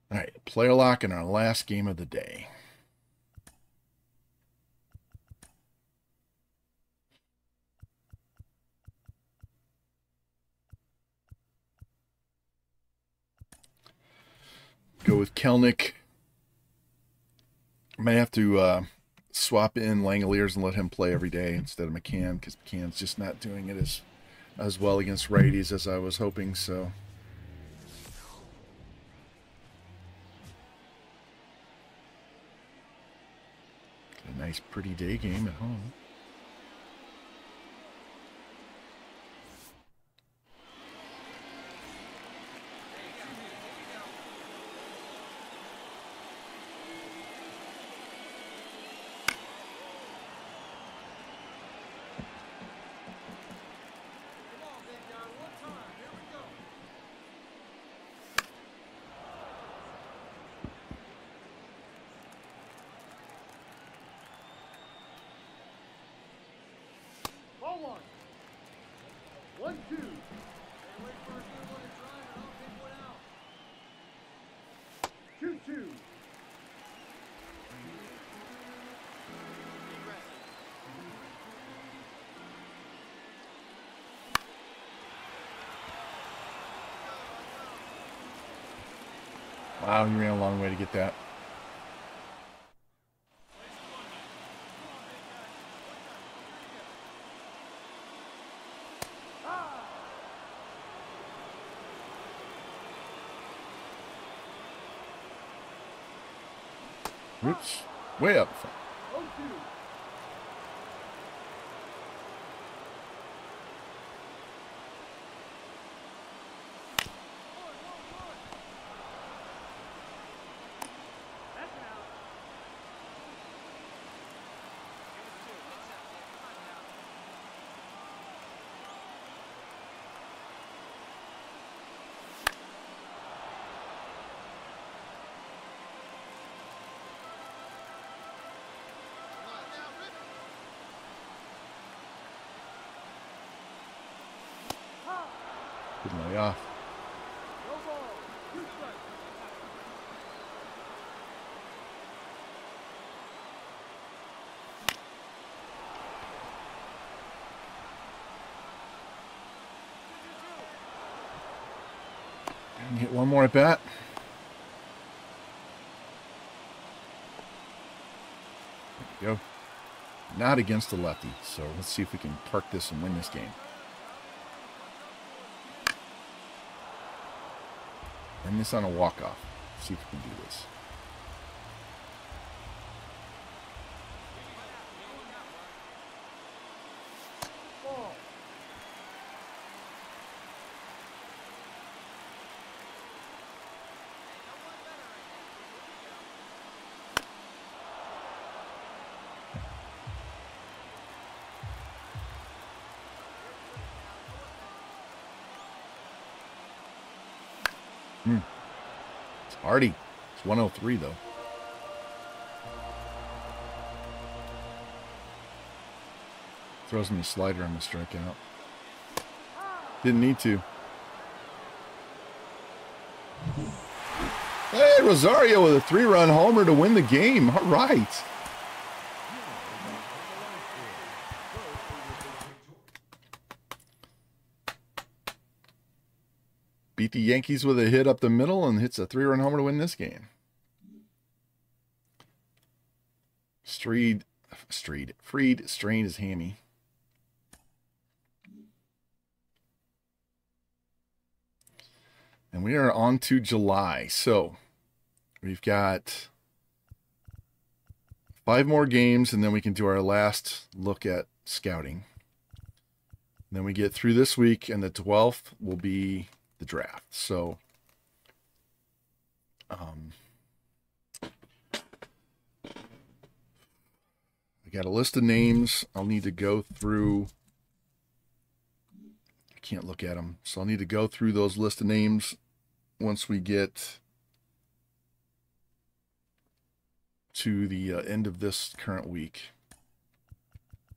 All right, player lock in our last game of the day. Go with Kelenic. May have to uh, swap in Langeliers and let him play every day instead of McCann because McCann's just not doing it as as well against righties as I was hoping. So. Nice, pretty day game at home. Ball one. One, two. Two, two. Wow, you ran a long way to get that. Oops, way up front. Oh, two. That's an out. Good off. Hit one more at bat. There we go. Not against the lefty, so let's see if we can park this and win this game. Bring this on a walk-off. See if we can do this. Hardy. It's 103, though. Throws me a slider on the strikeout. Didn't need to. Hey, Rosario with a three-run homer to win the game. All right. The Yankees with a hit up the middle and hits a three-run homer to win this game. Streed, Streed, Fried strained his hammy. And we are on to July. So we've got five more games, and then we can do our last look at scouting. And then we get through this week, and the 12th will be the draft. So, um, I got a list of names. I'll need to go through. I can't look at them, so I'll need to go through those list of names once we get to the uh, end of this current week.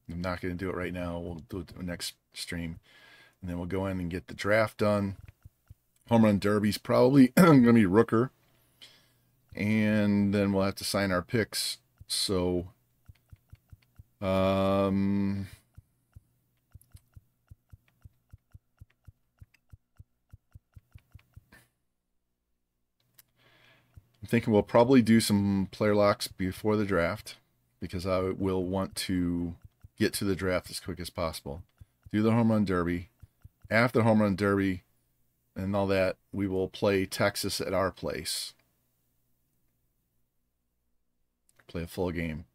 I'm not going to do it right now. We'll do it next stream. And then we'll go in and get the draft done. Home run derby's probably going to be Rooker. And then we'll have to sign our picks. So, um, I'm thinking we'll probably do some player locks before the draft because I will want to get to the draft as quick as possible. Do the home run derby. After home run derby and all that, we will play Texas at our place. Play a full game.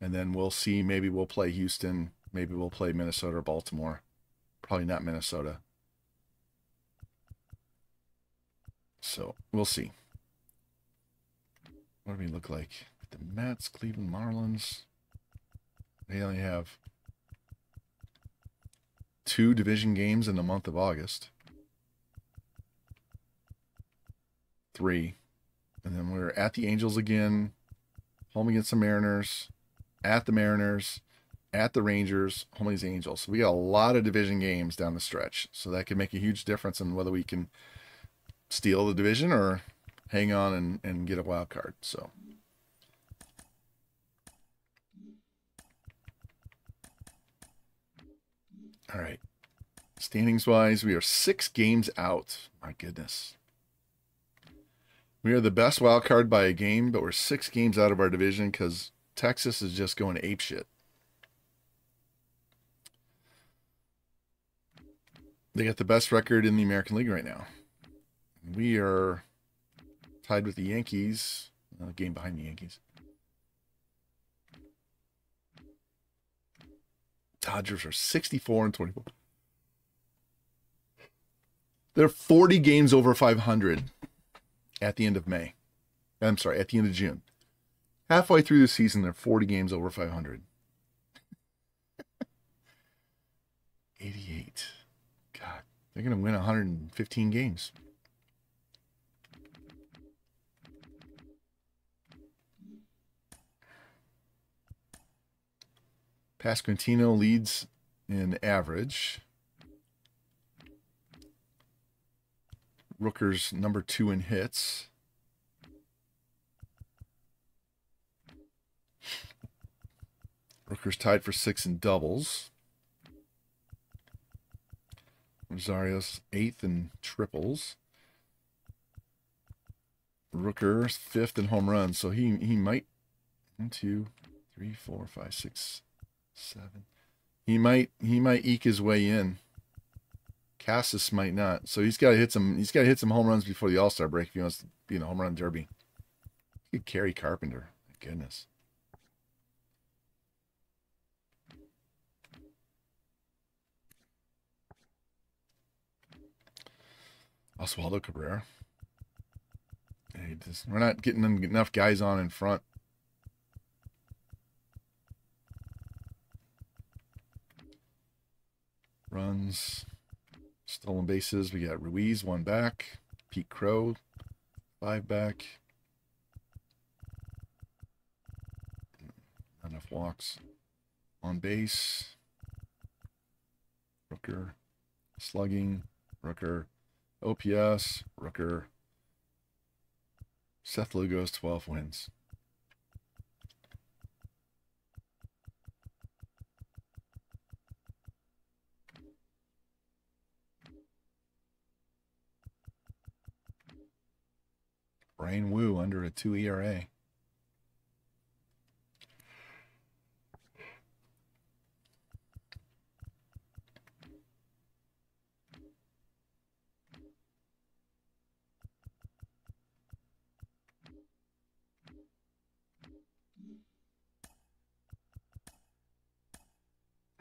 And then we'll see. Maybe we'll play Houston. Maybe we'll play Minnesota or Baltimore. Probably not Minnesota. So we'll see. What do we look like? The Mets, Cleveland Marlins. They only have two division games in the month of August. Three. And then we're at the Angels again, home against the Mariners, at the Mariners, at the Rangers, home against the Angels. So we got a lot of division games down the stretch. So that could make a huge difference in whether we can steal the division or hang on and, and get a wild card. So. All right. Standings wise, we are six games out. My goodness. We are the best wild card by a game, but we're six games out of our division because Texas is just going ape shit. They got the best record in the American League right now. We are tied with the Yankees, a game behind the Yankees. Dodgers are 64 and 24. They're 40 games over 500 at the end of May. I'm sorry, at the end of June. Halfway through the season, they're 40 games over 500. 88. God, they're going to win 115 games. Pasquantino leads in average. Rooker's number two in hits. Rooker's tied for six in doubles. Rosario's eighth in triples. Rooker's fifth in home runs, so he he might one, two, three, four, five, six, seven. He might he might eke his way in. Cassis might not. So he's got to hit some. He's got to hit some home runs before the All Star break if he wants to be in a home run derby. He could carry Carpenter. My goodness. Oswaldo Cabrera. Hey, just, we're not getting enough guys on in front. Runs, stolen bases. We got Ruiz, one back. Pete Crow, five back. Not enough walks. On base. Rooker, slugging, Rooker, OPS, Rooker. Seth Lugo's, 12 wins. Bryan Woo under a 2 ERA.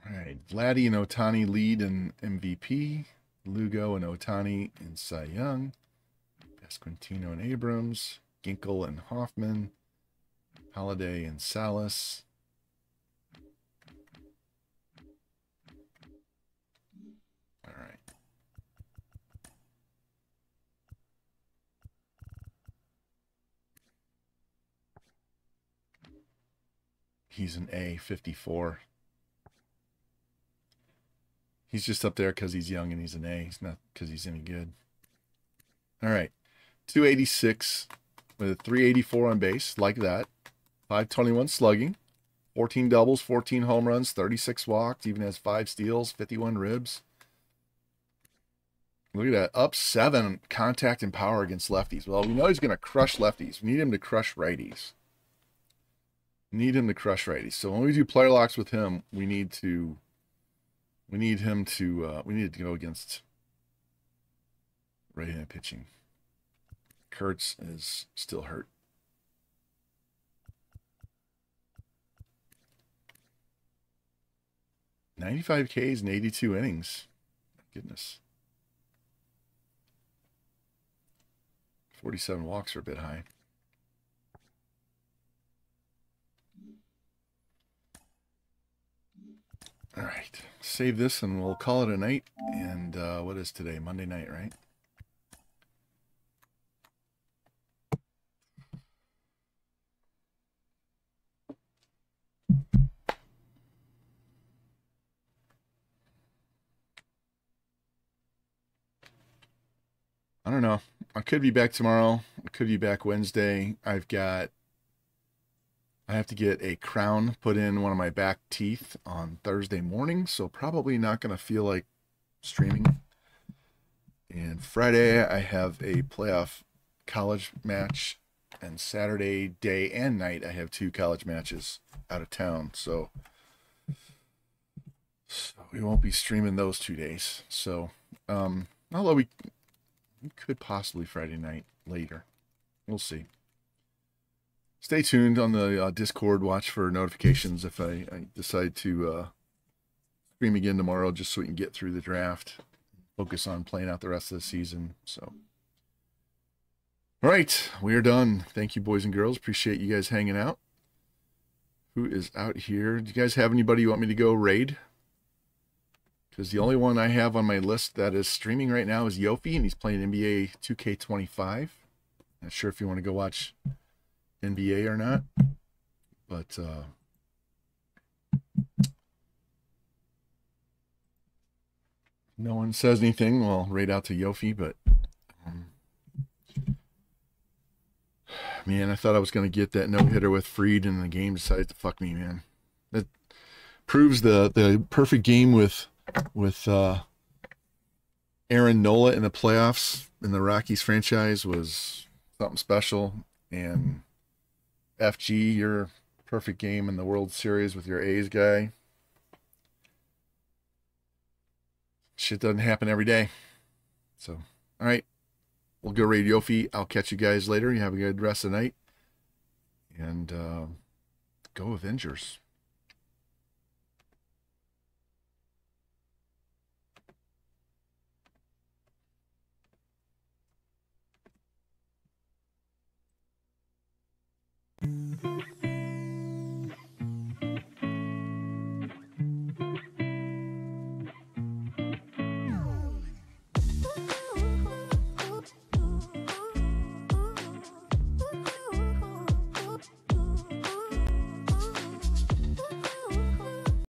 All right, Vladdy and Ohtani lead in MVP. Lugo and Ohtani in Cy Young. Esquintino and Abrams. Ginkel and Hoffman. Holliday and Salas. All right. He's an A 54. He's just up there because he's young and he's an A. He's not because he's any good. All right. 286 with a 384 on base, like that. 521 slugging, 14 doubles, 14 home runs, 36 walks, even has five steals, 51 ribs. Look at that. Up seven contact and power against lefties. Well, we know he's going to crush lefties. We need him to crush righties. Need him to crush righties. So when we do player locks with him, we need to we need him to uh, we need to go against right-handed pitching. Kurtz is still hurt. Ninety-five Ks and eighty-two innings. Goodness. Forty-seven walks are a bit high. All right, save this and we'll call it a night. And uh, what is today? Monday night, right? I don't know. I could be back tomorrow. I could be back Wednesday. I've got I have to get a crown put in one of my back teeth on Thursday morning, so probably not going to feel like streaming. And Friday, I have a playoff college match, and Saturday day and night, I have two college matches out of town. So, so we won't be streaming those two days. So, um, although we, we could possibly Friday night later, we'll see stay tuned on the uh, Discord. Watch for notifications if I, I decide to uh, stream again tomorrow, just so we can get through the draft. Focus on playing out the rest of the season. So, all right, we are done. Thank you, boys and girls. Appreciate you guys hanging out. Who is out here? Do you guys have anybody you want me to go raid? Because the only one I have on my list that is streaming right now is Yofi, and he's playing NBA 2K25. Not sure if you want to go watch NBA or not. But uh, no one says anything. Well, right out to Yofi, but um, man, I thought I was going to get that no hitter with Fried, and the game decided to fuck me, man. That proves the the perfect game with with uh, Aaron Nola in the playoffs in the Rockies franchise was something special, and FG, your perfect game in the World Series with your A's guy. Shit doesn't happen every day. So, all right. We'll go raid Yofi. I'll catch you guys later. You have a good rest of the night. And uh, go Avengers. Mm-hmm.